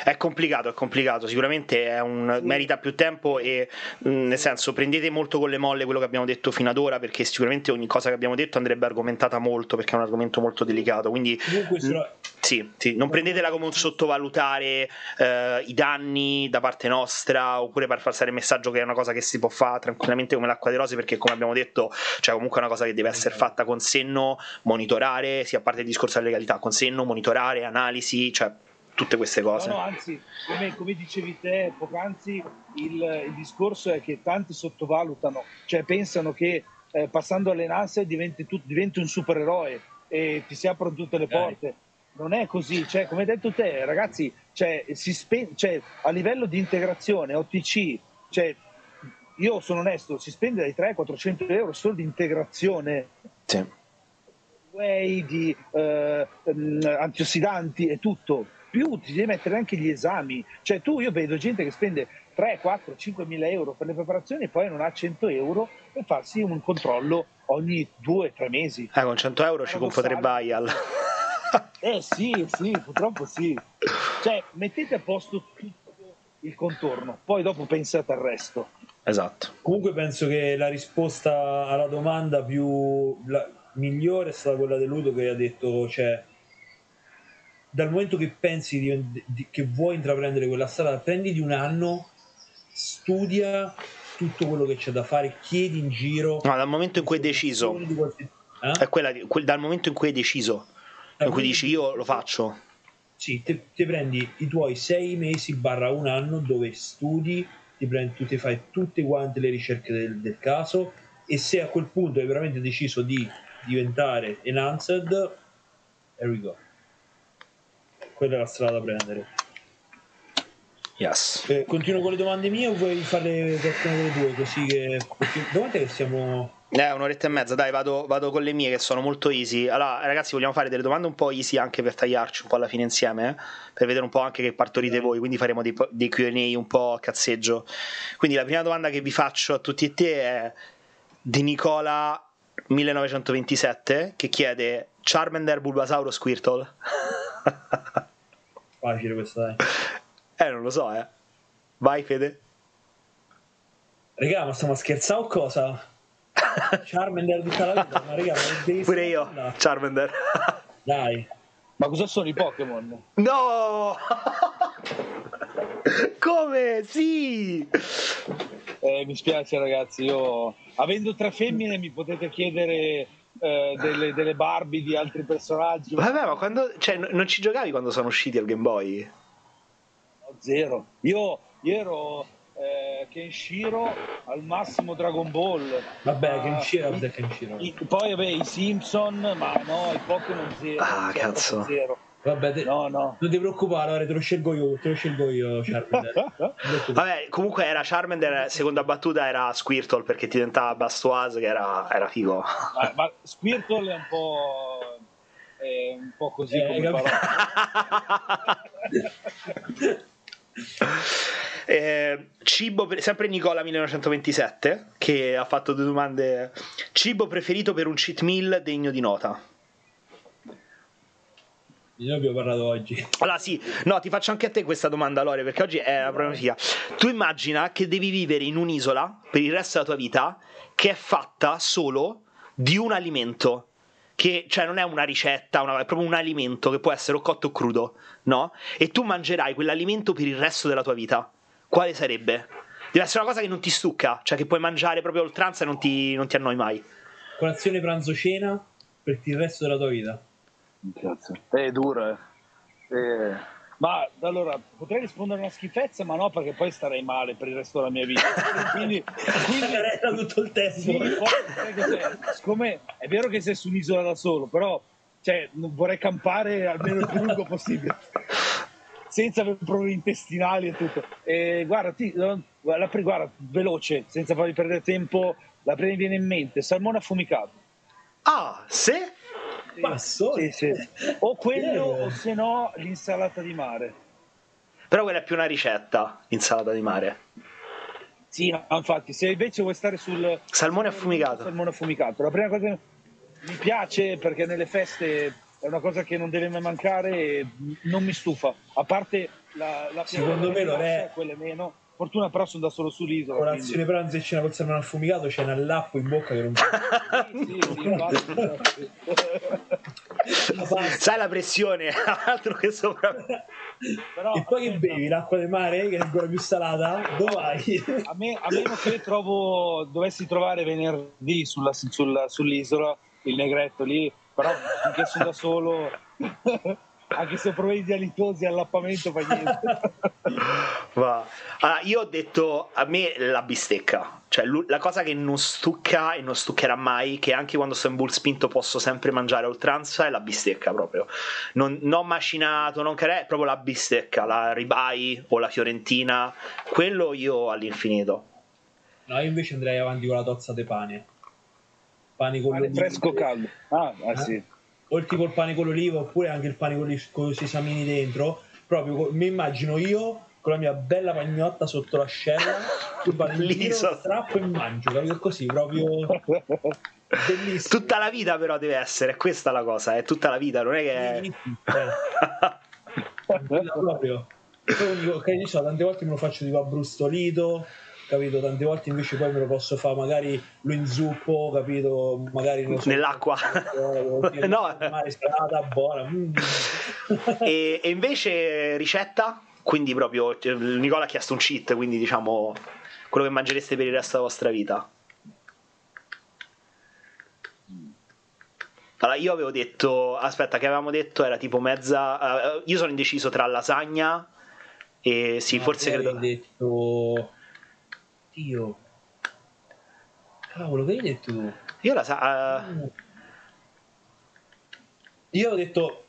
S2: È complicato, è complicato, sicuramente è un, merita più tempo e mm, nel senso prendete molto con le molle quello che abbiamo detto fino ad ora perché sicuramente ogni cosa che abbiamo detto andrebbe argomentata molto perché è un argomento molto delicato, quindi mm, sì, sì, non prendetela come un sottovalutare eh, i danni da parte nostra oppure per passare il messaggio che è una cosa che si può fare tranquillamente come l'acqua di rose perché come abbiamo detto cioè comunque è una cosa che deve essere fatta con senno, monitorare, sia a parte il discorso della legalità, con senno, monitorare, analisi, cioè tutte queste cose.
S1: No, no anzi, come, come, dicevi te poc'anzi, il, il, discorso è che tanti sottovalutano, cioè pensano che eh, passando alle NASA diventi, tu, diventi, un supereroe e ti si aprono tutte le porte. Non è così, cioè, come hai detto te, ragazzi, cioè, spe- cioè, a livello di integrazione, OTC, cioè, io sono onesto, si spende dai 300-400 euro solo di integrazione.
S2: Sì.
S1: Whey, di eh, antiossidanti e tutto più ti devi mettere anche gli esami. Cioè tu, io vedo gente che spende 3, 4, 5 mila euro per le preparazioni e poi non ha 100 euro per farsi un controllo ogni 2-3 mesi.
S2: Eh, con 100 euro ci compro tre Bayal.
S1: eh sì, sì, purtroppo sì. Cioè, mettete a posto tutto il contorno, poi dopo pensate al resto.
S2: Esatto.
S3: Comunque penso che la risposta alla domanda più la, migliore è stata quella dell'Udo che ha detto, cioè dal momento che pensi di, di, che vuoi intraprendere quella strada, prenditi un anno, studia tutto quello che c'è da fare, chiedi in giro.
S2: No, dal momento in cui hai deciso, qualche... eh? è quella, quel, dal momento in cui hai deciso, in cui dici io lo faccio.
S3: Sì, ti prendi i tuoi sei mesi barra un anno dove studi, ti, prendi, tu ti fai tutte quante le ricerche del, del caso e se a quel punto hai veramente deciso di diventare enhanced, here we go quella è la strada da prendere.
S2: Yes.
S3: Eh, continuo con le domande mie o vuoi fare qualcuna delle tue così che... Domande che siamo...
S2: Eh, un'oretta e mezza, dai, vado, vado, con le mie che sono molto easy. Allora, ragazzi, vogliamo fare delle domande un po' easy anche per tagliarci un po' alla fine insieme, eh? per vedere un po' anche che partorite voi. Quindi faremo dei, dei QA un po' a cazzeggio. Quindi la prima domanda che vi faccio a tutti e te è di Nicola 1927 che chiede Charmander, Bulbasauro, Squirtle.
S3: Facile questa, dai.
S2: Eh, non lo so, eh. Vai, Fede.
S3: Regà, ma stiamo a scherzare o cosa? Charmander tutta la vita, ma regà,
S2: ma Pure io, là. Charmander.
S3: Dai.
S1: Ma cosa sono i Pokémon?
S2: No! Come? Sì!
S1: Eh, mi spiace ragazzi, io avendo tre femmine mi potete chiedere eh, delle, delle Barbie di altri personaggi.
S2: Vabbè, ma quando... Cioè, non ci giocavi quando sono usciti al Game Boy?
S1: zero. Io, io ero eh, Kenshiro al massimo Dragon Ball.
S3: Vabbè, uh, Kenshiro, vabbè, Kenshiro.
S1: I, poi vabbè, i Simpson, ma no, i Pokémon zero.
S2: Ah, cioè, cazzo.
S1: Zero.
S3: Vabbè, te, no, no. non ti preoccupare, allora te lo scelgo io, te lo scelgo io, Charmander.
S2: Vabbè, comunque era Charmander, seconda battuta era Squirtle perché ti diventava Bastoise che era, era figo.
S1: Ma, ma Squirtle è un po' è un po' così eh, come parola.
S2: Eh, cibo, sempre Nicola 1927 che ha fatto due domande. Cibo preferito per un cheat meal degno di nota?
S3: Io ne abbiamo parlato oggi.
S2: Allora, sì, no, ti faccio anche a te questa domanda, Lore, perché oggi è la problematica. Tu immagina che devi vivere in un'isola per il resto della tua vita che è fatta solo di un alimento che cioè non è una ricetta, una, è proprio un alimento che può essere o cotto o crudo, no? E tu mangerai quell'alimento per il resto della tua vita. Quale sarebbe? Deve essere una cosa che non ti stucca, cioè che puoi mangiare proprio oltranza e non ti, non ti annoi mai.
S3: Colazione, pranzo, cena per il resto della tua vita.
S1: Cazzo. È duro, eh. eh. Ma allora potrei rispondere una schifezza, ma no, perché poi starei male per il resto della mia vita. quindi,
S3: quindi tutto il tempo. Sì,
S1: poi, siccome è vero che sei su un'isola da solo, però cioè, vorrei campare almeno il più lungo possibile. senza avere problemi intestinali e tutto. E guarda, ti, la, guarda, veloce, senza farvi perdere tempo, la prima mi viene in mente, salmone affumicato.
S2: Ah, sì?
S3: Passo?
S1: Sì, sì. O quello, o se no l'insalata di mare.
S2: Però quella è più una ricetta, l'insalata di mare.
S1: Sì, infatti, se invece vuoi stare sul
S2: salmone affumicato.
S1: Salmone affumicato. La prima cosa che mi piace perché nelle feste è una cosa che non deve mai mancare e non mi stufa. A parte la, la
S3: secondo me non è
S1: quelle meno Fortuna però sono da solo sull'isola.
S3: Colazione, quindi... pranzo e cena col salmone affumicato, c'è un lappo in bocca che non
S1: sì, sì,
S2: sì, Sai la pressione, altro che sopra.
S3: Però, e poi che bevi? L'acqua del mare, che è ancora più salata? Dove vai?
S1: A, me, a meno che trovo, dovessi trovare venerdì sulla, sulla, sull'isola il negretto lì, però finché sono da solo anche se ho problemi dialitosi all'appamento fa niente.
S2: Va. Allora, io ho detto a me la bistecca cioè la cosa che non stucca e non stuccherà mai che anche quando sto in bull spinto posso sempre mangiare a oltranza è la bistecca proprio. Non, non macinato non care, è proprio la bistecca la ribeye o la fiorentina quello io all'infinito.
S3: No io invece andrei avanti con la tozza di pane. Pane con
S1: pane fresco caldo. Ah, ah eh? sì
S3: o il tipo il pane con l'oliva oppure anche il pane con, con i sesamini dentro proprio mi immagino io con la mia bella pagnotta sotto l'ascella il strappo e mangio capito? Così proprio
S2: bellissimo. Tutta la vita però deve essere questa la cosa è tutta la vita non è che
S3: proprio. Ok, io so, tante volte me lo faccio tipo abbrustolito capito? Tante volte invece poi me lo posso fare magari lo inzuppo, capito? Magari
S2: so, nell'acqua.
S3: no. Mare salata, buona. Mm.
S2: e, e, invece ricetta? Quindi proprio cioè, Nicola ha chiesto un cheat, quindi diciamo quello che mangereste per il resto della vostra vita. Allora, io avevo detto, aspetta, che avevamo detto era tipo mezza. Uh, io sono indeciso tra lasagna e sì,
S3: no,
S2: forse credo.
S3: Detto Dio. Cavolo, che hai detto tu?
S2: Io la sa. Uh...
S3: Io ho detto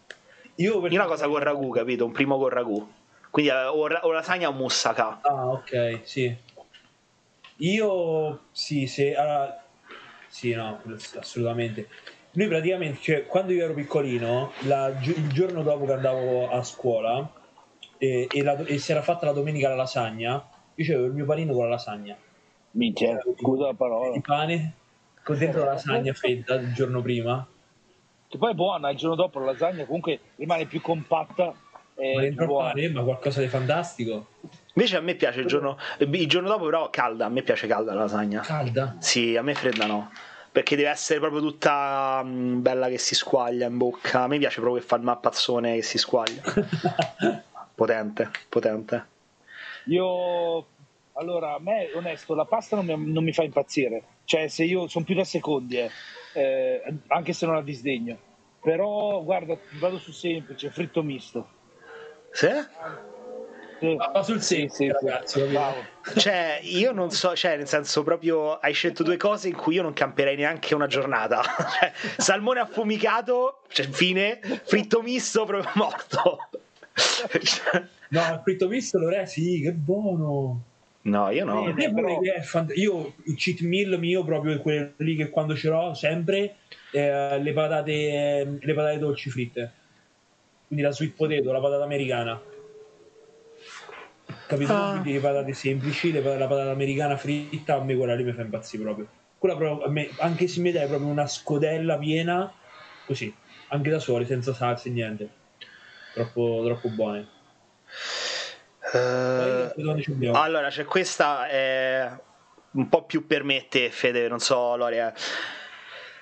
S3: Io,
S2: Io una cosa con ragù, capito? Un primo con ragù. Quindi eh, o, o lasagna o moussaka.
S3: Ah, ok, sì. Io sì, se allora, sì, no, assolutamente. Noi praticamente, cioè, quando io ero piccolino, la, il giorno dopo che andavo a scuola e, e, la, e si era fatta la domenica la lasagna, io avevo il mio panino con la lasagna.
S1: Minchia, scusa la parola.
S3: Il pane con dentro la lasagna fredda il giorno prima.
S1: Che poi è buona, il giorno dopo la lasagna comunque rimane più compatta.
S3: Ma dentro il pane, ma qualcosa di fantastico.
S2: Invece a me piace il giorno, il giorno dopo, però calda. A me piace calda la lasagna.
S3: Calda?
S2: Sì, a me fredda no. Perché deve essere proprio tutta mh, mm, bella che si squaglia in bocca. A me piace proprio che fa il mappazzone che si squaglia. potente, potente.
S1: Io allora, a me, onesto, la pasta non mi, non mi fa impazzire. Cioè, se io sono più da secondi, eh, eh, anche se non la disdegno. Però, guarda, vado su semplice, fritto misto.
S2: Sì?
S3: Sì. Va sul sì, sì, ragazzi,
S2: cioè, io non so, cioè, nel senso, proprio hai scelto due cose in cui io non camperei neanche una giornata. cioè, salmone affumicato, cioè, fine, fritto misto, proprio morto.
S3: no, il fritto misto, lo re, sì, che buono.
S2: No, io no.
S3: Eh, però... fant- io il cheat meal mio proprio quello lì che quando ce l'ho sempre eh, le, patate, le patate dolci fritte. Quindi la sweet potato, la patata americana. Capito? Ah. Quindi le patate semplici, le patate, la patata americana fritta, a me quella lì mi fa impazzire proprio. Quella proprio, me, anche se mi dai proprio una scodella piena, così, anche da soli, senza salsa e niente. Troppo, troppo buone.
S2: Uh, allora, c'è questa è un po' più per me te, Fede, non so, Loria.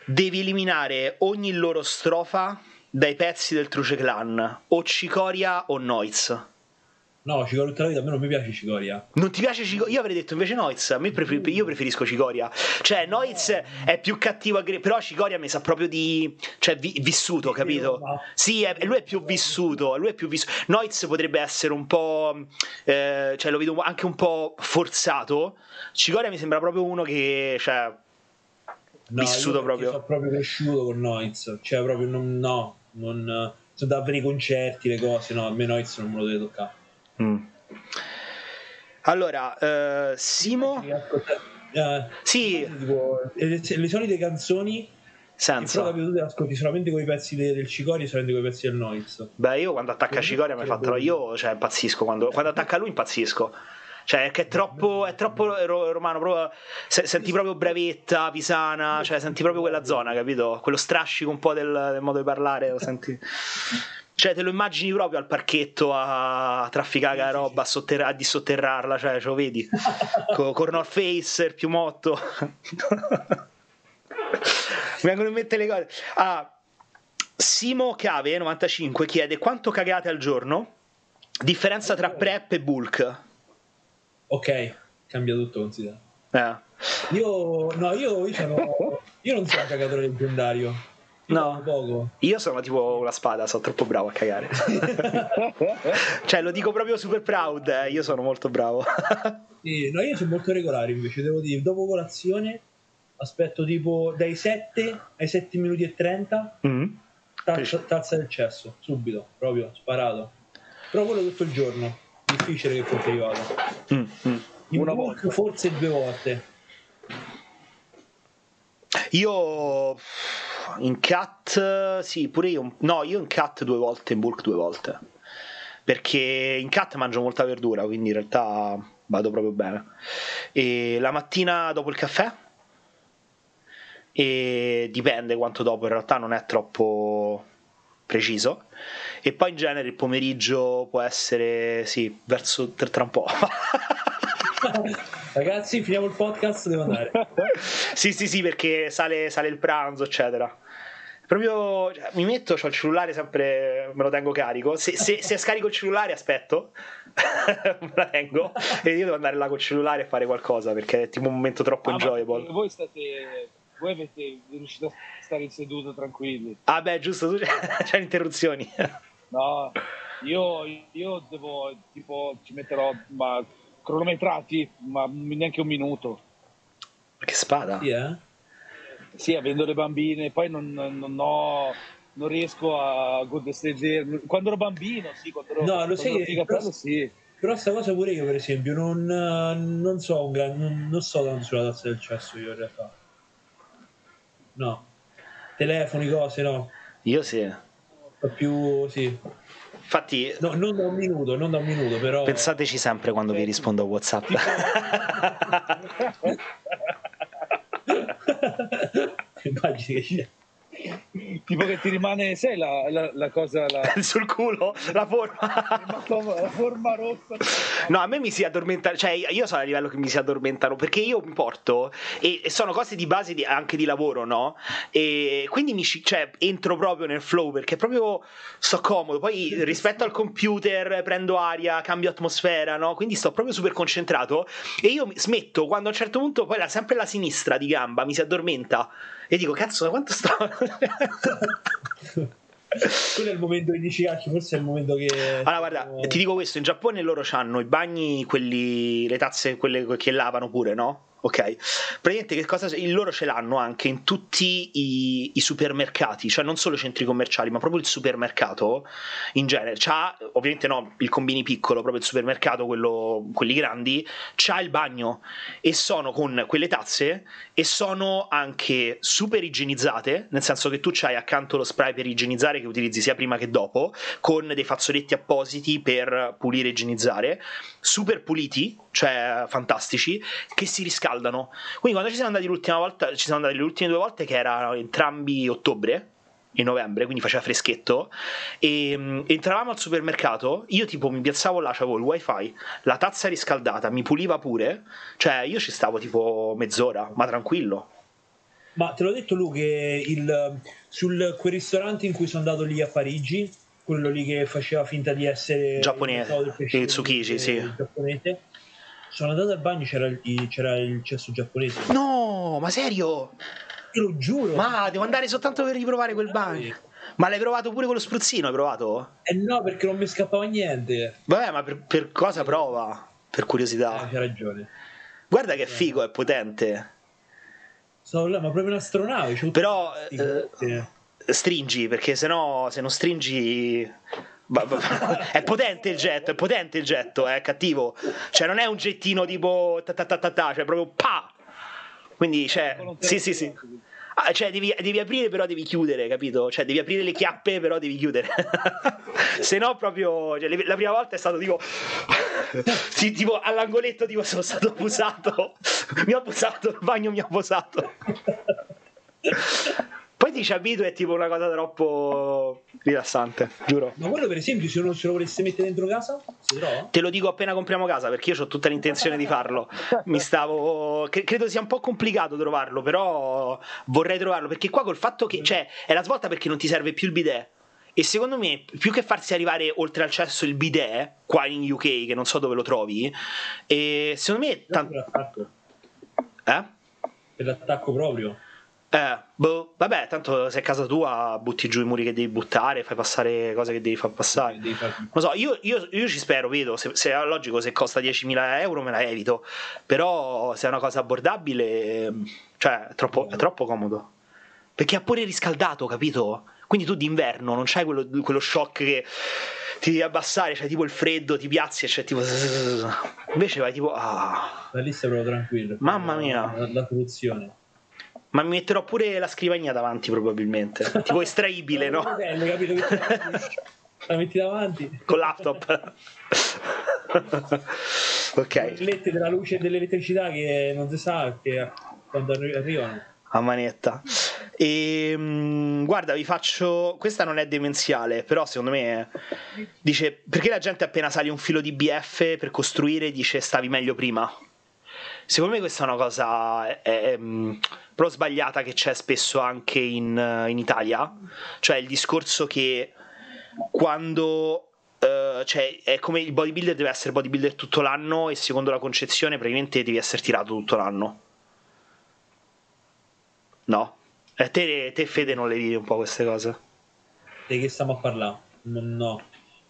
S2: Devi eliminare ogni loro strofa dai pezzi del Truce Clan, o Cicoria o Noiz.
S3: No, Cicoria tutta la vita, a me non mi piace Cicoria.
S2: Non ti piace Cicoria? Io avrei detto invece Noiz, a me prefer- io preferisco Cicoria. Cioè, Noiz è più cattivo, aggre- però Cicoria mi sa proprio di... cioè, vi- vissuto, capito? Sì, è- lui è più vissuto, lui è più vissuto. Noiz potrebbe essere un po'... Eh, cioè, lo vedo anche un po' forzato. Cicoria mi sembra proprio uno che... Cioè,
S3: no, vissuto proprio. Sono proprio cresciuto con Noiz, cioè proprio non, no, non sono da avere i concerti, le cose, no, a me Noiz non me lo deve toccare. Mm.
S2: Allora, uh, Simo...
S3: Uh, sì. Tipo, le, le, solite canzoni
S2: senza.
S3: Però capito, tu ascolti solamente quei pezzi de, del Cicoria e solamente quei pezzi del Noiz.
S2: Beh, io quando attacca Cicoria mi fa troppo. Io cioè, impazzisco. Quando, quando attacca lui impazzisco. Cioè, che è troppo, è troppo romano. Proprio, se, senti proprio brevetta, pisana. Cioè, senti proprio quella zona, capito? Quello strascico un po' del, del modo di parlare. Lo senti. Cioè, te lo immagini proprio al parchetto a trafficare la roba, a, sotterra- a dissotterrarla, cioè, ce lo vedi? Con Cornor Face, il piumotto. Mi vengono in mente le cose. Ah, Simo Cave 95 chiede quanto cagate al giorno? Differenza tra prep e bulk.
S3: Ok, cambia tutto, considera.
S2: Eh.
S3: Io, no, io, io, sono, io non sono un cagatore leggendario.
S2: No, poco. io sono tipo la spada, sono troppo bravo a cagare. cioè, lo dico proprio super proud, eh. io sono molto bravo.
S3: sì, no, io sono molto regolare invece, devo dire, dopo colazione aspetto tipo dai 7 ai 7 minuti e 30 mm-hmm. tazza, tazza del cesso, subito, proprio, sparato. Però quello tutto il giorno, difficile che poi vada. Mm-hmm. Una volta. forse due volte.
S2: Io in cat, sì, pure io. No, io in cat due volte, in bulk due volte. Perché in cat mangio molta verdura, quindi in realtà vado proprio bene. E la mattina dopo il caffè? E dipende quanto dopo, in realtà non è troppo preciso. E poi in genere il pomeriggio può essere, sì, verso tra un po'.
S3: Ragazzi, finiamo il podcast, devo andare.
S2: sì, sì, sì, perché sale, sale il pranzo, eccetera. Proprio cioè, mi metto, ho il cellulare sempre, me lo tengo carico. Se, se, se scarico il cellulare, aspetto, me la tengo e io devo andare là col cellulare e fare qualcosa perché è tipo un momento troppo ah, enjoyable.
S1: Voi state, voi avete riuscito a stare seduto tranquilli.
S2: Ah, beh, giusto, tu c'hai interruzioni.
S1: no, io, io devo tipo ci metterò ma cronometrati, ma neanche un minuto.
S2: Che spada?
S3: Sì, eh?
S1: Sì avendo le bambine, poi non, non ho non riesco a godersi. Quando ero bambino, sì, quando ero,
S3: no, lo sai
S1: che però, sì.
S3: però sta cosa pure io, per esempio, non, non so un gran, non, non so tanto sulla tazza del cesso io in realtà. No. Telefoni, cose, no.
S2: Io sì.
S3: Più sì.
S2: Infatti,
S3: no, non da un minuto, non da un minuto, però.
S2: Pensateci sempre quando vi rispondo a WhatsApp.
S3: Immagini che c'è
S1: tipo che ti rimane, sai la, la, la cosa la...
S2: sul culo, la forma.
S1: La forma rossa.
S2: No a me mi si addormenta cioè io sono a livello che mi si addormentano perché io mi porto e, e sono cose di base di, anche di lavoro no? E quindi mi cioè, entro proprio nel flow perché proprio sto comodo. Poi rispetto al computer prendo aria cambio atmosfera no? Quindi sto proprio super concentrato e io smetto quando a un certo punto poi la, sempre la sinistra di gamba mi si addormenta e dico cazzo da quanto sto
S3: quello è il momento che dici ah, forse è il momento che
S2: allora guarda oh. ti dico questo in Giappone loro hanno i bagni quelli le tazze quelle che lavano pure no? ok? Praticamente che cosa loro ce l'hanno anche in tutti i, i, supermercati, cioè non solo i centri commerciali, ma proprio il supermercato in genere. C'ha, ovviamente no, il combini piccolo, proprio il supermercato, quello, quelli grandi, c'ha il bagno e sono con quelle tazze e sono anche super igienizzate, nel senso che tu c'hai accanto lo spray per igienizzare che utilizzi sia prima che dopo, con dei fazzoletti appositi per pulire e igienizzare, super puliti, cioè fantastici, che si riscaldano. Quindi quando ci siamo andati l'ultima volta, ci siamo andati le ultime due volte che erano entrambi ottobre, in novembre, quindi faceva freschetto. E um, entravamo al supermercato. Io, tipo, mi piazzavo là, avevo il wifi, la tazza riscaldata, mi puliva pure. Cioè, io ci stavo tipo mezz'ora, ma tranquillo.
S3: Ma te l'ho detto, Lu, che il, sul quel ristorante in cui sono andato lì a Parigi, quello lì che faceva finta di essere
S2: giapponese, il Tsukiji, sì.
S3: Giapponese sono andato al bagno c'era il, c'era il cesso giapponese.
S2: No, ma serio?
S3: Te lo giuro.
S2: Ma devo andare soltanto per riprovare quel bagno. Ma l'hai provato pure con lo spruzzino? Hai provato?
S3: Eh no, perché non mi scappava niente.
S2: Vabbè, ma per, per cosa prova? Per curiosità.
S3: Eh, c'ha ragione.
S2: Guarda che figo, è potente.
S3: Stavo là, ma proprio un'astronave.
S2: Però eh, stringi, perché se no, se non stringi è potente il getto, è potente il getto, è cattivo. Cioè, non è un gettino tipo ta ta ta ta, ta cioè proprio pa. Quindi, cioè, sì, sì, sì. Ah, cioè, devi, devi, aprire, però devi chiudere, capito? Cioè, devi aprire le chiappe, però devi chiudere. Se no, proprio. Cioè, la prima volta è stato tipo. sì, tipo all'angoletto, tipo, sono stato abusato. mi ha abusato, il bagno mi ha abusato. Poi ti ci abitui è tipo una cosa troppo rilassante, giuro.
S3: Ma quello per esempio se uno se lo volesse mettere dentro casa, si trova?
S2: Te lo dico appena compriamo casa perché io ho tutta l'intenzione di farlo. Mi stavo credo sia un po' complicato trovarlo, però vorrei trovarlo perché qua col fatto che cioè è la svolta perché non ti serve più il bidet. E secondo me, più che farsi arrivare oltre al cesso il bidet, qua in UK, che non so dove lo trovi, e secondo me.
S3: Tanto...
S2: Eh?
S3: Per l'attacco proprio.
S2: Eh, boh, vabbè, tanto se è casa tua butti giù i muri che devi buttare, fai passare cose che devi far passare. Non lo so, io, io, io, ci spero, vedo, se, se, è logico, se costa 10.000 euro me la evito, però se è una cosa abbordabile, cioè è troppo, è troppo comodo. Perché ha pure riscaldato, capito? Quindi tu d'inverno non c'hai quello, quello shock che ti devi abbassare, c'è tipo il freddo, ti piazzi e c'è tipo. Invece vai tipo. Ah.
S3: Da lì sei proprio tranquillo.
S2: Mamma mia.
S3: La, la soluzione.
S2: Ma mi metterò pure la scrivania davanti, probabilmente. tipo estraibile, no?
S3: Bello, capito? la metti davanti.
S2: Con laptop. ok.
S3: Lette della luce e dell'elettricità che non si sa che quando arrivano.
S2: A manetta. E ehm, guarda, vi faccio. Questa non è demenziale, però secondo me dice perché la gente appena sale un filo di BF per costruire dice stavi meglio prima. Secondo me questa è una cosa è, è, però sbagliata che c'è spesso anche in, in Italia, cioè il discorso che quando Uh, cioè, è come il bodybuilder deve essere bodybuilder tutto l'anno e secondo la concezione praticamente devi essere tirato tutto l'anno. No? E te, te Fede non le vedi un po' queste cose?
S3: Di che stiamo a parlare? No, no.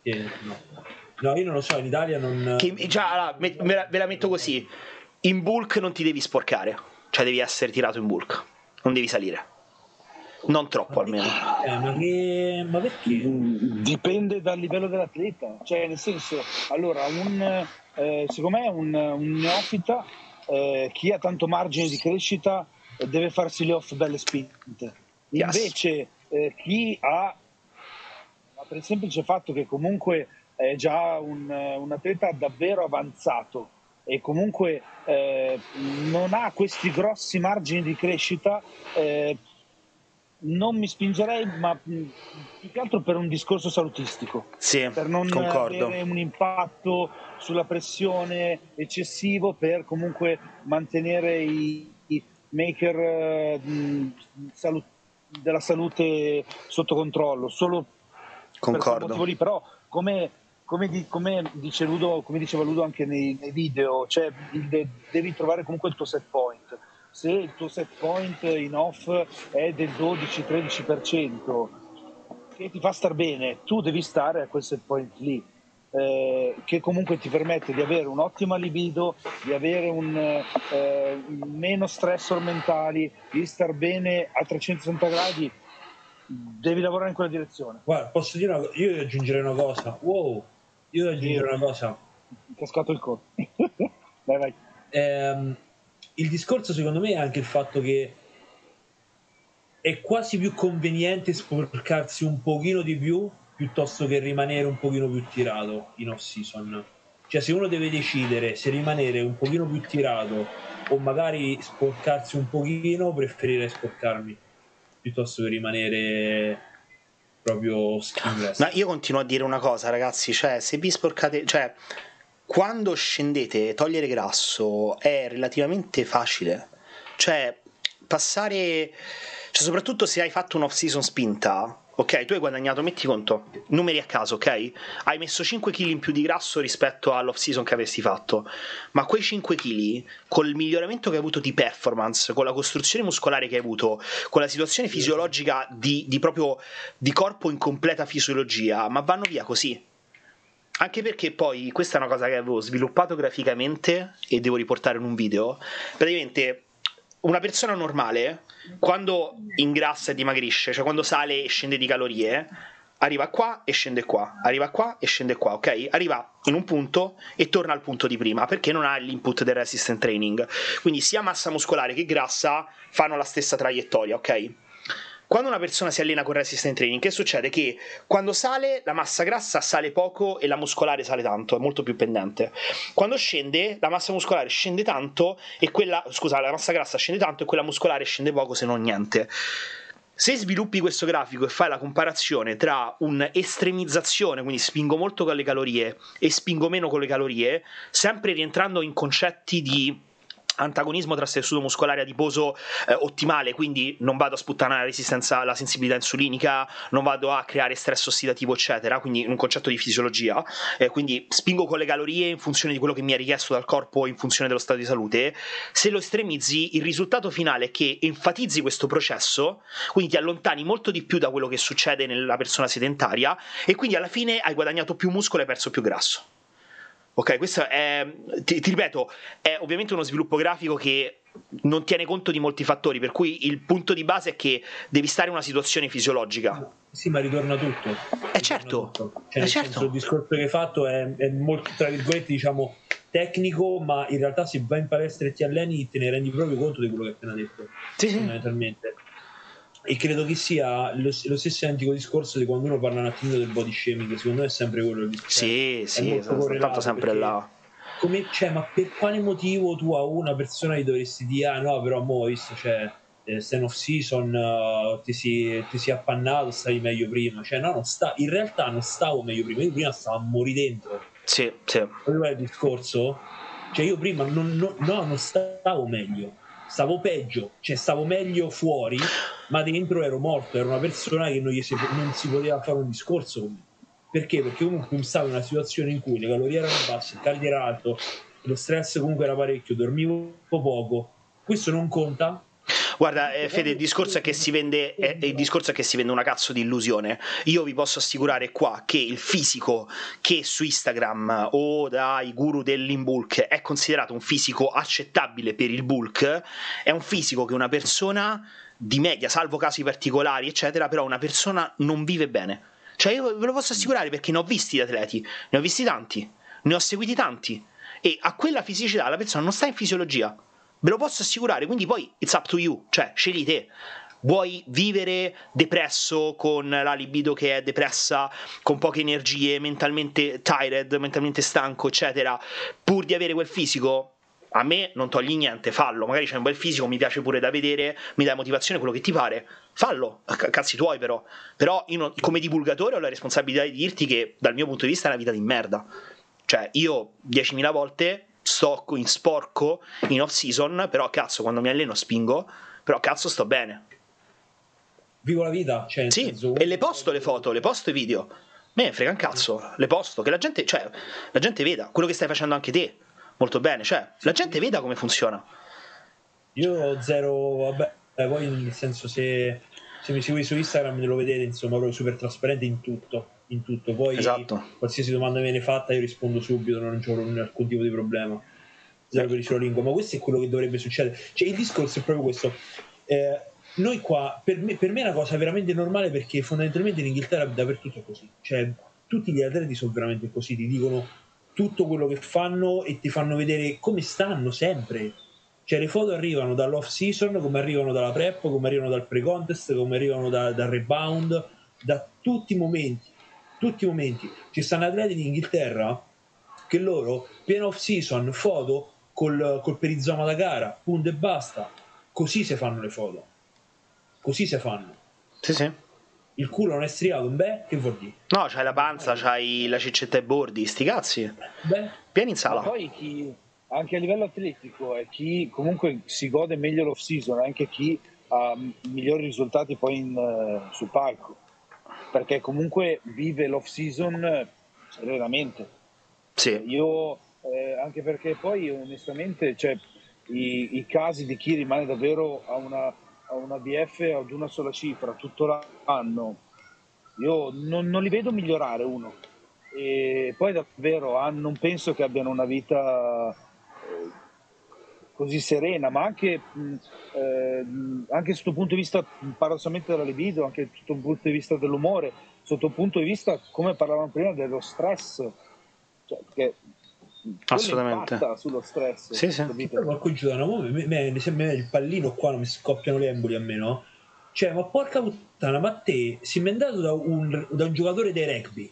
S3: no. io non lo so, in Italia non...
S2: Che, già, allora, me, me la, ve la metto così in bulk non ti devi sporcare, cioè devi essere tirato in bulk, non devi salire. Non troppo almeno.
S3: Eh, ma, che... ma perché?
S1: Dipende dal livello dell'atleta, cioè nel senso, allora, un, eh, secondo me un, un neofita, eh, chi ha tanto margine di crescita eh, deve farsi le off belle spinte.
S2: Yes.
S1: Invece eh, chi ha, per il semplice fatto che comunque è già un, un atleta davvero avanzato e comunque eh, non ha questi grossi margini di crescita, eh, non mi spingerei, ma più che altro per un discorso salutistico,
S2: Sì,
S1: per non
S2: concordo.
S1: avere un impatto sulla pressione eccessivo, per comunque mantenere i, i maker eh, mh, salu- della salute sotto controllo. Solo per
S2: Concordo.
S1: motivo lì, però come, come di- come dice Ludo, come diceva Ludo anche nei, nei video, cioè, de- devi trovare comunque il tuo set point. Se il tuo set point in off è del 12-13%, che ti fa star bene, tu devi stare a quel set point lì. eh, che comunque ti permette di avere un'ottima libido, di avere un eh, meno stressor mentali, di star bene a 360 gradi, devi lavorare in quella direzione.
S3: Guarda, posso dire una cosa? Io aggiungerei una cosa. Wow, io devo aggiungere una cosa.
S1: Cascato il colpo. vai, vai.
S3: Ehm, il discorso secondo me è anche il fatto che è quasi più conveniente sporcarsi un pochino di più piuttosto che rimanere un pochino più tirato in off season. Cioè se uno deve decidere se rimanere un pochino più tirato o magari sporcarsi un pochino, preferirei sporcarmi piuttosto che rimanere proprio skinless.
S2: No, io continuo a dire una cosa, ragazzi, cioè se vi sporcate, cioè quando scendete, togliere grasso è relativamente facile. Cioè passare cioè soprattutto se hai fatto un'off season spinta, ok, tu hai guadagnato, metti conto, numeri a caso, ok? Hai messo 5 kg in più di grasso rispetto all'off season che avresti fatto, ma quei 5 kg, col miglioramento che hai avuto di performance, con la costruzione muscolare che hai avuto, con la situazione fisiologica di, di proprio di corpo in completa fisiologia, ma vanno via così. Anche perché poi questa è una cosa che avevo sviluppato graficamente e devo riportare in un video. Praticamente una persona normale, quando ingrassa e dimagrisce, cioè quando sale e scende di calorie, arriva qua e scende qua, arriva qua e scende qua, ok? Arriva in un punto e torna al punto di prima perché non ha l'input del resistant training. Quindi sia massa muscolare che grassa fanno la stessa traiettoria, ok? Quando una persona si allena con resistant training, che succede? Che quando sale la massa grassa sale poco e la muscolare sale tanto, è molto più pendente. Quando scende, la massa muscolare scende tanto e quella, scusa, la massa grassa scende tanto e quella muscolare scende poco se non niente. Se sviluppi questo grafico e fai la comparazione tra un'estremizzazione, quindi spingo molto con le calorie e spingo meno con le calorie, sempre rientrando in concetti di antagonismo tra tessuto muscolare adiposo eh, ottimale, quindi non vado a sputtanare la resistenza, la sensibilità insulinica, non vado a creare stress ossidativo, eccetera, quindi un concetto di fisiologia, eh, quindi spingo con le calorie in funzione di quello che mi è richiesto dal corpo in funzione dello stato di salute, se lo estremizzi il risultato finale è che enfatizzi questo processo, quindi ti allontani molto di più da quello che succede nella persona sedentaria e quindi alla fine hai guadagnato più muscolo e perso più grasso. Ok, questo è, ti, ti ripeto, è ovviamente uno sviluppo grafico che non tiene conto di molti fattori, per cui il punto di base è che devi stare in una situazione fisiologica.
S3: Sì, ma ritorna tutto.
S2: Eh
S3: Ritorna
S2: certo,
S3: tutto.
S2: eh
S3: Cioè, nel
S2: certo.
S3: senso, il discorso che hai fatto è, è molto, tra virgolette, diciamo, tecnico, ma in realtà se vai in palestra e ti alleni te ne rendi proprio conto di quello che hai appena detto,
S2: Sì, sì.
S3: E credo che sia lo, lo stesso identico discorso di quando uno parla un attimino del body shaming, secondo me è sempre quello il discorso.
S2: Sì,
S3: È
S2: sì, sono tanto sempre là.
S3: Come, cioè, ma per quale motivo tu a una persona gli dovresti dire, ah no, però mo, visto, cioè, eh, stai in off season, uh, ti, si, ti si è appannato, stavi meglio prima. Cioè, no, non sta, in realtà non stavo meglio prima, io prima stavo a morire dentro.
S2: Sì, sì.
S3: Quello è il discorso? Cioè, io prima non, non- no, non stavo meglio, stavo peggio, cioè stavo meglio fuori, ma dentro ero morto, ero una persona che non, si, non si poteva fare un discorso con me. Perché? Perché comunque stavo in una situazione in cui le calorie erano basse, il carico era alto, lo stress comunque era parecchio, dormivo poco. Questo non conta,
S2: Guarda, eh, Fede, il discorso è che si vende è- il discorso è che si vende una cazzo di illusione. Io vi posso assicurare qua che il fisico che su Instagram o dai guru dell'inbulk è considerato un fisico accettabile per il bulk, è un fisico che una persona di media, salvo casi particolari, eccetera, però una persona non vive bene. Cioè, io ve lo posso assicurare perché ne ho visti di atleti, ne ho visti tanti, ne ho seguiti tanti. E a quella fisicità la persona non sta in fisiologia. Ve lo posso assicurare, quindi poi it's up to you, cioè scegli te. Vuoi vivere depresso con la libido che è depressa, con poche energie, mentalmente tired, mentalmente stanco, eccetera, pur di avere quel fisico? A me non togli niente, fallo. Magari c'è un bel fisico, mi piace pure da vedere, mi dai motivazione, quello che ti pare. Fallo, cazzi tuoi però. Però io come divulgatore ho la responsabilità di dirti che dal mio punto di vista è una vita di merda. Cioè, io 10.000 volte sto in sporco in off season, però cazzo, quando mi alleno spingo, però cazzo sto bene.
S3: Vivo la vita, cioè,
S2: sì, senso, e le posto le foto, le posto i video. Me frega un cazzo, le posto, che la gente, cioè, la gente veda quello che stai facendo anche te molto bene, cioè la gente veda come funziona.
S3: Io ho zero, vabbè, eh, poi nel senso se, se mi segui su Instagram me lo vedete, insomma, proprio super trasparente in tutto, in tutto. Poi
S2: esatto.
S3: qualsiasi domanda viene fatta io rispondo subito, non ho alcun tipo di problema. Zero per il lingua, ma questo è quello che dovrebbe succedere. Cioè il discorso è proprio questo. Eh, noi qua, per me, per me, è una cosa veramente normale perché fondamentalmente in Inghilterra dappertutto è così. Cioè, tutti gli atleti sono veramente così, ti dicono tutto quello che fanno e ti fanno vedere come stanno sempre. Cioè le foto arrivano dall'off season, come arrivano dalla prep, come arrivano dal pre-contest, come arrivano da, dal rebound, da tutti i momenti. Tutti i momenti. Ci stanno atleti di Inghilterra che loro, pieno off season, foto col, col perizoma da gara, punto e basta. Così si fanno le foto. Così si fanno.
S2: Sì, sì
S3: il culo non è striato, beh, che vuol dire?
S2: No, c'hai la panza, c'hai la ciccetta ai bordi, sti cazzi. Beh. Vieni in sala.
S1: Ma poi chi, anche a livello atletico, è chi comunque si gode meglio l'off season, anche chi ha migliori risultati poi in, uh, sul palco. Perché comunque vive l'off season serenamente.
S2: Sì.
S1: Io, eh, anche perché poi onestamente, cioè, i, i casi di chi rimane davvero a una a una BF ad una sola cifra tutto l'anno, io non, non li vedo migliorare uno. E poi davvero ah, non penso che abbiano una vita eh, così serena, ma anche, eh, anche sotto il punto di vista paradossalmente della libido, anche sotto il punto di vista dell'umore, sotto il punto di vista, come parlavamo prima, dello stress. Cioè, perché
S2: assolutamente
S1: sullo stress
S2: sì, sì.
S3: Marco Giordano mi, mi, mi sembra il pallino qua non mi scoppiano le emboli a me no? cioè ma porca puttana ma te sei mandato da un, da un giocatore dei rugby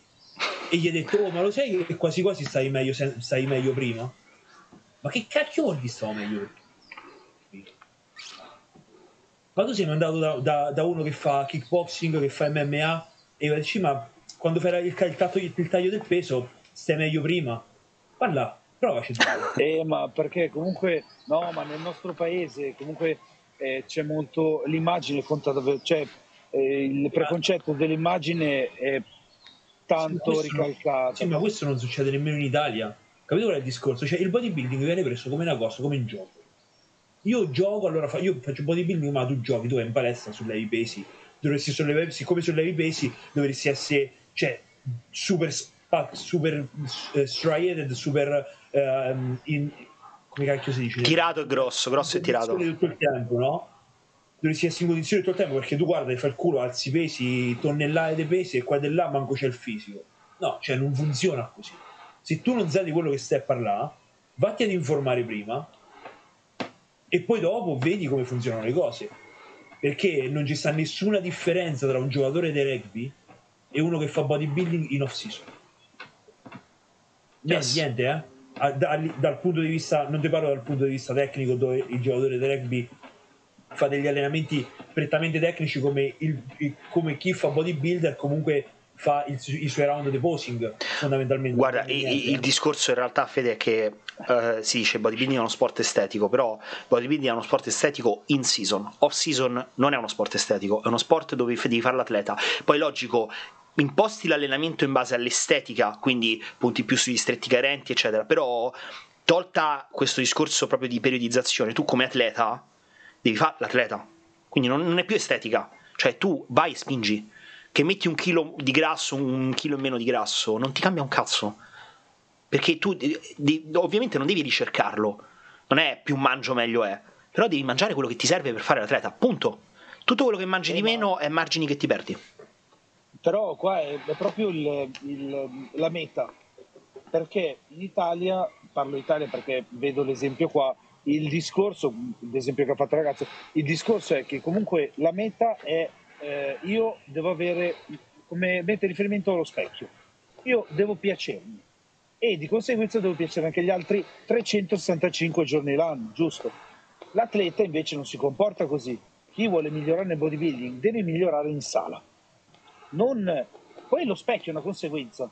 S3: e gli hai detto oh ma lo sai che quasi quasi stai meglio, stai meglio prima ma che cacchio vuol dire stavo meglio ma tu sei mandato da, da, da, uno che fa kickboxing che fa MMA e dici ma quando fai il, il, il taglio del peso stai meglio prima Parla, provaci.
S1: eh, ma perché comunque, no, ma nel nostro paese comunque eh, c'è molto, l'immagine conta davvero, cioè eh, il preconcetto dell'immagine è tanto sì, ricalcato.
S3: Sì, ma questo non succede nemmeno in Italia. Capito qual è il discorso? Cioè il bodybuilding viene preso come una cosa, come un gioco. Io gioco, allora fa, io faccio bodybuilding, ma tu giochi, tu vai in palestra, sollevi pesi, dovresti sollevare, siccome sollevi pesi, dovresti essere, cioè, super super uh, striated, super uh, in, come cacchio si dice?
S2: Tirato e grosso, grosso e tirato.
S3: Tutto il tempo, no? Dovresti essere in condizione tutto il tempo perché tu guarda, fai il culo, alzi pesi, tonnellate di pesi e qua e là manco c'è il fisico. No, cioè non funziona così. Se tu non sai di quello che stai a parlare, vatti ad informare prima e poi dopo vedi come funzionano le cose. Perché non ci sta nessuna differenza tra un giocatore di rugby e uno che fa bodybuilding in off season yes. niente, eh? Da, dal punto di vista, non ti parlo dal punto di vista tecnico dove il giocatore di rugby fa degli allenamenti prettamente tecnici come, il, come chi fa bodybuilder comunque fa il, i suoi round di posing fondamentalmente
S2: guarda il, il, discorso in realtà Fede è che uh, si dice bodybuilding è uno sport estetico però bodybuilding è uno sport estetico in season off season non è uno sport estetico è uno sport dove devi fare l'atleta poi logico imposti l'allenamento in base all'estetica, quindi punti più sugli stretti carenti, eccetera. Però, tolta questo discorso proprio di periodizzazione, tu come atleta devi fare l'atleta, quindi non, non è più estetica, cioè tu vai e spingi. Che metti un chilo di grasso, un chilo in meno di grasso, non ti cambia un cazzo. Perché tu di, ovviamente non devi ricercarlo, non è più mangio meglio è, però devi mangiare quello che ti serve per fare l'atleta, punto Tutto quello che mangi eh, di meno è margini che ti perdi.
S1: Però qua è, è proprio il, il, la meta, perché in Italia, parlo Italia perché vedo l'esempio qua, il discorso, l'esempio che ha fatto il ragazzo, il discorso è che comunque la meta è eh, io devo avere come meta riferimento allo specchio, io devo piacermi e di conseguenza devo piacere anche gli altri 365 giorni l'anno, giusto? L'atleta invece non si comporta così. Chi vuole migliorare nel bodybuilding deve migliorare in sala. Non... Poi lo specchio è una conseguenza.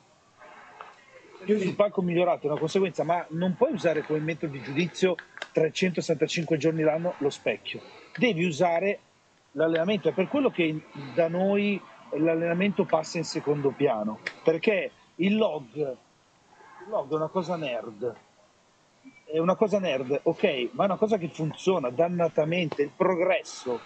S1: Sul palco migliorato è una conseguenza, ma non puoi usare come metodo di giudizio 365 giorni l'anno lo specchio. Devi usare l'allenamento. È per quello che da noi l'allenamento passa in secondo piano, perché il log il log è una cosa nerd. È una cosa nerd, ok, ma è una cosa che funziona dannatamente. Il progresso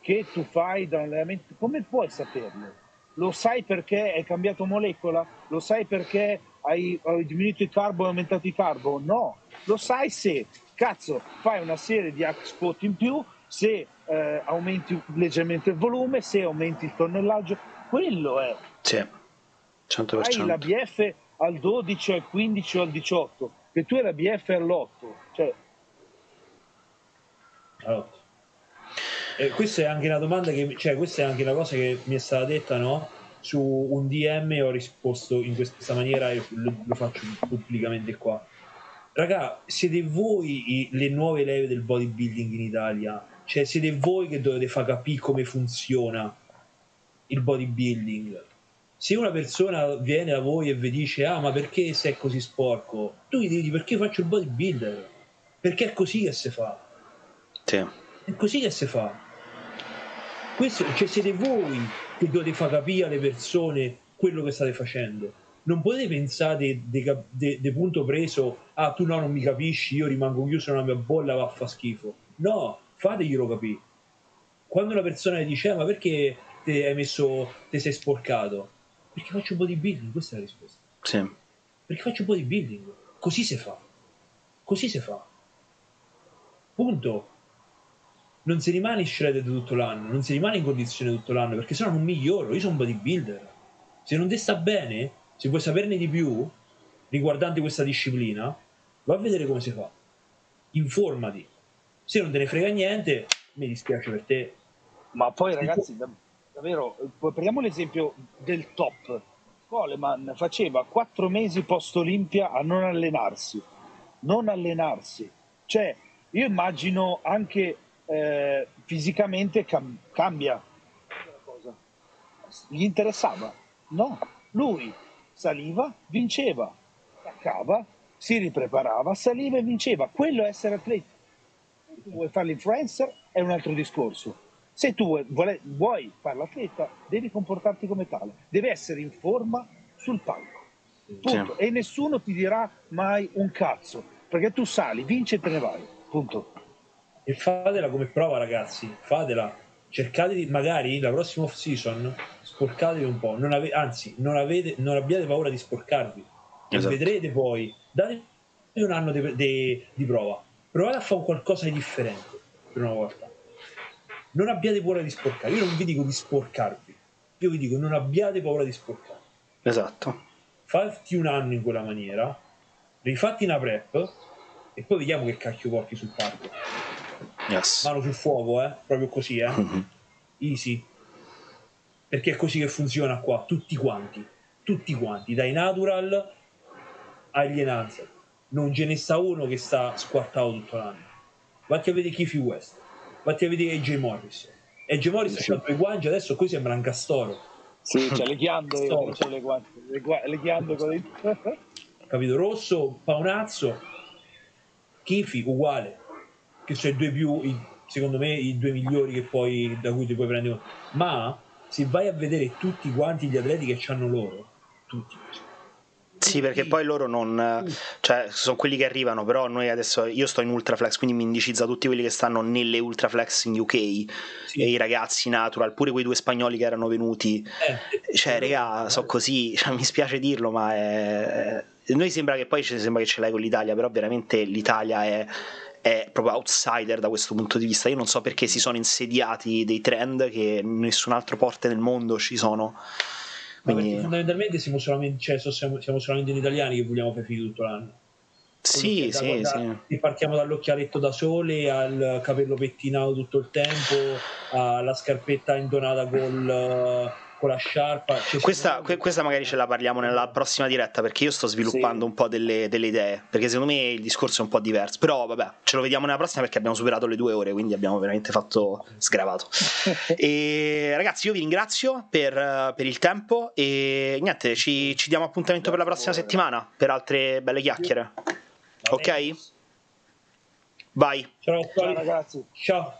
S1: che tu fai da allenamento, come puoi saperlo? Lo sai perché hai cambiato molecola? Lo sai perché hai, hai diminuito il carbo e aumentato il carbo? No, lo sai se, cazzo, fai una serie di hack spot in più, se eh, aumenti leggermente il volume, se aumenti il tonnellaggio, quello è.
S2: Sì, 100%.
S1: Hai la BF al 12, al 15 o al 18, che tu hai la BF all'8. Cioè...
S3: Allora. Eh, questa è anche una domanda che, cioè, questa è anche una cosa che mi è stata detta, no? Su un DM e ho risposto in questa maniera e lo, lo faccio pubblicamente qua. Raga, siete voi i, le nuove leve del bodybuilding in Italia? Cioè, siete voi che dovete far capire come funziona il bodybuilding? se una persona viene da voi e vi dice ah ma perché sei così sporco? Tu gli dici perché faccio il bodybuilder? Perché è così che si fa.
S2: Sì.
S3: è così che si fa. Questo, cioè siete voi che dovete far capire alle persone quello che state facendo. Non potete pensare di punto preso ah tu no non mi capisci io rimango chiuso nella mia bolla va a fa schifo. No fateglielo capire quando una persona dice ah, ma perché ti hai messo ti sei sporcato perché faccio bodybuilding, questa è la risposta.
S2: Sì.
S3: Perché faccio bodybuilding. Così si fa. Così si fa. Punto. Non si rimane in shredded tutto l'anno, non si rimane in condizione tutto l'anno, perché sennò non miglioro. Io sono un bodybuilder. Se non ti sta bene, se vuoi saperne di più riguardante questa disciplina, va a vedere come si fa. Informati. Se non te ne frega niente, mi dispiace per te.
S1: Ma poi, ragazzi, davvero, prendiamo l'esempio del top. Coleman faceva quattro mesi post Olimpia a non allenarsi, non allenarsi. Cioè, io immagino anche eh, fisicamente cam- cambia. Gli interessava? No, lui saliva, vinceva, attaccava, si ripreparava, saliva e vinceva. Quello è essere atleta. Vuoi fare l'influencer è un altro discorso se tu vuole, vuoi fare l'atleta, devi comportarti come tale, devi essere in forma sul palco. Punto. Sì. E nessuno ti dirà mai un cazzo, perché tu sali, vinci e te ne vai. Punto.
S3: E fatela come prova, ragazzi. Fatela. Cercate di, magari la prossima off season, sporcatevi un po'. Non ave, anzi, non, avete, non abbiate paura di sporcarvi. Esatto. Vedrete poi, datevi un anno di prova. Provate a fare qualcosa di differente per una volta non abbiate paura di sporcare. Io non vi dico di sporcarvi, io vi dico non abbiate paura di sporcare.
S2: Esatto.
S3: Fatti un anno in quella maniera, rifatti una prep e poi vediamo che cacchio porti sul parco.
S2: Yes.
S3: Mano sul fuoco, eh? proprio così, eh? Mm-hmm. Easy. Perché è così che funziona qua, tutti quanti, tutti quanti, dai natural agli enhancer. Non ce ne sta uno che sta squartato tutto l'anno. Vatti a vedere Kiffy West Vatti a vedere AJ Morris. AJ Morris sì. ha due guance, adesso qui sembra un castoro.
S1: Sì, c'ha le ghiande, le, guance, le, le ghiande con il...
S3: Capito? Rosso, Paonazzo, Kifi, uguale. Che sono i due più, i, secondo me, i due migliori che poi, da cui ti puoi prendere. Ma se vai a vedere tutti quanti gli atleti che hanno loro, tutti
S2: sì, perché poi loro non. cioè, sono quelli che arrivano, però noi adesso. Io sto in Ultraflex, quindi mi indicizza tutti quelli che stanno nelle Ultraflex in UK sì. e i ragazzi natural, pure quei due spagnoli che erano venuti. Eh, cioè, raga, so così, cioè, mi spiace dirlo, ma è. Noi sembra che poi ci sembra che ce l'hai con l'Italia, però veramente l'Italia è è proprio outsider da questo punto di vista. Io non so perché si sono insediati dei trend che in nessun altro porte nel mondo ci sono.
S3: Quindi... fondamentalmente siamo solamente, cioè, siamo, siamo solamente in italiani che vogliamo fare figli tutto l'anno.
S2: Sì, sì,
S3: guarda, sì. Partiamo dall'occhialetto da sole al capello pettinato tutto il tempo, alla scarpetta indonata col con la sciarpa.
S2: Cioè questa, que- questa, magari ce la parliamo nella prossima diretta perché io sto sviluppando sì. un po' delle, delle, idee. Perché secondo me il discorso è un po' diverso. Però vabbè, ce lo vediamo nella prossima perché abbiamo superato le due ore, quindi abbiamo veramente fatto sgravato. e ragazzi, io vi ringrazio per, per il tempo e niente, ci, ci diamo appuntamento per la prossima settimana per altre belle chiacchiere. Ok? Vai.
S3: Ciao, Ciao ragazzi. Ciao.